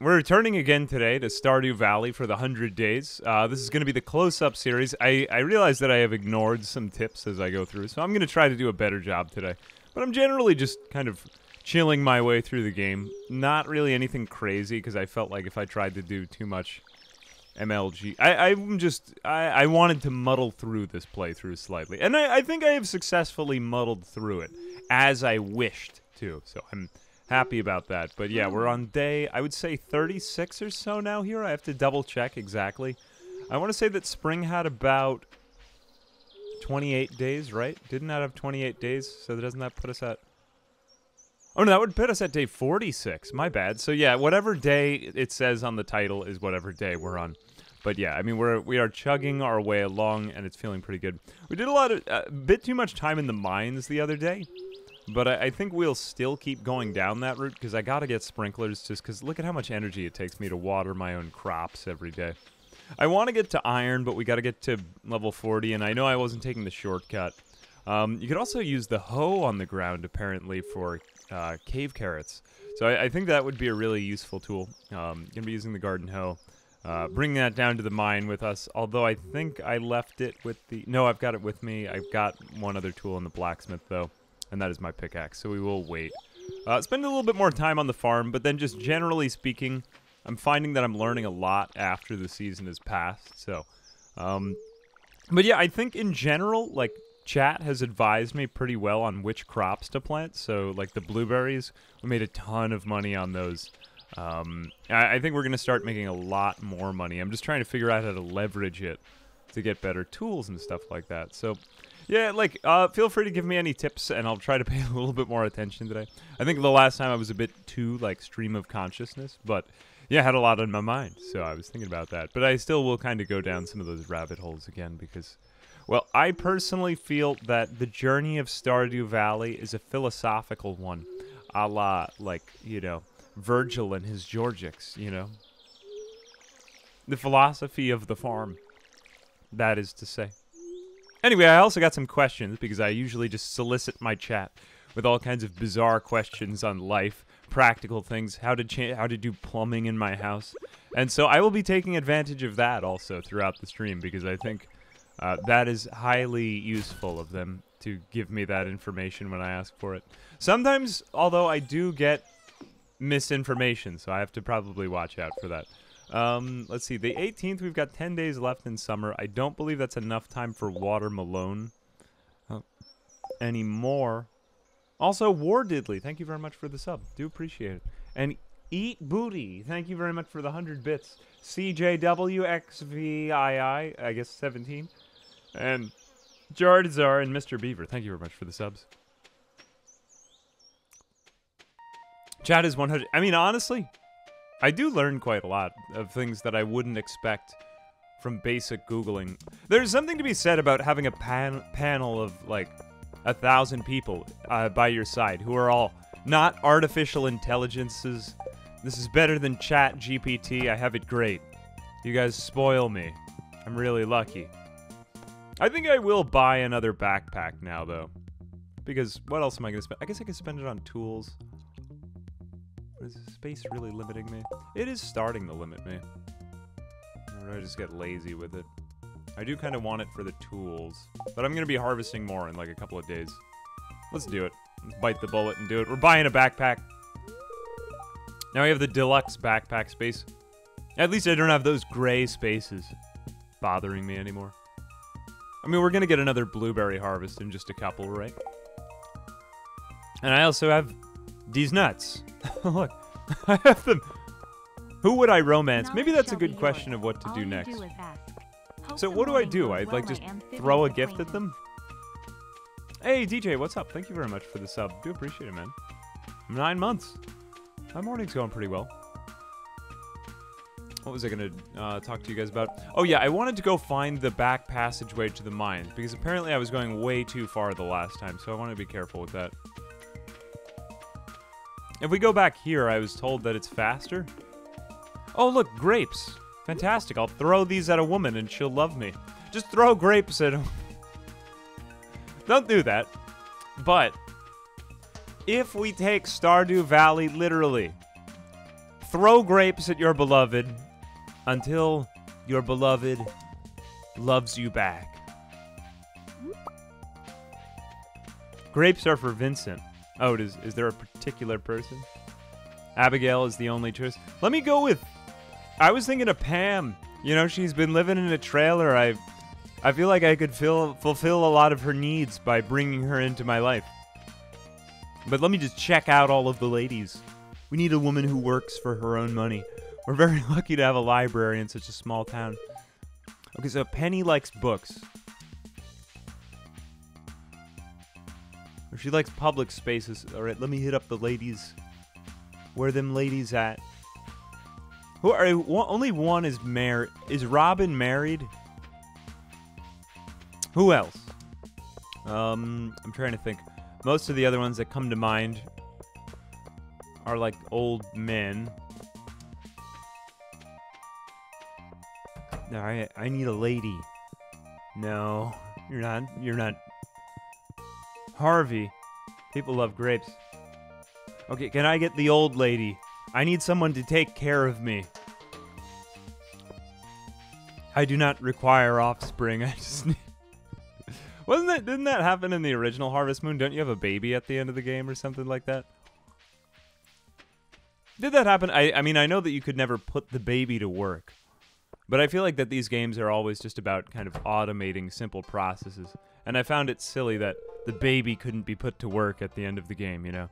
We're returning again today to Stardew Valley for the 100 days. Uh, this is going to be the close up series. I, I realize that I have ignored some tips as I go through, so I'm going to try to do a better job today. But I'm generally just kind of chilling my way through the game. Not really anything crazy because I felt like if I tried to do too much MLG, I, I'm just, I, I wanted to muddle through this playthrough slightly. And I, I think I have successfully muddled through it as I wished to. So I'm happy about that. But yeah, we're on day, I would say 36 or so now here. I have to double check exactly. I want to say that spring had about 28 days, right? Didn't that have 28 days? So doesn't that put us at. Oh, no, that would put us at day 46. My bad. So yeah, whatever day it says on the title is whatever day we're on. But yeah, I mean we're we are chugging our way along, and it's feeling pretty good. We did a lot of a bit too much time in the mines the other day, but I, I think we'll still keep going down that route because I gotta get sprinklers. Just because look at how much energy it takes me to water my own crops every day. I want to get to iron, but we got to get to level 40, and I know I wasn't taking the shortcut. Um, you could also use the hoe on the ground, apparently, for uh, cave carrots. So I, I, think that would be a really useful tool. Um, gonna be using the garden hoe. Uh, bring that down to the mine with us. Although I think I left it with the. No, I've got it with me. I've got one other tool in the blacksmith though, and that is my pickaxe. So we will wait. Uh, spend a little bit more time on the farm, but then just generally speaking, I'm finding that I'm learning a lot after the season has passed. So, um, but yeah, I think in general, like chat has advised me pretty well on which crops to plant. So, like the blueberries, we made a ton of money on those. Um, I, I think we're going to start making a lot more money. I'm just trying to figure out how to leverage it to get better tools and stuff like that. So, yeah, like, uh, feel free to give me any tips, and I'll try to pay a little bit more attention today. I think the last time I was a bit too, like, stream of consciousness, but yeah, I had a lot on my mind, so I was thinking about that. But I still will kind of go down some of those rabbit holes again because, well, I personally feel that the journey of Stardew Valley is a philosophical one, a la, like, you know, Virgil and his Georgics, you know? The philosophy of the farm, that is to say. Anyway, I also got some questions because I usually just solicit my chat with all kinds of bizarre questions on life, practical things, how to cha- how to do plumbing in my house, and so I will be taking advantage of that also throughout the stream because I think uh, that is highly useful of them to give me that information when I ask for it. Sometimes, although I do get misinformation, so I have to probably watch out for that. Um, let's see. The 18th, we've got 10 days left in summer. I don't believe that's enough time for Water Malone uh, anymore. Also, War Diddley, thank you very much for the sub. Do appreciate it. And Eat Booty, thank you very much for the 100 bits. CJWXVII, I guess 17. And Jardazar and Mr. Beaver, thank you very much for the subs. Chat is 100. I mean, honestly, I do learn quite a lot of things that I wouldn't expect from basic Googling. There's something to be said about having a pan panel of like a thousand people uh, by your side who are all not artificial intelligences. This is better than Chat GPT. I have it great. You guys spoil me. I'm really lucky. I think I will buy another backpack now, though. Because what else am I going to spend? I guess I could spend it on tools. Is space really limiting me? It is starting to limit me. Or do I just get lazy with it? I do kind of want it for the tools. But I'm going to be harvesting more in like a couple of days. Let's do it. Let's bite the bullet and do it. We're buying a backpack. Now we have the deluxe backpack space. At least I don't have those gray spaces bothering me anymore. I mean, we're going to get another blueberry harvest in just a couple, right? And I also have these nuts. Look, I have them. Who would I romance? Maybe that's a good question of what to do next. So what do I do? I like just throw a gift at them? Hey DJ, what's up? Thank you very much for the sub. Do appreciate it, man. Nine months. My morning's going pretty well. What was I gonna uh, talk to you guys about? Oh yeah, I wanted to go find the back passageway to the mines because apparently I was going way too far the last time, so I want to be careful with that. If we go back here, I was told that it's faster. Oh, look, grapes. Fantastic. I'll throw these at a woman and she'll love me. Just throw grapes at them. Don't do that. But if we take Stardew Valley literally, throw grapes at your beloved until your beloved loves you back. Grapes are for Vincent. Oh, is, is there a particular person? Abigail is the only choice. Let me go with. I was thinking of Pam. You know, she's been living in a trailer. I, I feel like I could fill, fulfill a lot of her needs by bringing her into my life. But let me just check out all of the ladies. We need a woman who works for her own money. We're very lucky to have a library in such a small town. Okay, so Penny likes books. Or she likes public spaces. All right, let me hit up the ladies. Where them ladies at? Who are only one is married? Is Robin married? Who else? Um, I'm trying to think. Most of the other ones that come to mind are like old men. I I need a lady. No, you're not. You're not. Harvey. People love grapes. Okay, can I get the old lady? I need someone to take care of me. I do not require offspring. I just need. Wasn't that? Didn't that happen in the original Harvest Moon? Don't you have a baby at the end of the game or something like that? Did that happen? I, I mean, I know that you could never put the baby to work, but I feel like that these games are always just about kind of automating simple processes. And I found it silly that the baby couldn't be put to work at the end of the game, you know?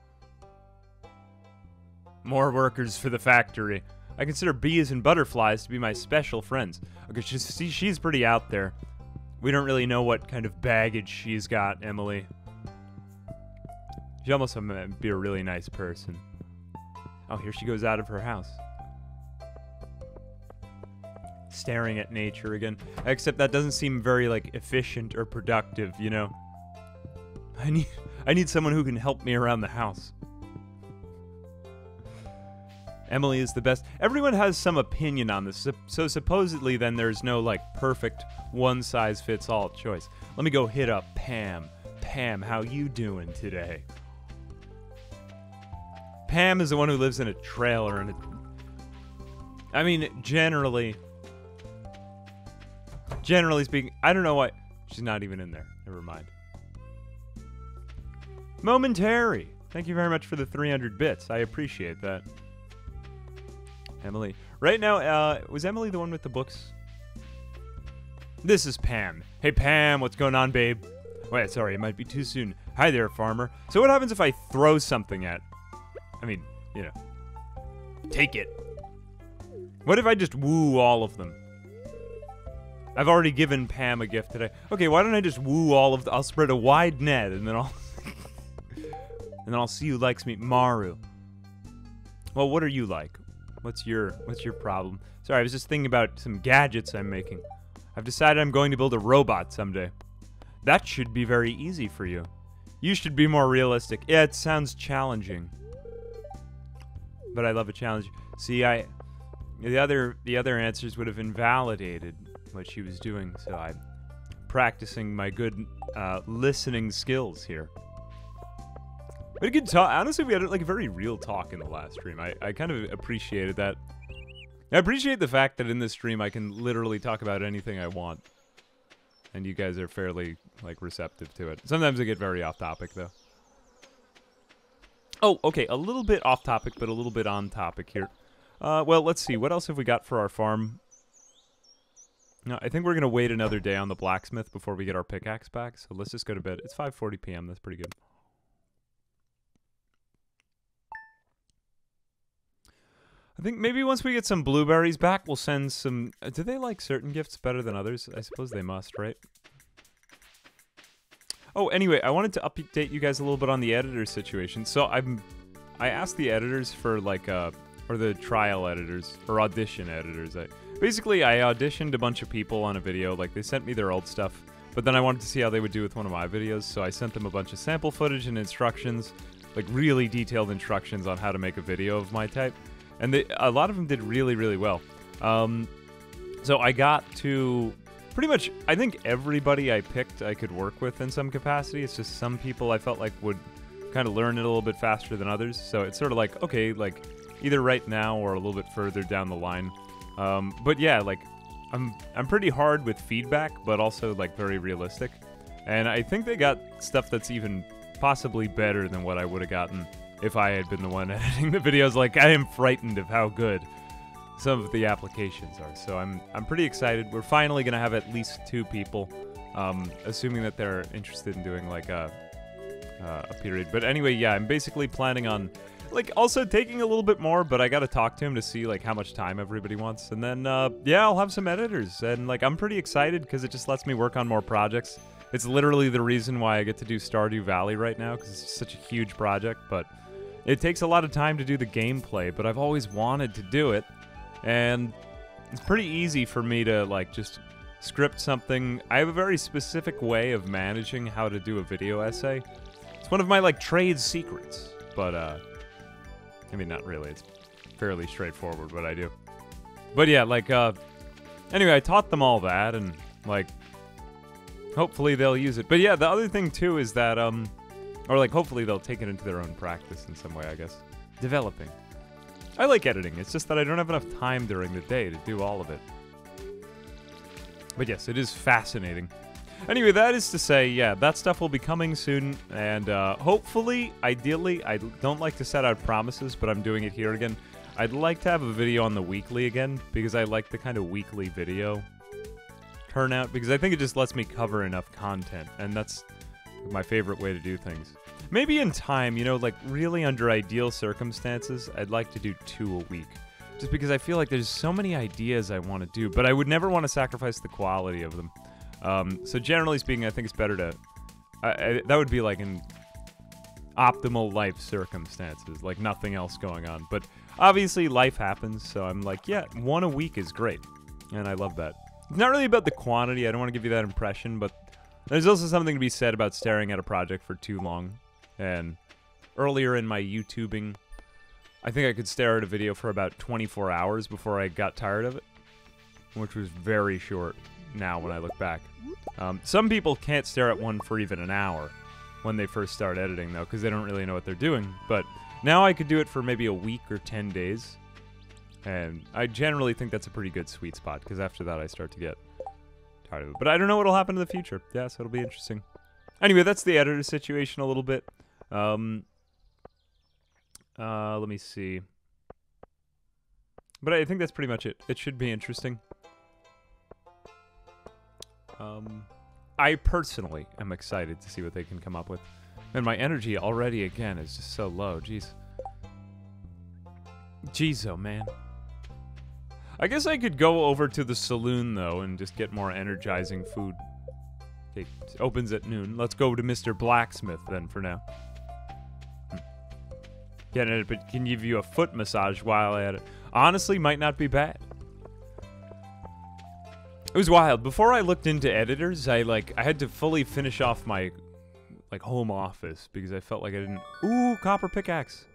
More workers for the factory. I consider bees and butterflies to be my special friends. Okay, she's, she's pretty out there. We don't really know what kind of baggage she's got, Emily. She almost might be a really nice person. Oh, here she goes out of her house. Staring at nature again. Except that doesn't seem very, like, efficient or productive, you know? I need, I need someone who can help me around the house. Emily is the best. Everyone has some opinion on this. So supposedly then there's no like perfect one size fits all choice. Let me go hit up Pam. Pam, how you doing today? Pam is the one who lives in a trailer and it, I mean, generally generally speaking, I don't know why she's not even in there. Never mind. Momentary. Thank you very much for the 300 bits. I appreciate that. Emily. Right now, uh, was Emily the one with the books? This is Pam. Hey, Pam, what's going on, babe? Wait, sorry, it might be too soon. Hi there, farmer. So what happens if I throw something at I mean, you know. Take it. What if I just woo all of them? I've already given Pam a gift today. Okay, why don't I just woo all of the- I'll spread a wide net and then I'll- And then I'll see who likes me. Maru. Well, what are you like? What's your what's your problem? Sorry, I was just thinking about some gadgets I'm making. I've decided I'm going to build a robot someday. That should be very easy for you. You should be more realistic. Yeah, it sounds challenging but I love a challenge. See, I the other the other answers would have invalidated what she was doing, so I'm practicing my good uh, listening skills here. But a good talk. Honestly, we had like a very real talk in the last stream. I, I kind of appreciated that. I appreciate the fact that in this stream I can literally talk about anything I want. And you guys are fairly like receptive to it. Sometimes I get very off topic though. Oh, okay, a little bit off topic, but a little bit on topic here. Uh, well, let's see. What else have we got for our farm? No, I think we're going to wait another day on the blacksmith before we get our pickaxe back, so let's just go to bed. It's 5.40 p.m. That's pretty good. I think maybe once we get some blueberries back, we'll send some... Uh, do they like certain gifts better than others? I suppose they must, right? Oh, anyway, I wanted to update you guys a little bit on the editor situation. So I'm, I asked the editors for like, uh, or the trial editors or audition editors. I, basically, I auditioned a bunch of people on a video. Like they sent me their old stuff, but then I wanted to see how they would do with one of my videos. So I sent them a bunch of sample footage and instructions, like really detailed instructions on how to make a video of my type. And they, a lot of them did really, really well. Um, so I got to pretty much, I think everybody I picked I could work with in some capacity. It's just some people I felt like would kind of learn it a little bit faster than others. So it's sort of like, okay, like either right now or a little bit further down the line. Um, but yeah, like I'm I'm pretty hard with feedback, but also like very realistic. And I think they got stuff that's even possibly better than what I would have gotten if I had been the one editing the videos. Like I am frightened of how good some of the applications are. So I'm I'm pretty excited. We're finally gonna have at least two people, um, assuming that they're interested in doing like a uh, a period. But anyway, yeah, I'm basically planning on like also taking a little bit more, but I got to talk to him to see like how much time everybody wants, and then uh, yeah, I'll have some editors, and like I'm pretty excited because it just lets me work on more projects. It's literally the reason why I get to do Stardew Valley right now because it's such a huge project, but it takes a lot of time to do the gameplay. But I've always wanted to do it, and it's pretty easy for me to like just script something. I have a very specific way of managing how to do a video essay. It's one of my like trade secrets, but uh I mean, not really. It's fairly straightforward what I do. But yeah, like, uh, anyway, I taught them all that, and, like, hopefully they'll use it. But yeah, the other thing, too, is that, um, or, like, hopefully they'll take it into their own practice in some way, I guess. Developing. I like editing, it's just that I don't have enough time during the day to do all of it. But yes, it is fascinating. Anyway, that is to say, yeah, that stuff will be coming soon, and uh, hopefully, ideally, I don't like to set out promises, but I'm doing it here again. I'd like to have a video on the weekly again, because I like the kind of weekly video turnout, because I think it just lets me cover enough content, and that's my favorite way to do things. Maybe in time, you know, like really under ideal circumstances, I'd like to do two a week. Just because I feel like there's so many ideas I want to do, but I would never want to sacrifice the quality of them. Um, so generally speaking, I think it's better to. I, I, that would be like in optimal life circumstances, like nothing else going on. But obviously, life happens, so I'm like, yeah, one a week is great, and I love that. It's not really about the quantity. I don't want to give you that impression, but there's also something to be said about staring at a project for too long. And earlier in my YouTubing, I think I could stare at a video for about 24 hours before I got tired of it, which was very short now when I look back. Um, some people can't stare at one for even an hour when they first start editing, though, because they don't really know what they're doing. But now I could do it for maybe a week or 10 days. And I generally think that's a pretty good sweet spot, because after that I start to get tired of it. But I don't know what'll happen in the future. Yeah, so it'll be interesting. Anyway, that's the editor situation a little bit. Um, uh, let me see. But I think that's pretty much it. It should be interesting. Um, I personally am excited to see what they can come up with. And my energy already, again, is just so low. Jeez. Jeez, oh man. I guess I could go over to the saloon, though, and just get more energizing food. Okay, opens at noon. Let's go to Mr. Blacksmith, then, for now. Get it, but can give you a foot massage while at it. Honestly, might not be bad. It was wild. Before I looked into editors, I like I had to fully finish off my like home office because I felt like I didn't. Ooh, copper pickaxe.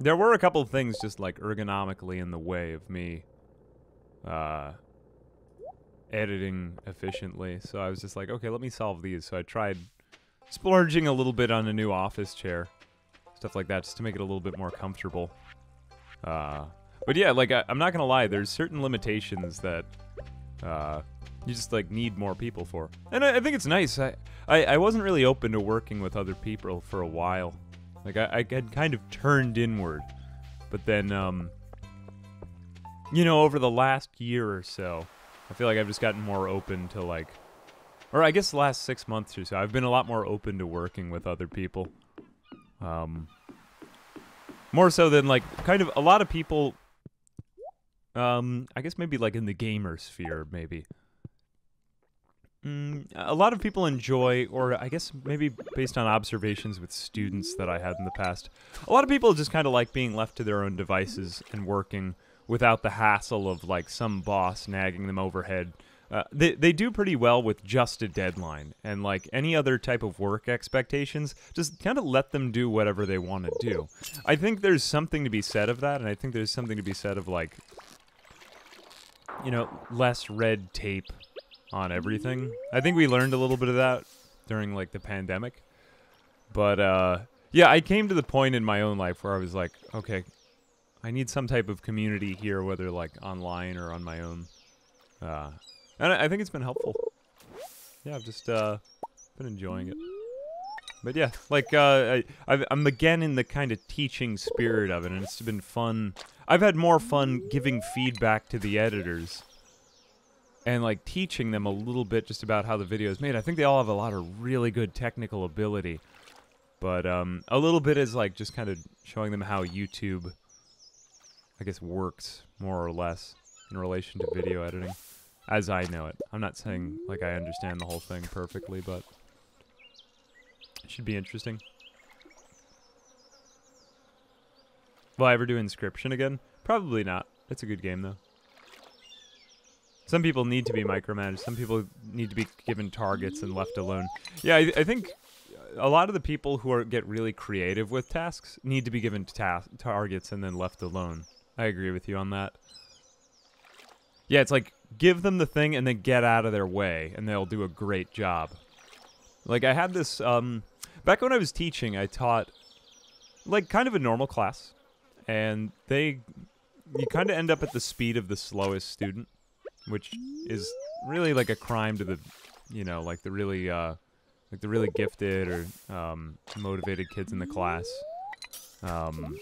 There were a couple of things just like ergonomically in the way of me uh, editing efficiently. So I was just like, okay, let me solve these. So I tried splurging a little bit on a new office chair, stuff like that, just to make it a little bit more comfortable. Uh, but yeah, like I, I'm not gonna lie, there's certain limitations that uh, you just like need more people for. And I, I think it's nice. I, I, I wasn't really open to working with other people for a while. Like I, I had kind of turned inward, but then um, you know, over the last year or so, I feel like I've just gotten more open to like, or I guess the last six months or so, I've been a lot more open to working with other people. Um, more so than like kind of a lot of people um, I guess maybe like in the gamer sphere, maybe. Mm, a lot of people enjoy, or I guess maybe based on observations with students that I had in the past, a lot of people just kind of like being left to their own devices and working without the hassle of like some boss nagging them overhead. Uh, they they do pretty well with just a deadline and like any other type of work expectations. Just kind of let them do whatever they want to do. I think there's something to be said of that, and I think there's something to be said of like you know, less red tape on everything. I think we learned a little bit of that during like the pandemic. But uh yeah, I came to the point in my own life where I was like, okay, I need some type of community here, whether like online or on my own. Uh, and I, think it's been helpful. Yeah, I've just uh, been enjoying it. But yeah, like uh, I, I'm again in the kind of teaching spirit of it, and it's been fun. I've had more fun giving feedback to the editors and like teaching them a little bit just about how the video is made. I think they all have a lot of really good technical ability, but um, a little bit is like just kind of showing them how YouTube, I guess, works more or less in relation to video editing, as I know it. I'm not saying like I understand the whole thing perfectly, but it should be interesting. Will I ever do Inscryption again? Probably not. It's a good game though. Some people need to be micromanaged. Some people need to be given targets and left alone. Yeah, I, I think a lot of the people who are, get really creative with tasks need to be given ta targets and then left alone. I agree with you on that. Yeah, it's like give them the thing and then get out of their way, and they'll do a great job. Like I had this um, back when I was teaching, I taught like kind of a normal class, and they you kind of end up at the speed of the slowest student which is really like a crime to the, you know, like the really, uh, like the really gifted or um, motivated kids in the class, um,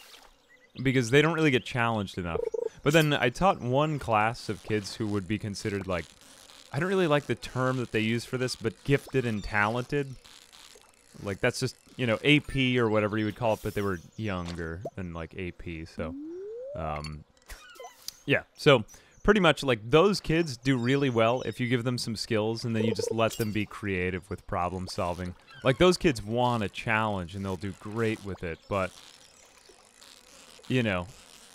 because they don't really get challenged enough. But then I taught one class of kids who would be considered like, I don't really like the term that they use for this, but gifted and talented. Like that's just you know AP or whatever you would call it, but they were younger than like AP, so um, yeah. So pretty much like those kids do really well if you give them some skills and then you just let them be creative with problem solving. Like those kids want a challenge and they'll do great with it, but you know,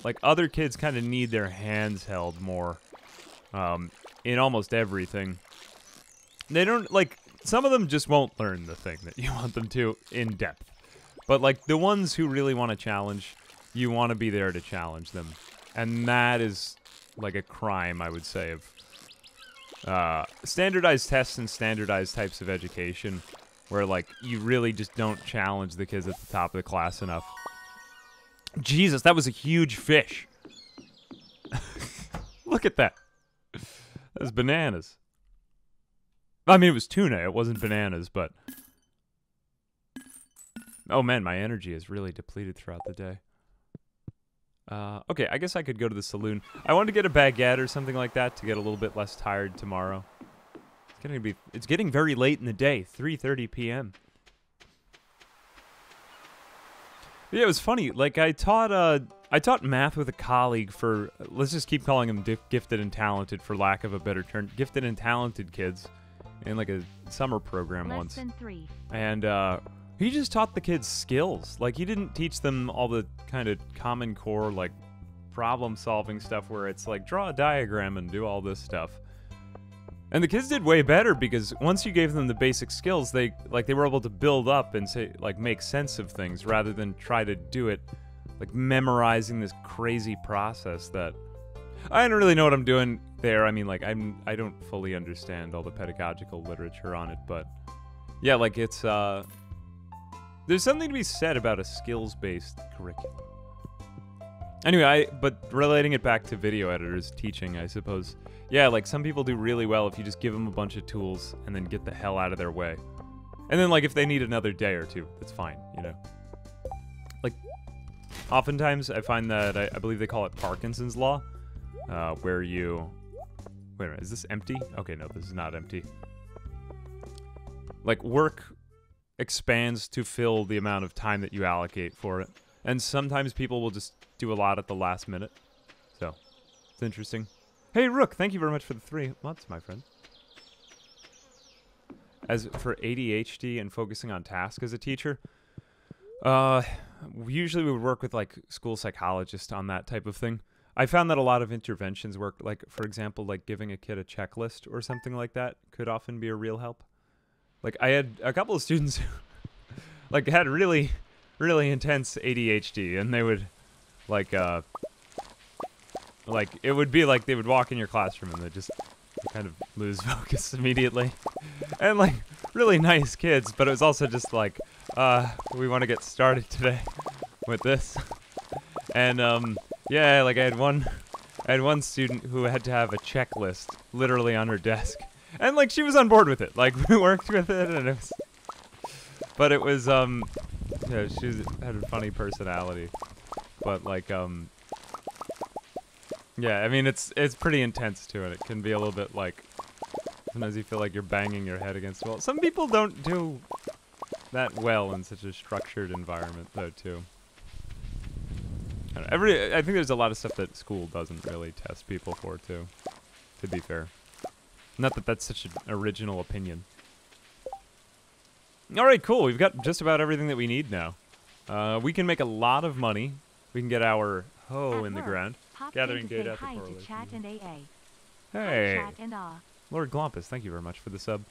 like other kids kind of need their hands held more um, in almost everything. They don't like some of them just won't learn the thing that you want them to in depth. But like the ones who really want to challenge, you want to be there to challenge them. And that is like a crime, I would say, of uh, standardized tests and standardized types of education where, like, you really just don't challenge the kids at the top of the class enough. Jesus, that was a huge fish. Look at that. That's bananas. I mean, it was tuna. It wasn't bananas, but... Oh, man, my energy is really depleted throughout the day. Uh, okay, I guess I could go to the saloon. I want to get a baguette or something like that to get a little bit less tired tomorrow. It's gonna be. It's getting very late in the day, 3:30 p.m. Yeah, it was funny. Like I taught. Uh, I taught math with a colleague for. Let's just keep calling them gifted and talented, for lack of a better term. Gifted and talented kids, in like a summer program Less once. than three. And uh, he just taught the kids skills. Like he didn't teach them all the kind of common core like problem solving stuff where it's like draw a diagram and do all this stuff. And the kids did way better because once you gave them the basic skills, they like they were able to build up and say like make sense of things rather than try to do it like memorizing this crazy process that I don't really know what I'm doing there. I mean like I'm I don't fully understand all the pedagogical literature on it, but yeah, like it's uh there's something to be said about a skills-based curriculum. Anyway, I but relating it back to video editors teaching, I suppose. Yeah, like some people do really well if you just give them a bunch of tools and then get the hell out of their way. And then like if they need another day or two, that's fine, you know. Like oftentimes I find that I, I believe they call it Parkinson's law, uh, where you wait a minute, is this empty? Okay, no, this is not empty. Like work expands to fill the amount of time that you allocate for it. And sometimes people will just do a lot at the last minute. So, it's interesting. Hey, Rook, thank you very much for the three months, my friend. As for ADHD and focusing on task as a teacher, uh, usually we would work with like school psychologists on that type of thing. I found that a lot of interventions work, like for example, like giving a kid a checklist or something like that could often be a real help. Like I had a couple of students who like had really really intense ADHD and they would like uh like it would be like they would walk in your classroom and they just kind of lose focus immediately. And like really nice kids, but it was also just like uh we want to get started today with this. And um Yeah, like I had one, I had one student who had to have a checklist literally on her desk, and like she was on board with it. Like we worked with it, and it was, but it was um, yeah, she had a funny personality, but like um, yeah, I mean it's it's pretty intense too, and it can be a little bit like sometimes you feel like you're banging your head against the wall. Some people don't do that well in such a structured environment though too. I every I think there's a lot of stuff that school doesn't really test people for too. To be fair, not that that's such an original opinion. All right, cool. We've got just about everything that we need now. Uh, we can make a lot of money. We can get our hoe in the ground. Gathering data at the correlation. Chat and AA. Hey, Chat and. Lord Glompus, thank you very much for the sub.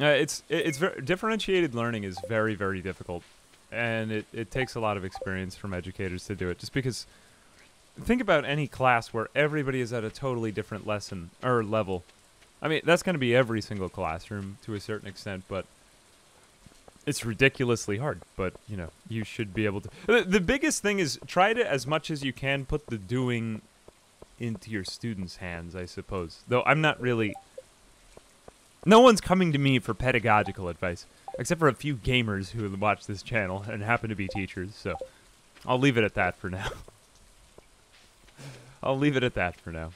Uh, it's it's very differentiated learning is very very difficult, and it it takes a lot of experience from educators to do it. Just because, think about any class where everybody is at a totally different lesson or level. I mean, that's going to be every single classroom to a certain extent, but it's ridiculously hard. But you know, you should be able to. The, the biggest thing is try to as much as you can put the doing into your students' hands. I suppose, though I'm not really. No one's coming to me for pedagogical advice, except for a few gamers who watch this channel and happen to be teachers. So, I'll leave it at that for now. I'll leave it at that for now.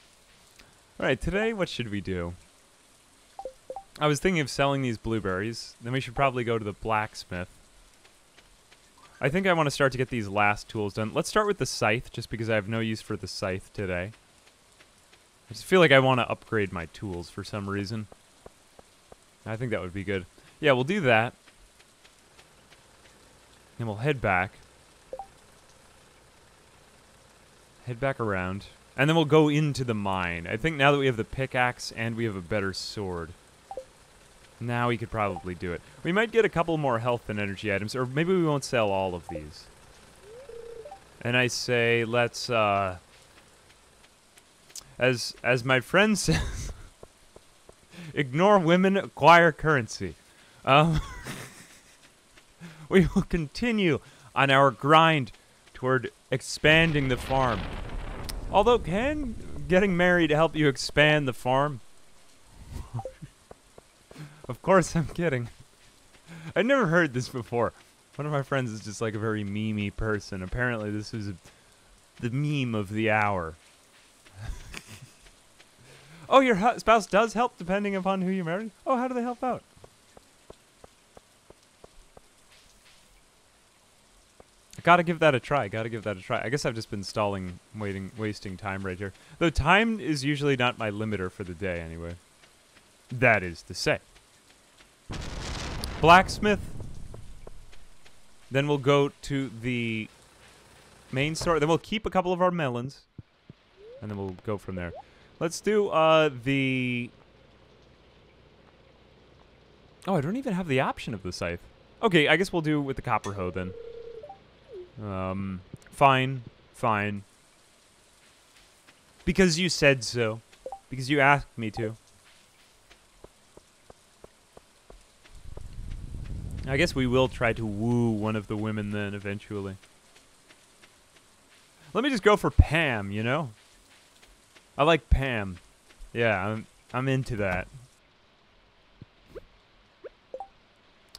All right, today what should we do? I was thinking of selling these blueberries. Then we should probably go to the blacksmith. I think I want to start to get these last tools done. Let's start with the scythe, just because I have no use for the scythe today. I just feel like I want to upgrade my tools for some reason. I think that would be good. Yeah, we'll do that. And we'll head back. Head back around. And then we'll go into the mine. I think now that we have the pickaxe and we have a better sword, now we could probably do it. We might get a couple more health and energy items, or maybe we won't sell all of these. And I say, let's, uh... As, as my friend says... ignore women, acquire currency. Um... we will continue on our grind toward expanding the farm. Although, can getting married help you expand the farm? of course, I'm kidding. I've never heard this before. One of my friends is just like a very memey person. Apparently, this is the meme of the hour. Oh, your spouse does help depending upon who you marry? Oh, how do they help out? Gotta give that a try. Gotta give that a try. I guess I've just been stalling, waiting, wasting time right here. Though time is usually not my limiter for the day, anyway. That is to say. Blacksmith. Then we'll go to the main store. Then we'll keep a couple of our melons, and then we'll go from there. Let's do uh the. Oh, I don't even have the option of the scythe. Okay, I guess we'll do with the copper hoe then. Um, fine, fine. Because you said so. Because you asked me to. I guess we will try to woo one of the women then eventually. Let me just go for Pam, you know? I like Pam. Yeah, I'm I'm into that.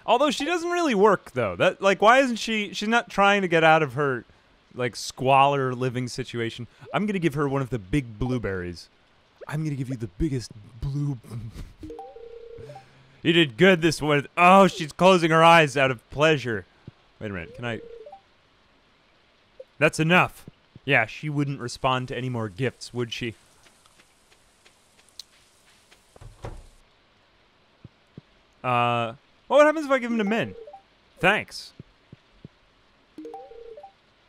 Although she doesn't really work though. That like why isn't she she's not trying to get out of her like squalor living situation. I'm going to give her one of the big blueberries. I'm going to give you the biggest blue You did good this one. Oh, she's closing her eyes out of pleasure. Wait a minute. Can I That's enough. Yeah, she wouldn't respond to any more gifts, would she? Uh what happens if I give them to men? Thanks.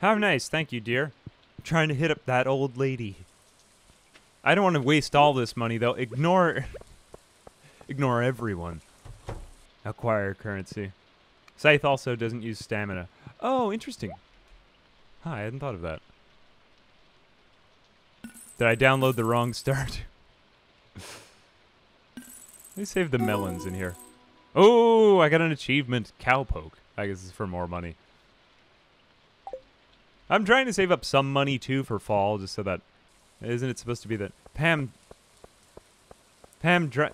How nice. Thank you, dear. I'm trying to hit up that old lady. I don't want to waste all this money, though. Ignore... ignore everyone. Acquire currency. Scythe also doesn't use stamina. Oh, interesting. Huh, I hadn't thought of that. Did I download the wrong start? Let me save the melons in here. Oh, I got an achievement. Cowpoke. I guess it's for more money. I'm trying to save up some money too for fall, just so that isn't it supposed to be that Pam Pam dra-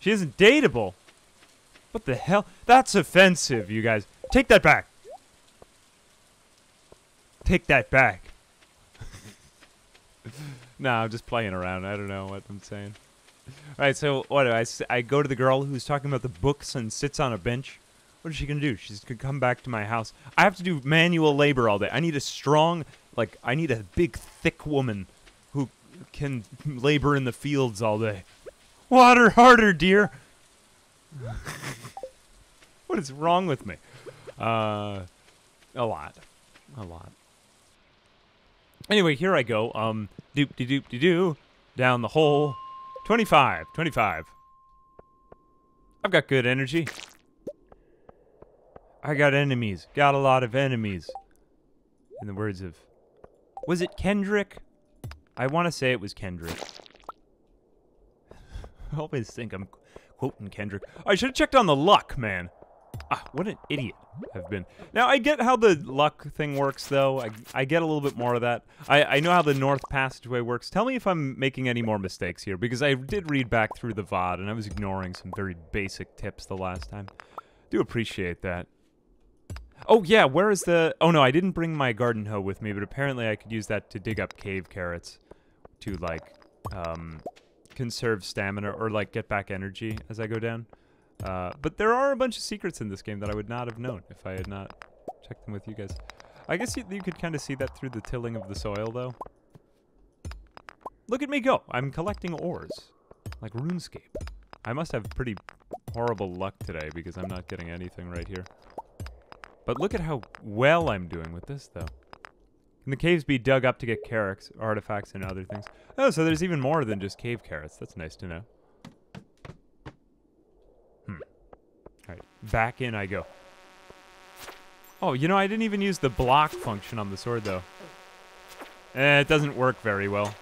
She isn't dateable. What the hell? That's offensive, you guys. Take that back. Take that back. no, I'm just playing around. I don't know what I'm saying. All right, so what? Do I, I go to the girl who's talking about the books and sits on a bench. What is she gonna do? She's gonna come back to my house. I have to do manual labor all day. I need a strong, like, I need a big, thick woman who can labor in the fields all day. Water harder, dear. what is wrong with me? Uh, a lot, a lot. Anyway, here I go. Um, doop de doop de doo, down the hole. 25, 25. I've got good energy. I got enemies. Got a lot of enemies. In the words of. Was it Kendrick? I want to say it was Kendrick. I always think I'm quoting Kendrick. I should have checked on the luck, man. Ah, what an idiot I've been. Now, I get how the luck thing works, though. I, I get a little bit more of that. I, I know how the North Passageway works. Tell me if I'm making any more mistakes here, because I did read back through the VOD, and I was ignoring some very basic tips the last time. Do appreciate that. Oh, yeah, where is the... Oh, no, I didn't bring my garden hoe with me, but apparently I could use that to dig up cave carrots to, like, um, conserve stamina or, like, get back energy as I go down. Uh, but there are a bunch of secrets in this game that I would not have known if I had not checked them with you guys. I guess you, you could kind of see that through the tilling of the soil, though. Look at me go. I'm collecting ores. Like RuneScape. I must have pretty horrible luck today because I'm not getting anything right here. But look at how well I'm doing with this, though. Can the caves be dug up to get carrots, artifacts, and other things? Oh, so there's even more than just cave carrots. That's nice to know. Alright, back in I go. Oh, you know, I didn't even use the block function on the sword, though. Eh, it doesn't work very well.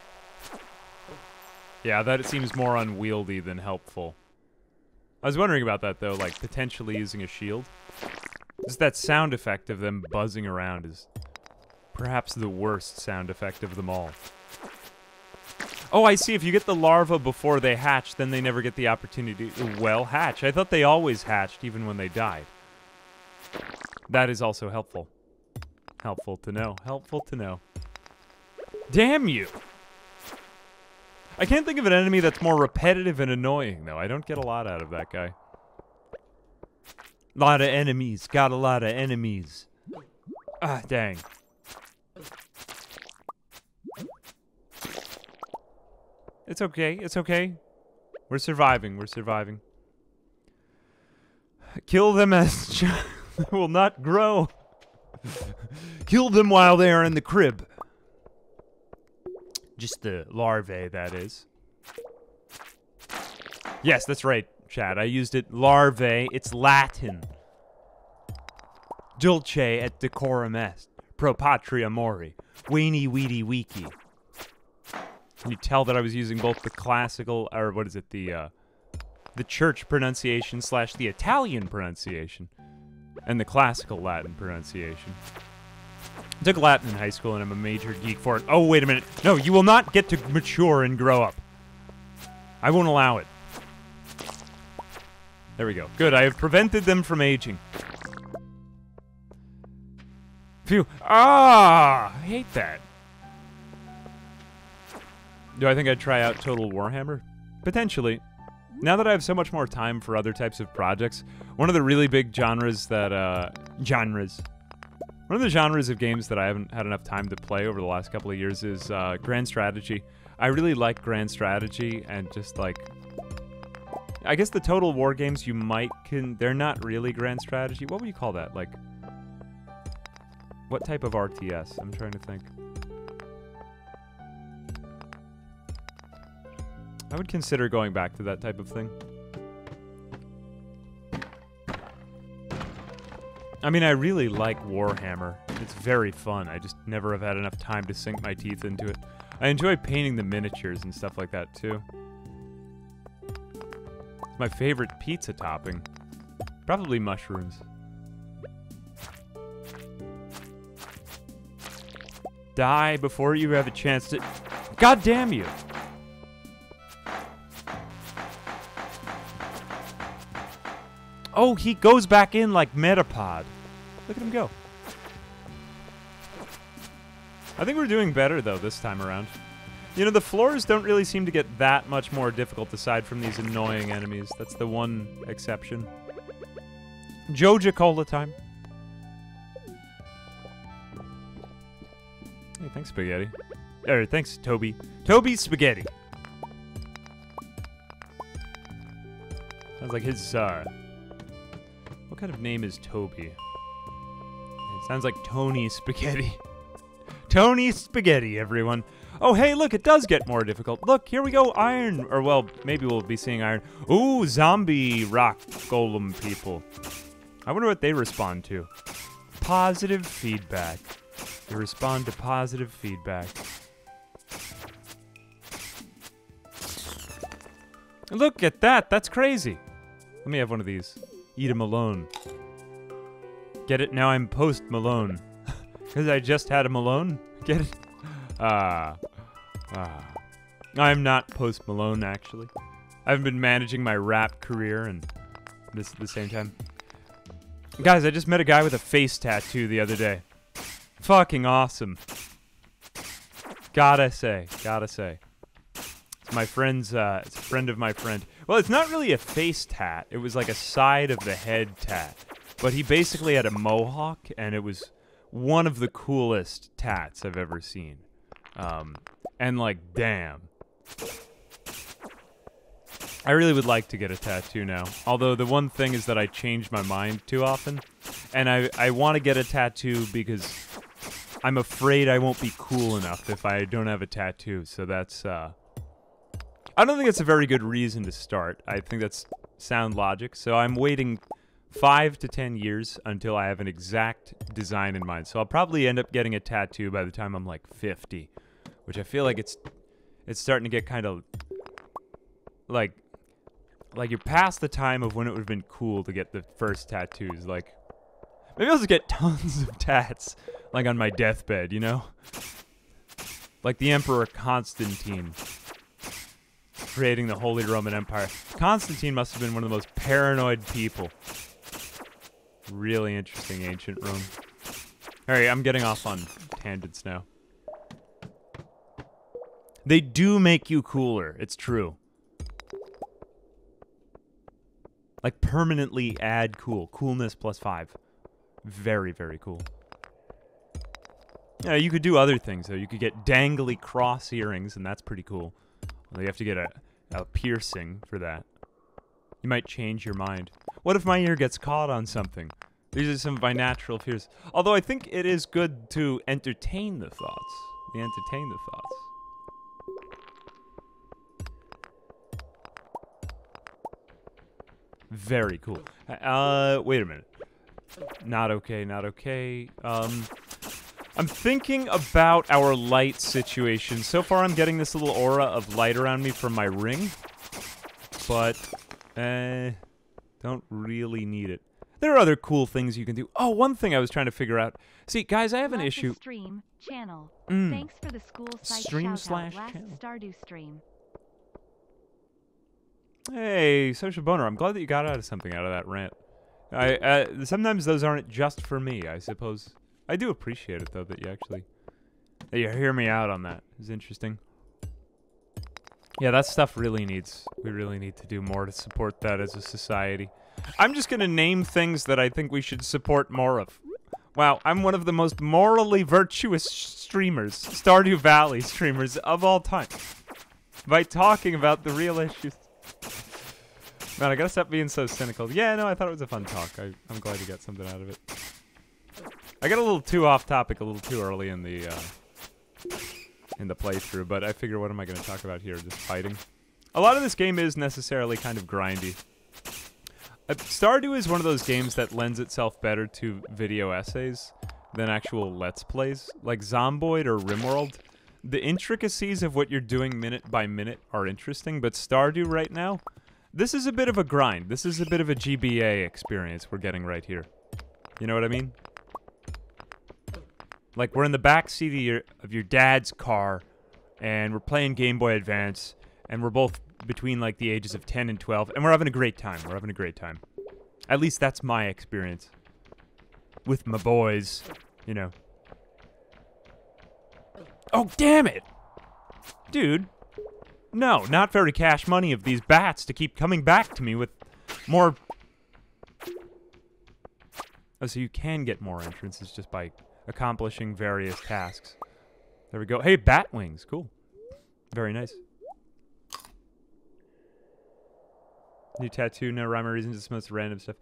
Yeah, that seems more unwieldy than helpful. I was wondering about that, though, like, potentially using a shield. Just that sound effect of them buzzing around is perhaps the worst sound effect of them all. Oh, I see. If you get the larva before they hatch, then they never get the opportunity to, well, hatch. I thought they always hatched, even when they died. That is also helpful. Helpful to know. Helpful to know. Damn you! I can't think of an enemy that's more repetitive and annoying, though. I don't get a lot out of that guy. Lot of enemies. Got a lot of enemies. Ah, dang. It's okay. It's okay. We're surviving. We're surviving. Kill them as they will not grow. Kill them while they are in the crib. Just the larvae, that is. Yes, that's right, Chad. I used it. Larvae. It's Latin. Dulce et decorum est. Pro patria mori. Weenie weedy weeky. Can you tell that I was using both the classical, or what is it, the, uh, the church pronunciation slash the Italian pronunciation, and the classical Latin pronunciation. I took Latin in high school and I'm a major geek for it. Oh, wait a minute. No, you will not get to mature and grow up. I won't allow it. There we go. Good, I have prevented them from aging. Phew. Ah! I hate that. Do I think I'd try out Total Warhammer? Potentially. Now that I have so much more time for other types of projects, one of the really big genres that, uh, genres. One of the genres of games that I haven't had enough time to play over the last couple of years is uh, Grand Strategy. I really like Grand Strategy and just like. I guess the Total War games you might can. They're not really Grand Strategy. What would you call that? Like. What type of RTS? I'm trying to think. I would consider going back to that type of thing. I mean, I really like Warhammer. It's very fun. I just never have had enough time to sink my teeth into it. I enjoy painting the miniatures and stuff like that, too. As my favorite pizza topping. Probably mushrooms. Die before you have a chance to... God damn you! Oh, he goes back in like Metapod. Look at him go. I think we're doing better, though, this time around. You know, the floors don't really seem to get that much more difficult aside from these annoying enemies. That's the one exception. Joja the time. Hey, thanks, Spaghetti. Er, thanks, Toby. Toby Spaghetti. Sounds like his, uh... Kind of name is Toby? It sounds like Tony Spaghetti. Tony Spaghetti, everyone. Oh, hey, look, it does get more difficult. Look, here we go, iron. Or, well, maybe we'll be seeing iron. Ooh, zombie rock golem people. I wonder what they respond to. Positive feedback. They respond to positive feedback. Look at that. That's crazy. Let me have one of these. Eat a Malone. Get it? Now I'm post Malone. Because I just had a Malone? Get it? Ah. Ah. I'm not post Malone, actually. I've been managing my rap career and this at the same time. Guys, I just met a guy with a face tattoo the other day. Fucking awesome. Gotta say, gotta say. It's my friend's, uh, it's a friend of my friend. Well, it's not really a face tat. It was like a side of the head tat. But he basically had a mohawk, and it was one of the coolest tats I've ever seen. Um, and like, damn. I really would like to get a tattoo now. Although the one thing is that I change my mind too often. And I, I want to get a tattoo because I'm afraid I won't be cool enough if I don't have a tattoo. So that's, uh... I don't think it's a very good reason to start. I think that's sound logic. So I'm waiting five to ten years until I have an exact design in mind. So I'll probably end up getting a tattoo by the time I'm like 50, which I feel like it's it's starting to get kind of like like you're past the time of when it would have been cool to get the first tattoos. Like maybe I'll just get tons of tats like on my deathbed, you know? Like the Emperor Constantine creating the Holy Roman Empire. Constantine must have been one of the most paranoid people. Really interesting ancient Rome. Alright, I'm getting off on tangents now. They do make you cooler, it's true. Like permanently add cool. Coolness plus five. Very, very cool. Yeah, you could do other things though. You could get dangly cross earrings, and that's pretty cool. You have to get a, a piercing for that. You might change your mind. What if my ear gets caught on something? These are some of my natural fears. Although I think it is good to entertain the thoughts. The entertain the thoughts. Very cool. Uh, wait a minute. Not okay, not okay. Um, I'm thinking about our light situation. So far, I'm getting this little aura of light around me from my ring. But, eh, don't really need it. There are other cool things you can do. Oh, one thing I was trying to figure out. See, guys, I have an issue. Stream channel. Mm. Thanks for the school site Stream slash out channel. Stardew stream. Hey, social boner. I'm glad that you got out of something out of that rant. I uh, sometimes those aren't just for me. I suppose I do appreciate it though that you actually that you hear me out on that. It's interesting. Yeah, that stuff really needs. We really need to do more to support that as a society. I'm just gonna name things that I think we should support more of. Wow, I'm one of the most morally virtuous streamers, Stardew Valley streamers of all time. By talking about the real issues. Man, I gotta stop being so cynical. Yeah, no, I thought it was a fun talk. I, I'm glad you got something out of it. I got a little too off topic, a little too early in the uh, in the playthrough, but I figure, what am I gonna talk about here? Just fighting. A lot of this game is necessarily kind of grindy. Uh, Stardew is one of those games that lends itself better to video essays than actual let's plays, like Zomboid or RimWorld. The intricacies of what you're doing minute by minute are interesting, but Stardew right now, This is a bit of a grind. This is a bit of a GBA experience we're getting right here. You know what I mean? Like we're in the back seat of your of your dad's car, and we're playing Game Boy Advance, and we're both between like the ages of 10 and 12, and we're having a great time. We're having a great time. At least that's my experience with my boys. You know. Oh damn it, dude! No, not very cash money of these bats to keep coming back to me with more. Oh, so you can get more entrances just by accomplishing various tasks. There we go. Hey, bat wings. Cool. Very nice. New tattoo, no rhyme or reason, just most random stuff.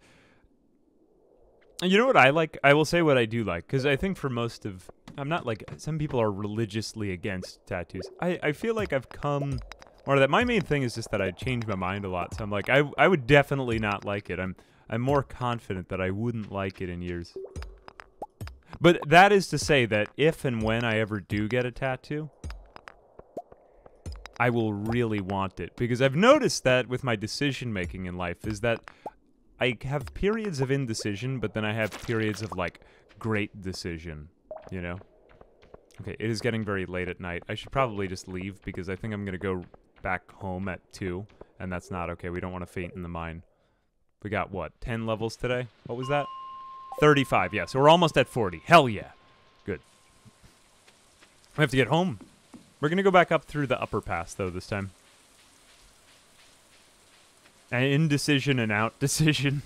And You know what I like? I will say what I do like, because I think for most of. I'm not like. Some people are religiously against tattoos. I, I feel like I've come. Or that my main thing is just that I change my mind a lot. So I'm like, I, I would definitely not like it. I'm I'm more confident that I wouldn't like it in years. But that is to say that if and when I ever do get a tattoo, I will really want it because I've noticed that with my decision making in life is that I have periods of indecision, but then I have periods of like great decision, you know? Okay, it is getting very late at night. I should probably just leave because I think I'm going to go back home at 2, and that's not okay. We don't want to faint in the mine. We got what? 10 levels today? What was that? 35, yeah. So we're almost at 40. Hell yeah. Good. We have to get home. We're going to go back up through the upper pass, though, this time. And indecision and out decision.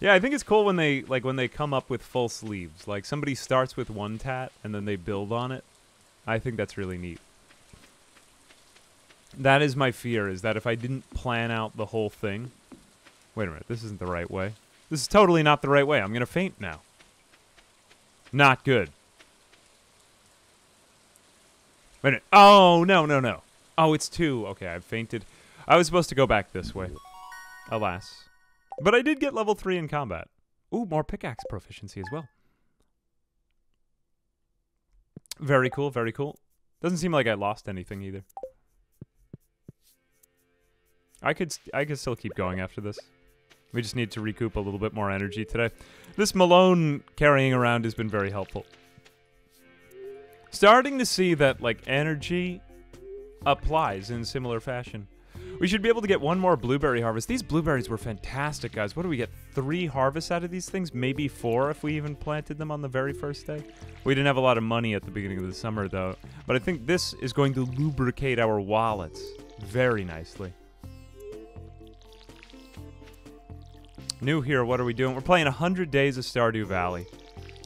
yeah, I think it's cool when they like when they come up with full sleeves. Like somebody starts with one tat and then they build on it. I think that's really neat. That is my fear is that if I didn't plan out the whole thing. Wait a minute, this isn't the right way. This is totally not the right way. I'm going to faint now. Not good. Wait a minute. Oh, no, no, no. Oh, it's two. Okay, I've fainted. I was supposed to go back this way. Alas. But I did get level 3 in combat. Ooh, more pickaxe proficiency as well. Very cool, very cool. Doesn't seem like I lost anything either. I could I could still keep going after this. We just need to recoup a little bit more energy today. This Malone carrying around has been very helpful. Starting to see that like energy applies in similar fashion. We should be able to get one more blueberry harvest. These blueberries were fantastic, guys. What do we get? Three harvests out of these things? Maybe four if we even planted them on the very first day. We didn't have a lot of money at the beginning of the summer, though. But I think this is going to lubricate our wallets very nicely. New here, what are we doing? We're playing 100 Days of Stardew Valley.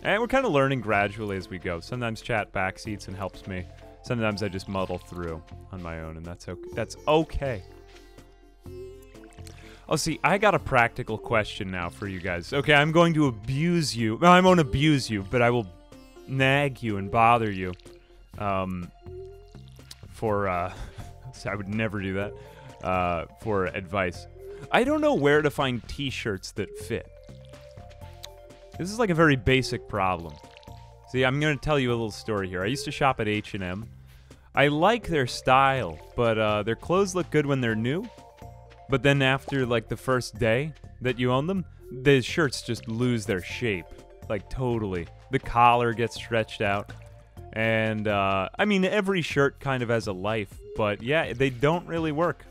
And we're kind of learning gradually as we go. Sometimes chat backseats and helps me. Sometimes I just muddle through on my own, and that's okay. That's okay. Oh, see, I got a practical question now for you guys. Okay, I'm going to abuse you. No, I won't abuse you, but I will nag you and bother you. Um, for, uh, I would never do that. Uh, for advice. I don't know where to find t-shirts that fit. This is like a very basic problem. See, I'm going to tell you a little story here. I used to shop at H&M. I like their style, but uh, their clothes look good when they're new. But then after like the first day that you own them, the shirts just lose their shape, like totally. The collar gets stretched out, and uh, I mean every shirt kind of has a life, but yeah, they don't really work.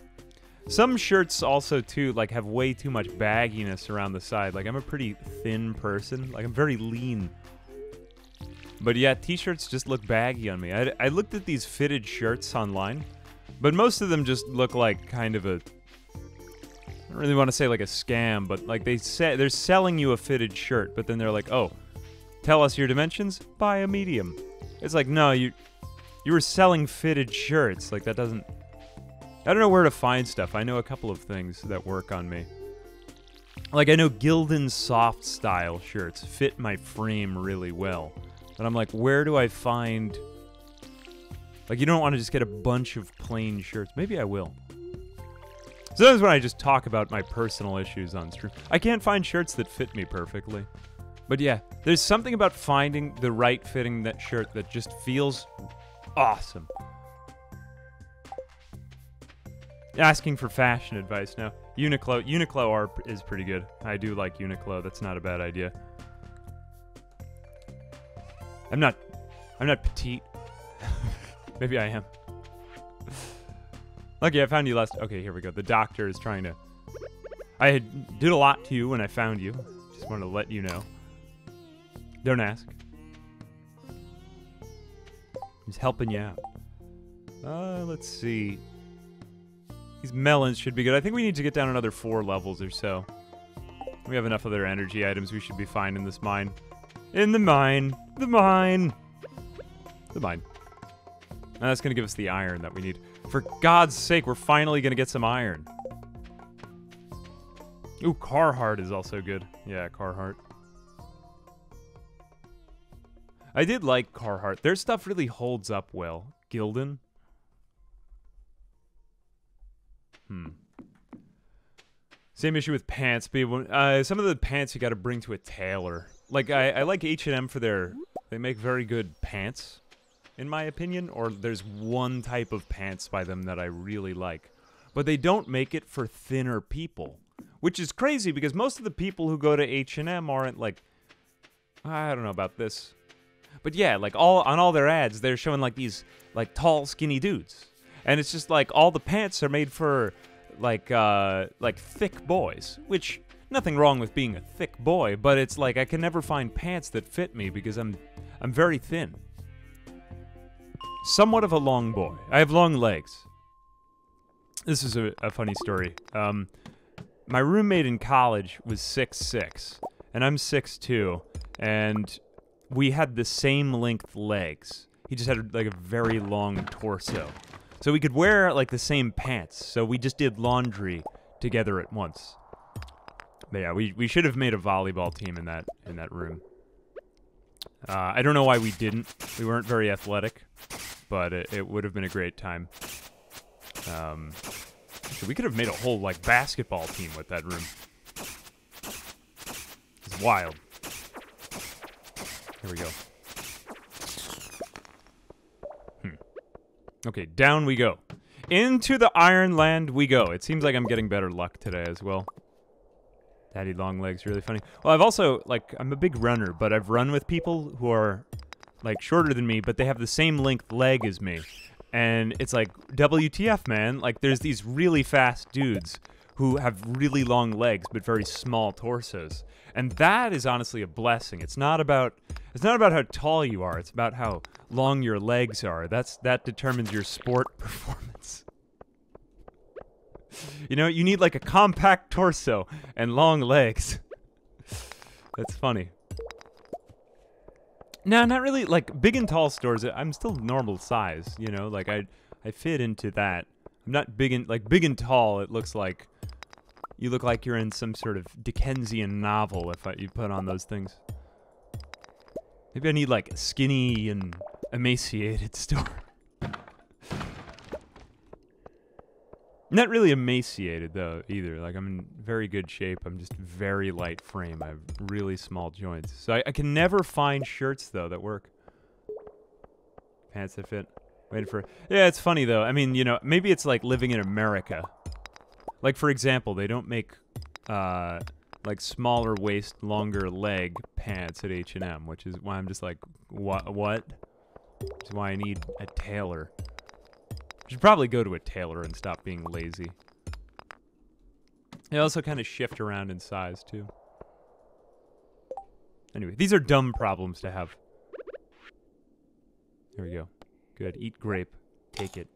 Some shirts also too like have way too much bagginess around the side. Like I'm a pretty thin person, like I'm very lean. But yeah, t-shirts just look baggy on me. I, I looked at these fitted shirts online, but most of them just look like kind of a I don't really want to say like a scam, but like they say they're selling you a fitted shirt, but then they're like, "Oh, tell us your dimensions, buy a medium." It's like, "No, you you were selling fitted shirts. Like that doesn't I don't know where to find stuff. I know a couple of things that work on me. Like I know Gildan soft style shirts fit my frame really well. But I'm like, where do I find like you don't want to just get a bunch of plain shirts. Maybe I will. Sometimes when I just talk about my personal issues on stream, I can't find shirts that fit me perfectly. But yeah, there's something about finding the right fitting that shirt that just feels awesome. Asking for fashion advice now. Uniqlo, Uniqlo are, is pretty good. I do like Uniqlo. That's not a bad idea. I'm not, I'm not petite. Maybe I am. Lucky I found you last. Okay, here we go. The doctor is trying to. I had, did a lot to you when I found you. Just wanted to let you know. Don't ask. He's helping you out. Uh, let's see. These melons should be good. I think we need to get down another four levels or so. We have enough other energy items. We should be fine in this mine. In the mine. The mine. The mine. And that's going to give us the iron that we need. For God's sake, we're finally going to get some iron. Ooh, Carhartt is also good. Yeah, Carhartt. I did like Carhartt. Their stuff really holds up well. Gildan. Hmm. Same issue with pants. People, uh, some of the pants you got to bring to a tailor. Like I, I like H and M for their. They make very good pants, in my opinion. Or there's one type of pants by them that I really like, but they don't make it for thinner people, which is crazy because most of the people who go to H and M aren't like. I don't know about this, but yeah, like all on all their ads, they're showing like these like tall, skinny dudes and it's just like all the pants are made for like uh like thick boys which nothing wrong with being a thick boy but it's like i can never find pants that fit me because i'm i'm very thin. Somewhat of a long boy. I have long legs. This is a, a funny story. Um my roommate in college was six six and i'm six two and we had the same length legs. He just had like a very long torso so we could wear like the same pants. So we just did laundry together at once. But yeah, we, we should have made a volleyball team in that in that room. Uh, I don't know why we didn't. We weren't very athletic, but it, it would have been a great time. Um, so we could have made a whole like basketball team with that room. It's wild. Here we go. Okay, down we go. Into the Iron Land we go. It seems like I'm getting better luck today as well. Daddy long legs, really funny. Well, I've also, like, I'm a big runner, but I've run with people who are, like, shorter than me, but they have the same length leg as me. And it's like, WTF, man. Like, there's these really fast dudes who have really long legs, but very small torsos. And that is honestly a blessing. It's not about it's not about how tall you are. It's about how long your legs are. That's that determines your sport performance. you know, you need like a compact torso and long legs. That's funny. No, not really. Like big and tall stores, I'm still normal size. You know, like I I fit into that. I'm not big and like big and tall. It looks like you look like you're in some sort of Dickensian novel if I, you put on those things. Maybe I need like skinny and emaciated store. Not really emaciated though either. Like I'm in very good shape. I'm just very light frame. I have really small joints. So I, I can never find shirts though that work. Pants that fit. Waiting for Yeah, it's funny though. I mean, you know, maybe it's like living in America. Like for example, they don't make uh like smaller waist, longer leg pants at H&M, which is why I'm just like what what? Is why I need a tailor. I should probably go to a tailor and stop being lazy. They also kind of shift around in size too. Anyway, these are dumb problems to have. Here we go. Good. Eat grape. Take it.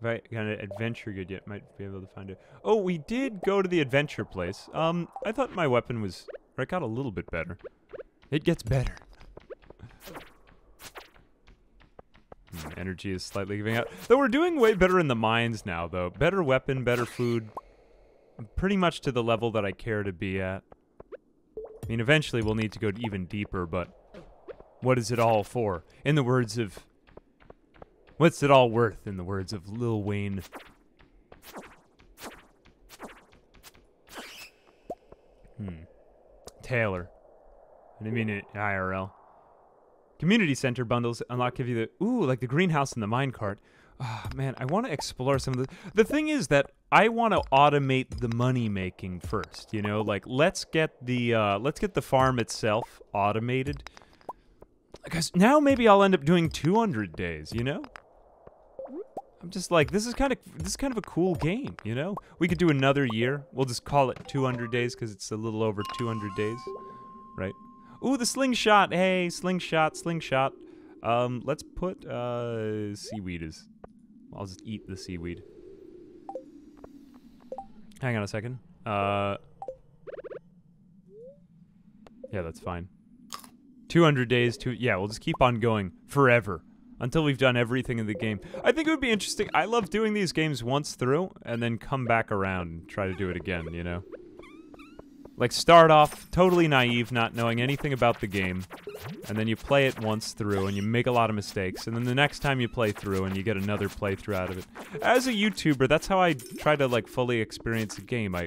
If I got an adventure good yet, might be able to find it. Oh, we did go to the adventure place. Um, I thought my weapon was... Or it got a little bit better. It gets better. Hmm, energy is slightly giving out. Though we're doing way better in the mines now, though. Better weapon, better food. Pretty much to the level that I care to be at. I mean, eventually we'll need to go even deeper, but... What is it all for? In the words of What's it all worth, in the words of Lil Wayne? Hmm. Taylor. I didn't mean it IRL. Community center bundles unlock give you the ooh like the greenhouse and the minecart. Ah, man, I want to explore some of the. The thing is that I want to automate the money making first. You know, like let's get the uh, let's get the farm itself automated. Because now maybe I'll end up doing 200 days. You know. I'm just like this is kind of this is kind of a cool game. You know, we could do another year. We'll just call it 200 days because it's a little over 200 days, right? Ooh, the slingshot. Hey, slingshot, slingshot. Um, let's put uh seaweed is I'll just eat the seaweed. Hang on a second. Uh, yeah, that's fine. 200 days to yeah, we'll just keep on going forever until we've done everything in the game. I think it would be interesting. I love doing these games once through and then come back around and try to do it again, you know. Like start off totally naive, not knowing anything about the game, and then you play it once through and you make a lot of mistakes, and then the next time you play through and you get another playthrough out of it. As a YouTuber, that's how I try to like fully experience a game. I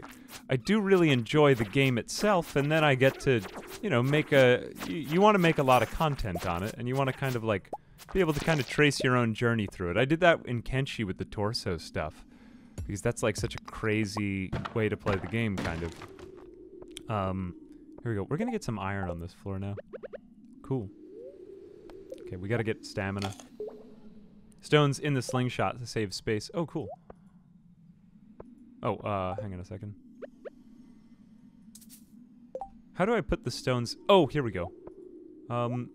I do really enjoy the game itself, and then I get to, you know, make a you, you want to make a lot of content on it, and you want to kind of like be able to kind of trace your own journey through it. I did that in Kenshi with the torso stuff because that's like such a crazy way to play the game kind of. Um, here we go. We're gonna get some iron on this floor now. Cool. Okay, we gotta get stamina. Stones in the slingshot to save space. Oh, cool. Oh, uh, hang on a second. How do I put the stones? Oh, here we go. Um,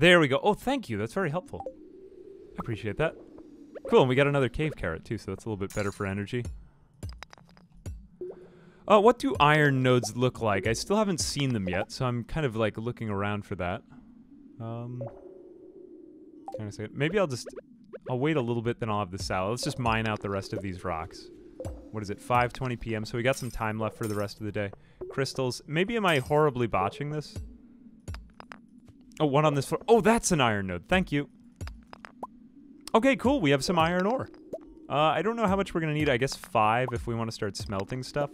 there we go. Oh, thank you. That's very helpful. I appreciate that. Cool, and we got another cave carrot too, so that's a little bit better for energy. Uh, what do iron nodes look like? I still haven't seen them yet, so I'm kind of like looking around for that. Um, second. Maybe I'll just, I'll wait a little bit, then I'll have the salad. Let's just mine out the rest of these rocks. What is it, 5.20 p.m., so we got some time left for the rest of the day. Crystals. Maybe am I horribly botching this? Oh, one on this floor. Oh, that's an iron node. Thank you. Okay, cool. We have some iron ore. Uh, I don't know how much we're to need. I guess five if we want to start smelting stuff.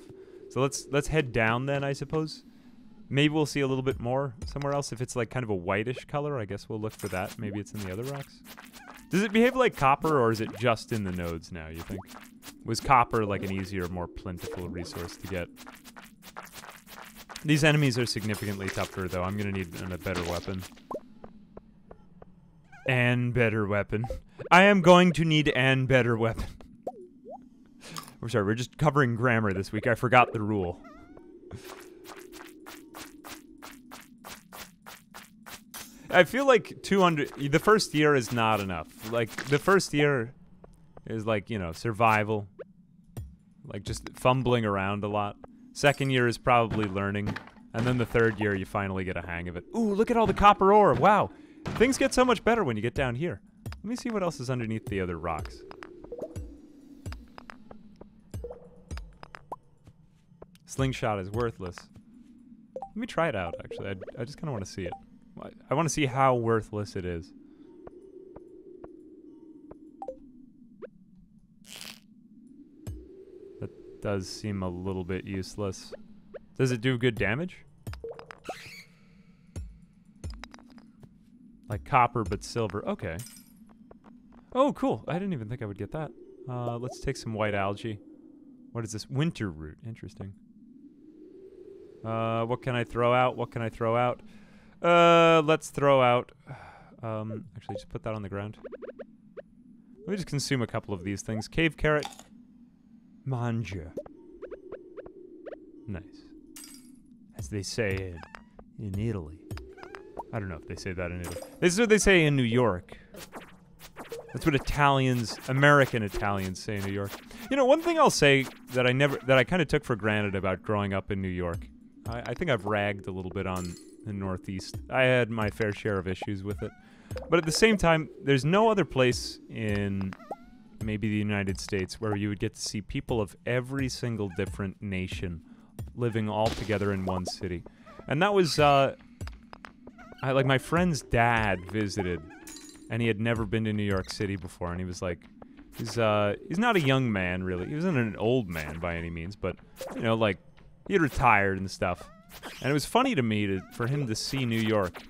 So let's let's head down then, I suppose. Maybe we'll see a little bit more somewhere else. If it's like kind of a whitish color, I guess we'll look for that. Maybe it's in the other rocks. Does it behave like copper, or is it just in the nodes now, you think? Was copper like an easier, more plentiful resource to get? These enemies are significantly tougher, though. I'm to need a better weapon. And better weapon. I am going to need an better weapon. We're sorry, we're just covering grammar this week. I forgot the rule. I feel like 200 the first year is not enough. Like the first year is like, you know, survival. Like just fumbling around a lot. Second year is probably learning. And then the third year you finally get a hang of it. Ooh, look at all the copper ore. Wow. Things get so much better when you get down here. Let me see what else is underneath the other rocks. Slingshot is worthless. Let me try it out, actually. I, I just kind of want to see it. I, I want to see how worthless it is. That does seem a little bit useless. Does it do good damage? Like copper but silver. Okay. Oh, cool. I didn't even think I would get that. Uh, let's take some white algae. What is this? Winter root. Interesting. Uh, what can I throw out? What can I throw out? Uh, let's throw out. Um, actually, just put that on the ground. Let me just consume a couple of these things. Cave carrot. Mangia. Nice. As they say in, in Italy. I don't know if they say that in Italy. This is what they say in New York. That's what Italians, American Italians say in New York. You know, one thing I'll say that I never, that I kind of took for granted about growing up in New York. I, I think I've ragged a little bit on the Northeast. I had my fair share of issues with it. But at the same time, there's no other place in maybe the United States where you would get to see people of every single different nation living all together in one city. And that was, uh, I, like, my friend's dad visited, and he had never been to New York City before, and he was like, he's, uh, he's not a young man, really. He wasn't an old man by any means, but, you know, like, he had retired and stuff. And it was funny to me to, for him to see New York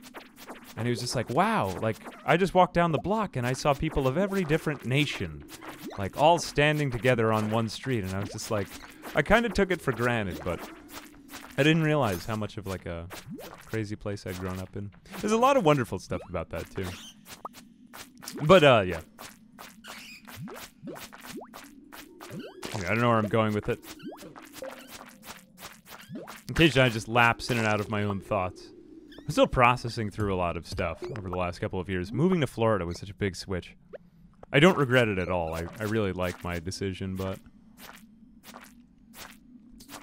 And he was just like, wow, like I just walked down the block and I saw people of every different nation, like all standing together on one street. And I was just like, I kind of took it for granted, but I didn't realize how much of like a crazy place I'd grown up in. There's a lot of wonderful stuff about that too. But uh, yeah. I don't know where I'm going with it. Occasionally, I just lapse in and out of my own thoughts. I'm still processing through a lot of stuff over the last couple of years. Moving to Florida was such a big switch. I don't regret it at all. I, I really like my decision, but.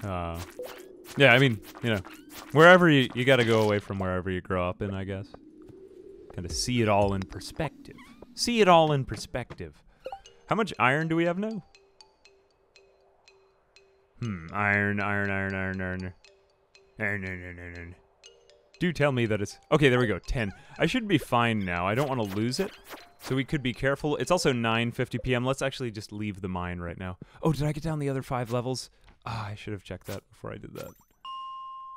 Uh, yeah, I mean, you know, wherever you, you got to go away from wherever you grow up in, I guess. Kind of see it all in perspective. See it all in perspective. How much iron do we have now? Hmm, iron, iron, iron, iron, iron. Iron, iron, iron, iron, iron. Do tell me that it's... Okay, there we go, 10. I should be fine now. I don't want to lose it. So we could be careful. It's also 9.50 p.m. Let's actually just leave the mine right now. Oh, did I get down the other five levels? Ah, I should have checked that before I did that.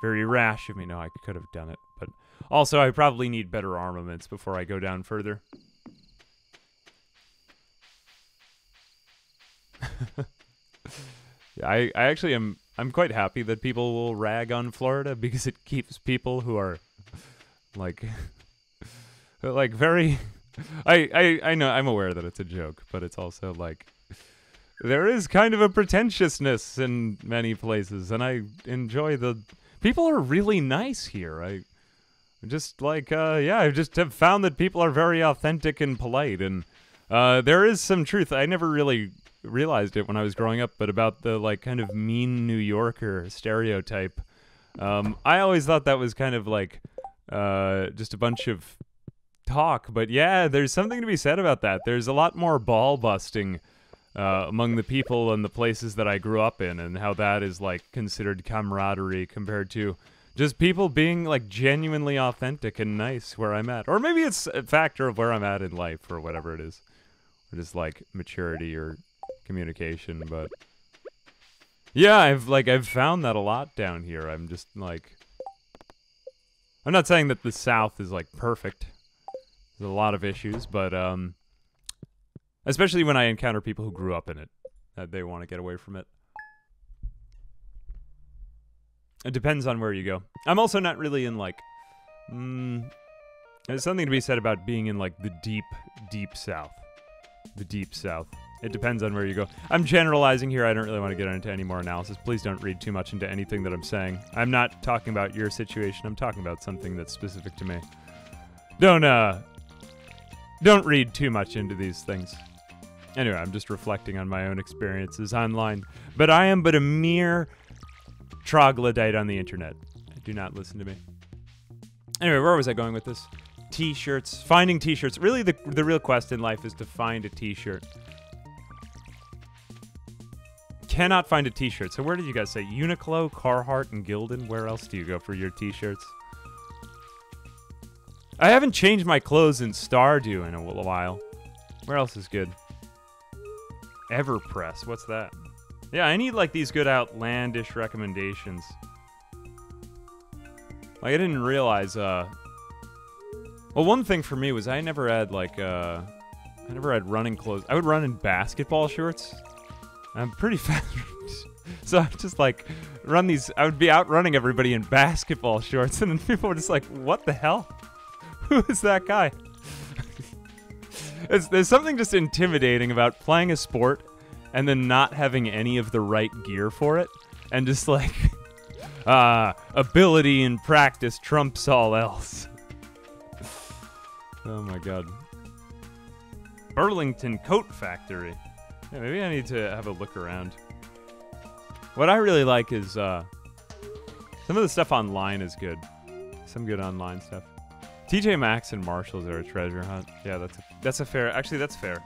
Very rash of me. No, I could have done it. But also, I probably need better armaments before I go down further. yeah, I, I actually am I'm quite happy that people will rag on Florida because it keeps people who are like like very I, I I know I'm aware that it's a joke, but it's also like there is kind of a pretentiousness in many places and I enjoy the people are really nice here. I just like uh yeah, I just have found that people are very authentic and polite and uh there is some truth. I never really realized it when I was growing up, but about the like kind of mean New Yorker stereotype. Um, I always thought that was kind of like uh, just a bunch of talk, but yeah, there's something to be said about that. There's a lot more ball busting uh, among the people and the places that I grew up in, and how that is like considered camaraderie compared to just people being like genuinely authentic and nice where I'm at, or maybe it's a factor of where I'm at in life or whatever it is, or just like maturity or communication, but yeah, I've like I've found that a lot down here. I'm just like I'm not saying that the South is like perfect. There's a lot of issues, but um especially when I encounter people who grew up in it, that they want to get away from it. It depends on where you go. I'm also not really in like mm, there's something to be said about being in like the deep deep south. The deep south. It depends on where you go. I'm generalizing here. I don't really want to get into any more analysis. Please don't read too much into anything that I'm saying. I'm not talking about your situation. I'm talking about something that's specific to me. Don't uh don't read too much into these things. Anyway, I'm just reflecting on my own experiences online. But I am but a mere troglodyte on the internet. Do not listen to me. Anyway, where was I going with this? T-shirts, finding T-shirts. Really, the the real quest in life is to find a T-shirt cannot find a t-shirt. So where did you guys say? Uniqlo, Carhartt, and Gildan? Where else do you go for your t-shirts? I haven't changed my clothes in Stardew in a while. Where else is good? Everpress. What's that? Yeah, I need like these good outlandish recommendations. Like I didn't realize uh Well, one thing for me was I never had like uh I never had running clothes. I would run in basketball shorts. I'm pretty fast. so I'm just like run these. I would be out running everybody in basketball shorts, and then people were just like, "What the hell? Who is that guy?" there's something just intimidating about playing a sport and then not having any of the right gear for it, and just like, uh, ability and practice trumps all else. oh my god. Burlington Coat Factory. Yeah, maybe I need to have a look around. What I really like is uh, some of the stuff online is good. Some good online stuff. TJ Maxx and Marshalls are a treasure hunt. Yeah, that's a, that's a fair. Actually, that's fair.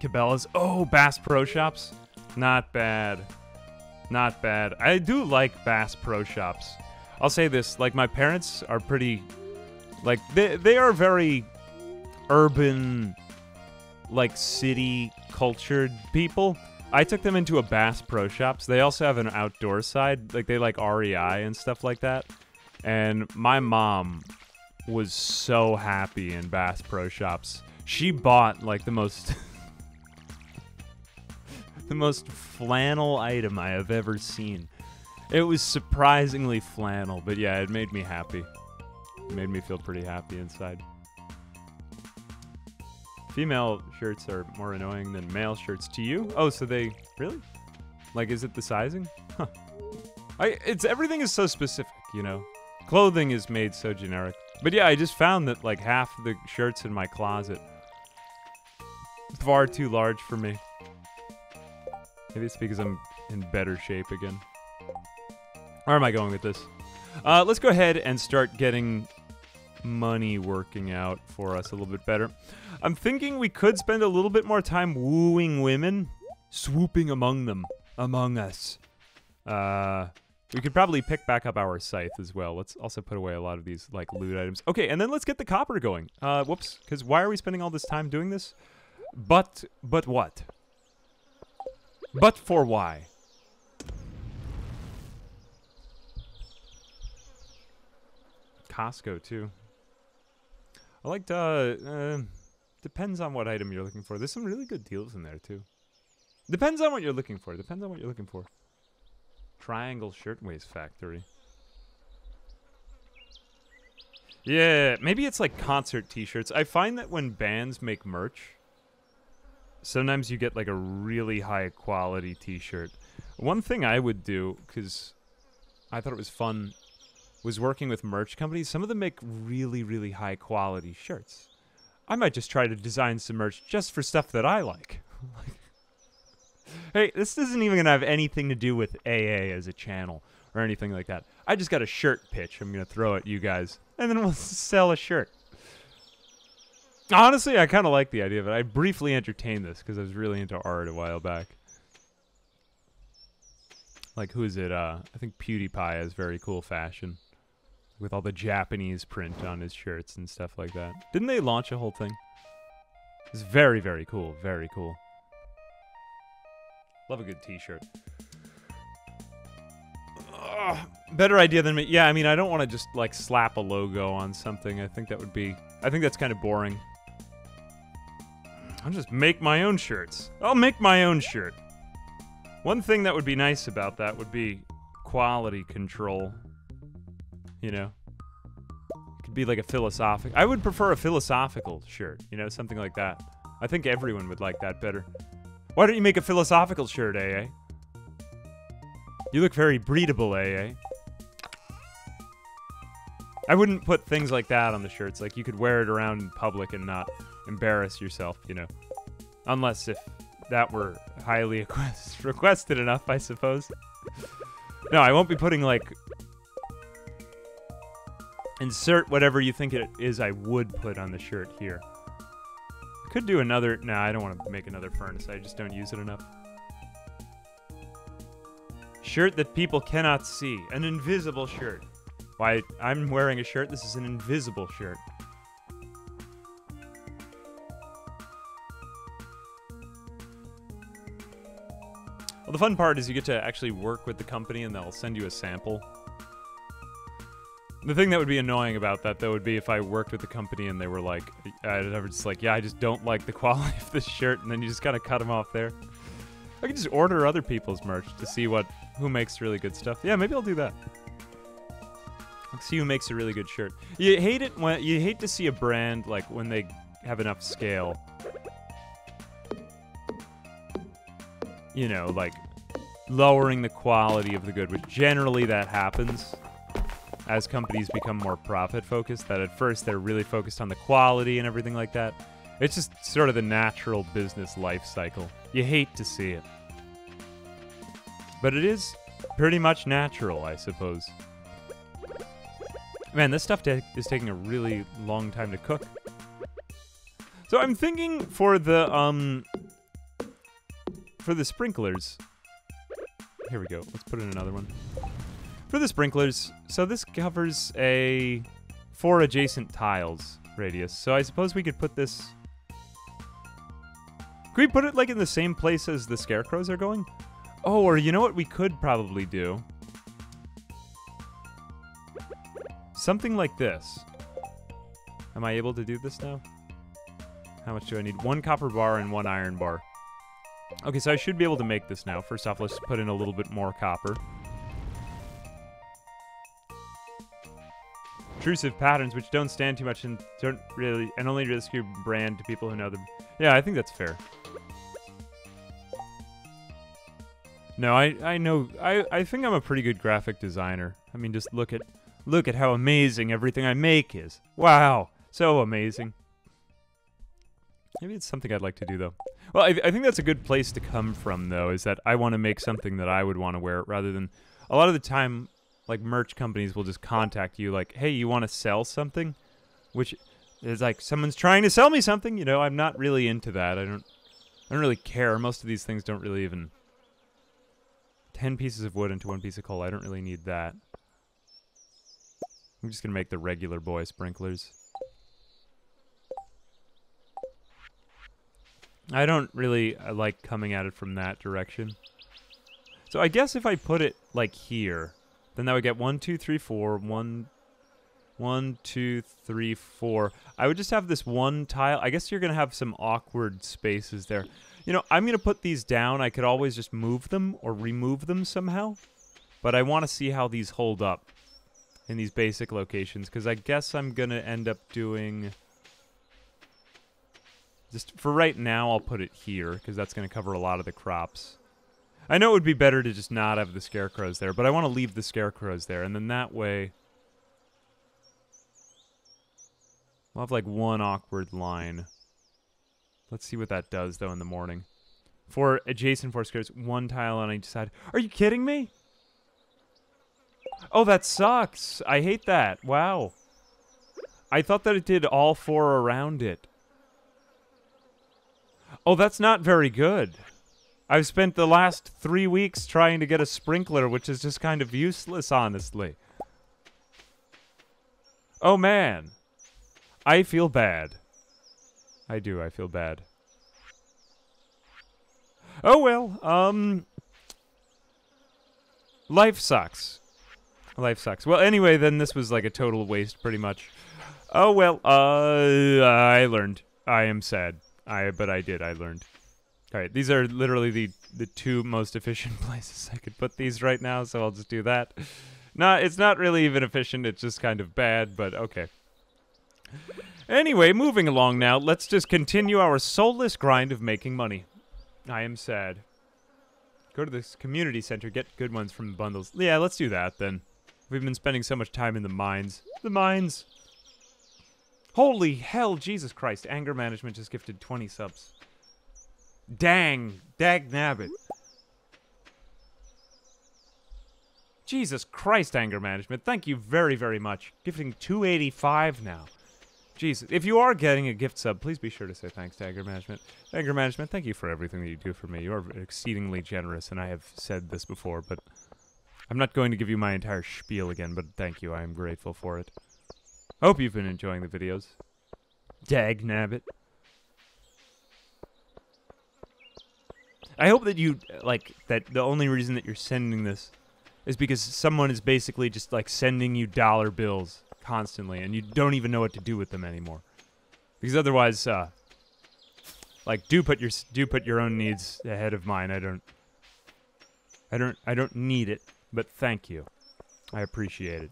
Cabela's. Oh, Bass Pro Shops. Not bad. Not bad. I do like Bass Pro Shops. I'll say this: like my parents are pretty like they they are very urban, like city cultured people. I took them into a Bass Pro Shops. They also have an outdoor side, like they like REI and stuff like that. And my mom was so happy in Bass Pro Shops. She bought like the most the most flannel item I have ever seen. It was surprisingly flannel, but yeah, it made me happy. Made me feel pretty happy inside. Female shirts are more annoying than male shirts to you. Oh, so they really? Like, is it the sizing? Huh. I it's everything is so specific, you know. Clothing is made so generic. But yeah, I just found that like half the shirts in my closet far too large for me. Maybe it's because I'm in better shape again. Where am I going with this? Uh, let's go ahead and start getting money working out for us a little bit better. I'm thinking we could spend a little bit more time wooing women, swooping among them, among us. Uh, we could probably pick back up our scythe as well. Let's also put away a lot of these like loot items. Okay, and then let's get the copper going. Uh, whoops, because why are we spending all this time doing this? But, but what? But for why? Costco too. I liked uh, uh depends on what item you're looking for. There's some really good deals in there too. Depends on what you're looking for. Depends on what you're looking for. Triangle Shirtwaist Factory. Yeah, maybe it's like concert t-shirts. I find that when bands make merch, sometimes you get like a really high quality t-shirt. One thing I would do cuz I thought it was fun was working with merch companies. Some of them make really really high quality shirts. I might just try to design some merch just for stuff that I like. hey, this isn't even going to have anything to do with AA as a channel or anything like that. I just got a shirt pitch I'm going to throw at you guys, and then we'll sell a shirt. Honestly, I kind of like the idea of it. I briefly entertained this because I was really into art a while back. Like, who is it? Uh, I think PewDiePie has very cool fashion with all the Japanese print on his shirts and stuff like that. Didn't they launch a whole thing? It's very, very cool. Very cool. Love a good t-shirt. Better idea than me. Yeah, I mean, I don't want to just like slap a logo on something. I think that would be. I think that's kind of boring. I'll just make my own shirts. I'll make my own shirt. One thing that would be nice about that would be quality control. You know, it could be like a philosophic. I would prefer a philosophical shirt. You know, something like that. I think everyone would like that better. Why don't you make a philosophical shirt, AA? You look very breedable, AA. I wouldn't put things like that on the shirts. Like, you could wear it around in public and not embarrass yourself, you know. Unless if that were highly requested enough, I suppose. No, I won't be putting, like... Insert whatever you think it is I would put on the shirt here. Could do another... Nah, I don't want to make another furnace. I just don't use it enough. Shirt that people cannot see. An invisible shirt. Why, I'm wearing a shirt. This is an invisible shirt. Well, the fun part is you get to actually work with the company and they'll send you a sample. The thing that would be annoying about that, though, would be if I worked with the company and they were like, I was just like, yeah, I just don't like the quality of this shirt, and then you just kind of cut them off there. I could just order other people's merch to see what who makes really good stuff. Yeah, maybe I'll do that. Let's see who makes a really good shirt. You hate it when you hate to see a brand like when they have enough scale. You know, like lowering the quality of the good, which generally that happens as companies become more profit focused, that at first they're really focused on the quality and everything like that. It's just sort of the natural business life cycle. You hate to see it. But it is pretty much natural, I suppose. Man, this stuff is taking a really long time to cook. So I'm thinking for the, um... For the sprinklers... Here we go. Let's put in another one. For the sprinklers, so this covers a four adjacent tiles radius. So I suppose we could put this Could we put it like in the same place as the scarecrows are going? Oh, or you know what we could probably do? Something like this. Am I able to do this now? How much do I need? One copper bar and one iron bar. Okay, so I should be able to make this now. First off, let's put in a little bit more copper. Intrusive patterns which don't stand too much and don't really and only risk your brand to people who know them. Yeah, I think that's fair. No, I I know I I think I'm a pretty good graphic designer. I mean, just look at look at how amazing everything I make is. Wow, so amazing. Maybe it's something I'd like to do though. Well, I, I think that's a good place to come from though. Is that I want to make something that I would want to wear rather than a lot of the time, like merch companies will just contact you like, "Hey, you want to sell something?" Which is like someone's trying to sell me something. You know, I'm not really into that. I don't. I don't really care. Most of these things don't really even. Ten pieces of wood into one piece of coal. I don't really need that. I'm just gonna make the regular boy sprinklers. I don't really uh, like coming at it from that direction. So I guess if I put it like here, then that would get one, two, three, four, one, one, two, three, four. I would just have this one tile. I guess you're gonna have some awkward spaces there. You know, I'm gonna put these down. I could always just move them or remove them somehow, but I want to see how these hold up in these basic locations because I guess I'm gonna end up doing. Just for right now, I'll put it here because that's going to cover a lot of the crops. I know it would be better to just not have the scarecrows there, but I want to leave the scarecrows there, and then that way we'll have like one awkward line. Let's see what that does though in the morning. For adjacent four squares, one tile on each side. Are you kidding me? Oh, that sucks. I hate that. Wow. I thought that it did all four around it. Oh, that's not very good. I've spent the last three weeks trying to get a sprinkler, which is just kind of useless, honestly. Oh, man. I feel bad. I do, I feel bad. Oh, well, um... Life sucks. Life sucks. Well, anyway, then this was like a total waste, pretty much. Oh, well, uh, I learned. I am sad. I but I did. I learned. All right, these are literally the the two most efficient places I could put these right now, so I'll just do that. Not it's not really even efficient. It's just kind of bad, but okay. Anyway, moving along now. Let's just continue our soulless grind of making money. I am sad. Go to this community center, get good ones from the bundles. Yeah, let's do that then. We've been spending so much time in the mines. The mines. Holy hell, Jesus Christ. Anger Management just gifted 20 subs. Dang. Dag nabbit. Jesus Christ, Anger Management. Thank you very, very much. Gifting 285 now. Jesus. If you are getting a gift sub, please be sure to say thanks to Anger Management. Anger Management, thank you for everything that you do for me. You are exceedingly generous, and I have said this before, but I'm not going to give you my entire spiel again, but thank you. I am grateful for it. Hope you've been enjoying the videos. Dag nabbit. I hope that you like that the only reason that you're sending this is because someone is basically just like sending you dollar bills constantly and you don't even know what to do with them anymore. Because otherwise uh like do put your do put your own needs ahead of mine. I don't I don't I don't need it, but thank you. I appreciate it.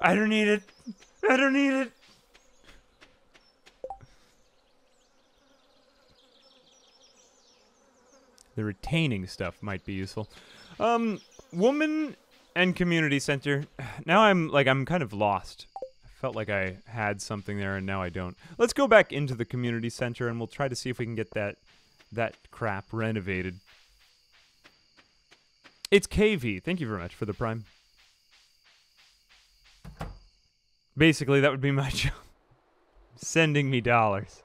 I don't need it. I don't need it. The retaining stuff might be useful. Um, woman and community center. Now I'm like I'm kind of lost. I felt like I had something there and now I don't. Let's go back into the community center and we'll try to see if we can get that that crap renovated. It's KV. Thank you very much for the prime. Basically, that would be my job. Sending me dollars.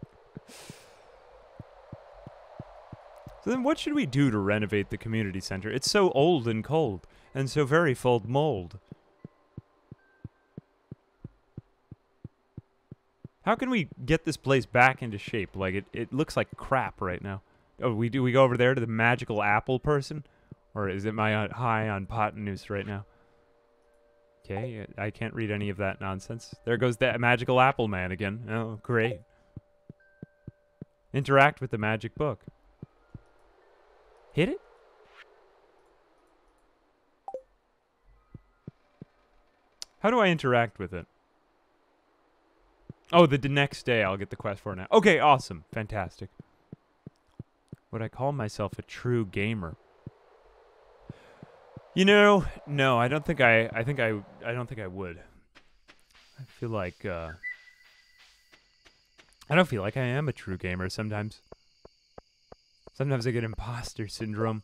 So then what should we do to renovate the community center? It's so old and cold, and so very full of mold. How can we get this place back into shape? Like, it, it looks like crap right now. Oh, we do we go over there to the magical apple person, or is it my uh, high on pot news right now? Okay, I can't read any of that nonsense. There goes that magical apple man again. Oh, great. Interact with the magic book. Hit it? How do I interact with it? Oh, the, the next day I'll get the quest for now. Okay, awesome. Fantastic. Would I call myself a true gamer? You know, no, I don't think I I think I I don't think I would. I feel like uh I don't feel like I am a true gamer sometimes. Sometimes I get imposter syndrome.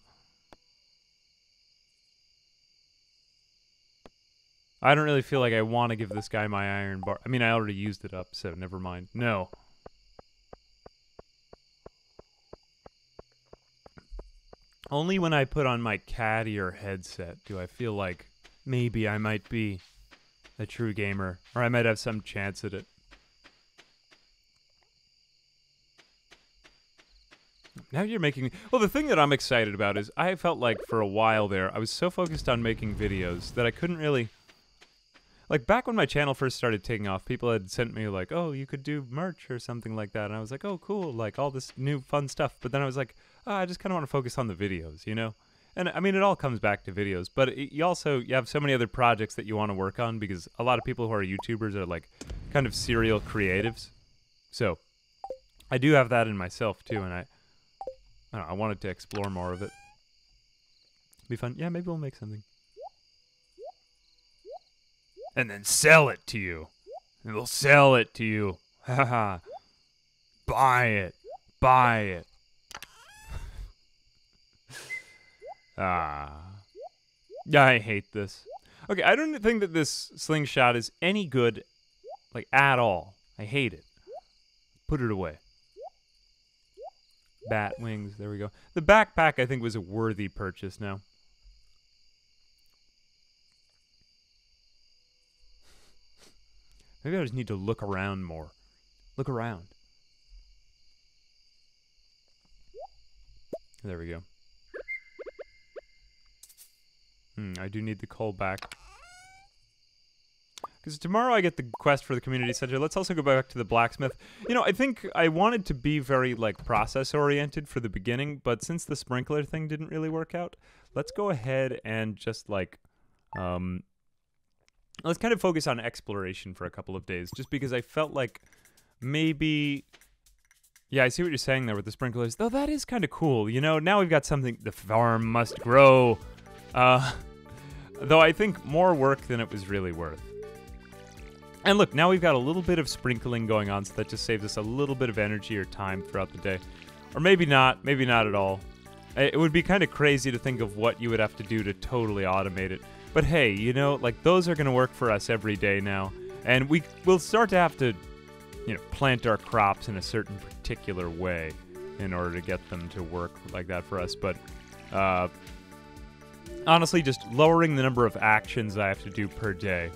I don't really feel like I want to give this guy my iron bar. I mean, I already used it up, so never mind. No. Only when I put on my cattier headset do I feel like maybe I might be a true gamer, or I might have some chance at it. Now you're making. Well, the thing that I'm excited about is I felt like for a while there, I was so focused on making videos that I couldn't really. Like back when my channel first started taking off, people had sent me like, "Oh, you could do merch or something like that," and I was like, "Oh, cool!" Like all this new fun stuff. But then I was like, oh, "I just kind of want to focus on the videos," you know. And I mean, it all comes back to videos, but it, you also you have so many other projects that you want to work on because a lot of people who are YouTubers are like kind of serial creatives. So I do have that in myself too, and I I know, I wanted to explore more of it. Be fun. Yeah, maybe we'll make something. And then sell it to you. And they'll sell it to you. Haha. Buy it. Buy it. ah. Yeah, I hate this. Okay, I don't think that this slingshot is any good, like, at all. I hate it. Put it away. Bat wings, there we go. The backpack, I think, was a worthy purchase now. Maybe I just need to look around more. Look around. There we go. Hmm, I do need the coal back. Because tomorrow I get the quest for the community center. Let's also go back to the blacksmith. You know, I think I wanted to be very, like, process oriented for the beginning, but since the sprinkler thing didn't really work out, let's go ahead and just, like, um, let's kind of focus on exploration for a couple of days, just because I felt like maybe. Yeah, I see what you're saying there with the sprinklers. Though that is kind of cool. You know, now we've got something. The farm must grow. Uh, though I think more work than it was really worth. And look, now we've got a little bit of sprinkling going on, so that just saves us a little bit of energy or time throughout the day. Or maybe not, maybe not at all. It would be kind of crazy to think of what you would have to do to totally automate it. But hey, you know, like those are going to work for us every day now. And we will start to have to, you know, plant our crops in a certain particular way in order to get them to work like that for us. But uh, honestly, just lowering the number of actions I have to do per day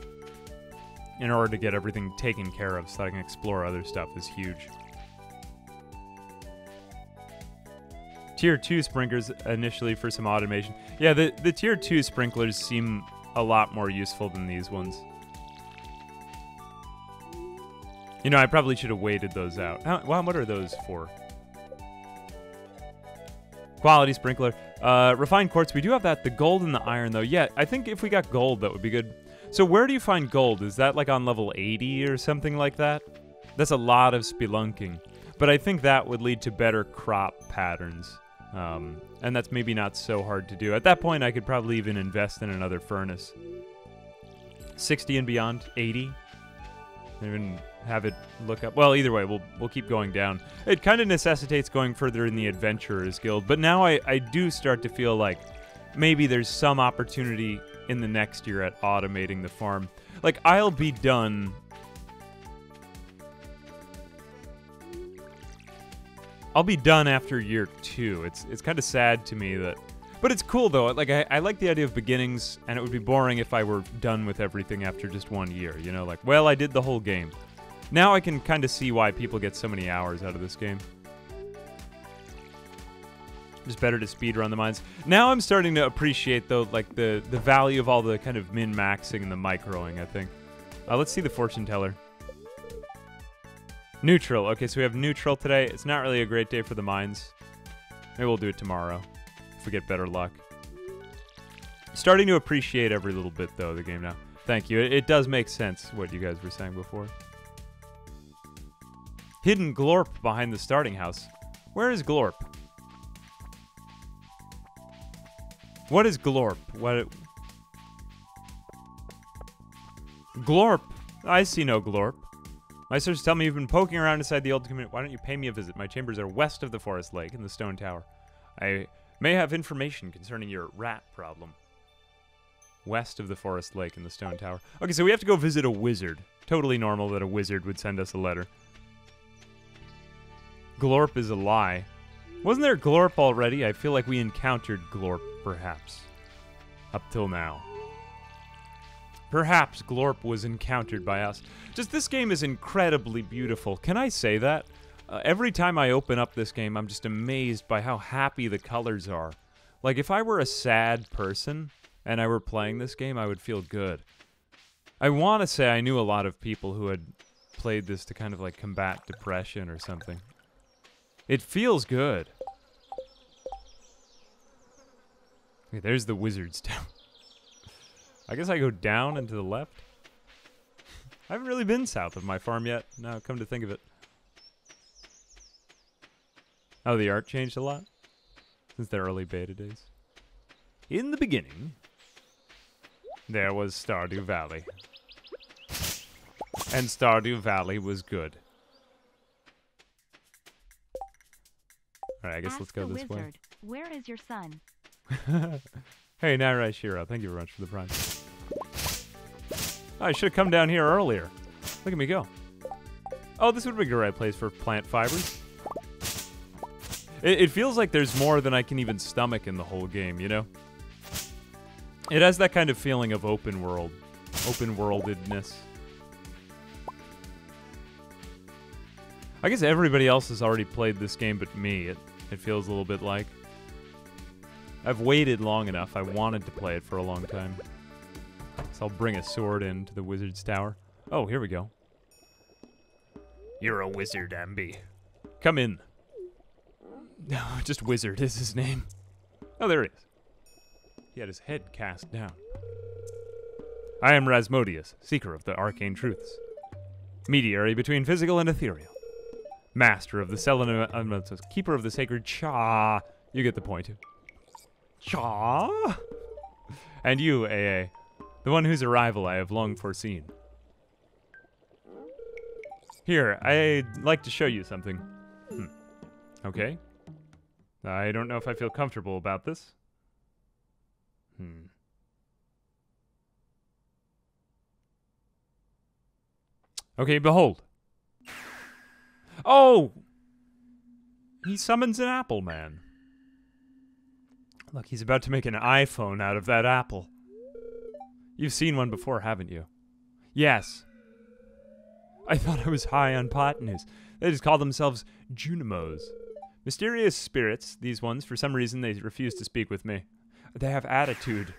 in order to get everything taken care of so that I can explore other stuff is huge. Tier 2 sprinklers initially for some automation. Yeah, the, the Tier 2 sprinklers seem a lot more useful than these ones. You know, I probably should have waited those out. How, what are those for? Quality sprinkler. Uh, refined quartz. We do have that. The gold and the iron, though. Yeah, I think if we got gold, that would be good. So where do you find gold? Is that like on level 80 or something like that? That's a lot of spelunking. But I think that would lead to better crop patterns. Um, and that's maybe not so hard to do. At that point, I could probably even invest in another furnace. 60 and beyond, 80. Even have it look up. Well, either way, we'll we'll keep going down. It kind of necessitates going further in the Adventurers Guild, but now I, I do start to feel like maybe there's some opportunity in the next year at automating the farm. Like, I'll be done. I'll be done after year two. It's it's kind of sad to me that, but it's cool though. Like I, I like the idea of beginnings, and it would be boring if I were done with everything after just one year. You know, like well, I did the whole game. Now I can kind of see why people get so many hours out of this game. Just better to speed run the mines. Now I'm starting to appreciate though, like the the value of all the kind of min maxing and the microing. I think. Uh, let's see the fortune teller. Neutral. Okay, so we have neutral today. It's not really a great day for the mines. Maybe we'll do it tomorrow if we get better luck. Starting to appreciate every little bit though the game now. Thank you. It, it does make sense what you guys were saying before. Hidden Glorp behind the starting house. Where is Glorp? What is Glorp? What? Glorp. I see no Glorp. My sources tell me you've been poking around inside the old community. Why don't you pay me a visit? My chambers are west of the forest lake in the stone tower. I may have information concerning your rat problem. West of the forest lake in the stone tower. Okay, so we have to go visit a wizard. Totally normal that a wizard would send us a letter. Glorp is a lie. Wasn't there Glorp already? I feel like we encountered Glorp, perhaps. Up till now. Perhaps Glorp was encountered by us. Just this game is incredibly beautiful. Can I say that? Uh, every time I open up this game, I'm just amazed by how happy the colors are. Like, if I were a sad person and I were playing this game, I would feel good. I want to say I knew a lot of people who had played this to kind of like combat depression or something. It feels good. Okay, there's the wizard's town. I guess I go down and to the left. I haven't really been south of my farm yet. Now, come to think of it. Oh, the art changed a lot since the early beta days. In the beginning, there was Stardew Valley. And Stardew Valley was good. Alright, I guess Ask let's go the this wizard, Where is your son? hey, Naira Shiro, thank you very much for the prime. Oh, I should have come down here earlier. Look at me go. Oh, this would be a great place for plant fibers. It, it feels like there's more than I can even stomach in the whole game, you know? It has that kind of feeling of open world, open worldedness. I guess everybody else has already played this game but me. It it feels a little bit like. I've waited long enough. I wanted to play it for a long time. So I'll bring a sword into the wizard's tower. Oh, here we go. You're a wizard, Ambi. Come in. No, just wizard is his name. Oh, there he is. He had his head cast down. I am Rasmodius, seeker of the arcane truths, mediary between physical and ethereal, master of the Selene, uh, keeper of the sacred Cha. You get the point. Cha. And you, AA, the one whose arrival I have long foreseen. Here, I'd like to show you something. Hmm. Okay. I don't know if I feel comfortable about this. Hmm. Okay, behold. Oh! He summons an apple man. Look, he's about to make an iPhone out of that apple. You've seen one before, haven't you? Yes. I thought I was high on pot news. They just call themselves Junimos. Mysterious spirits, these ones. For some reason, they refuse to speak with me. They have attitude.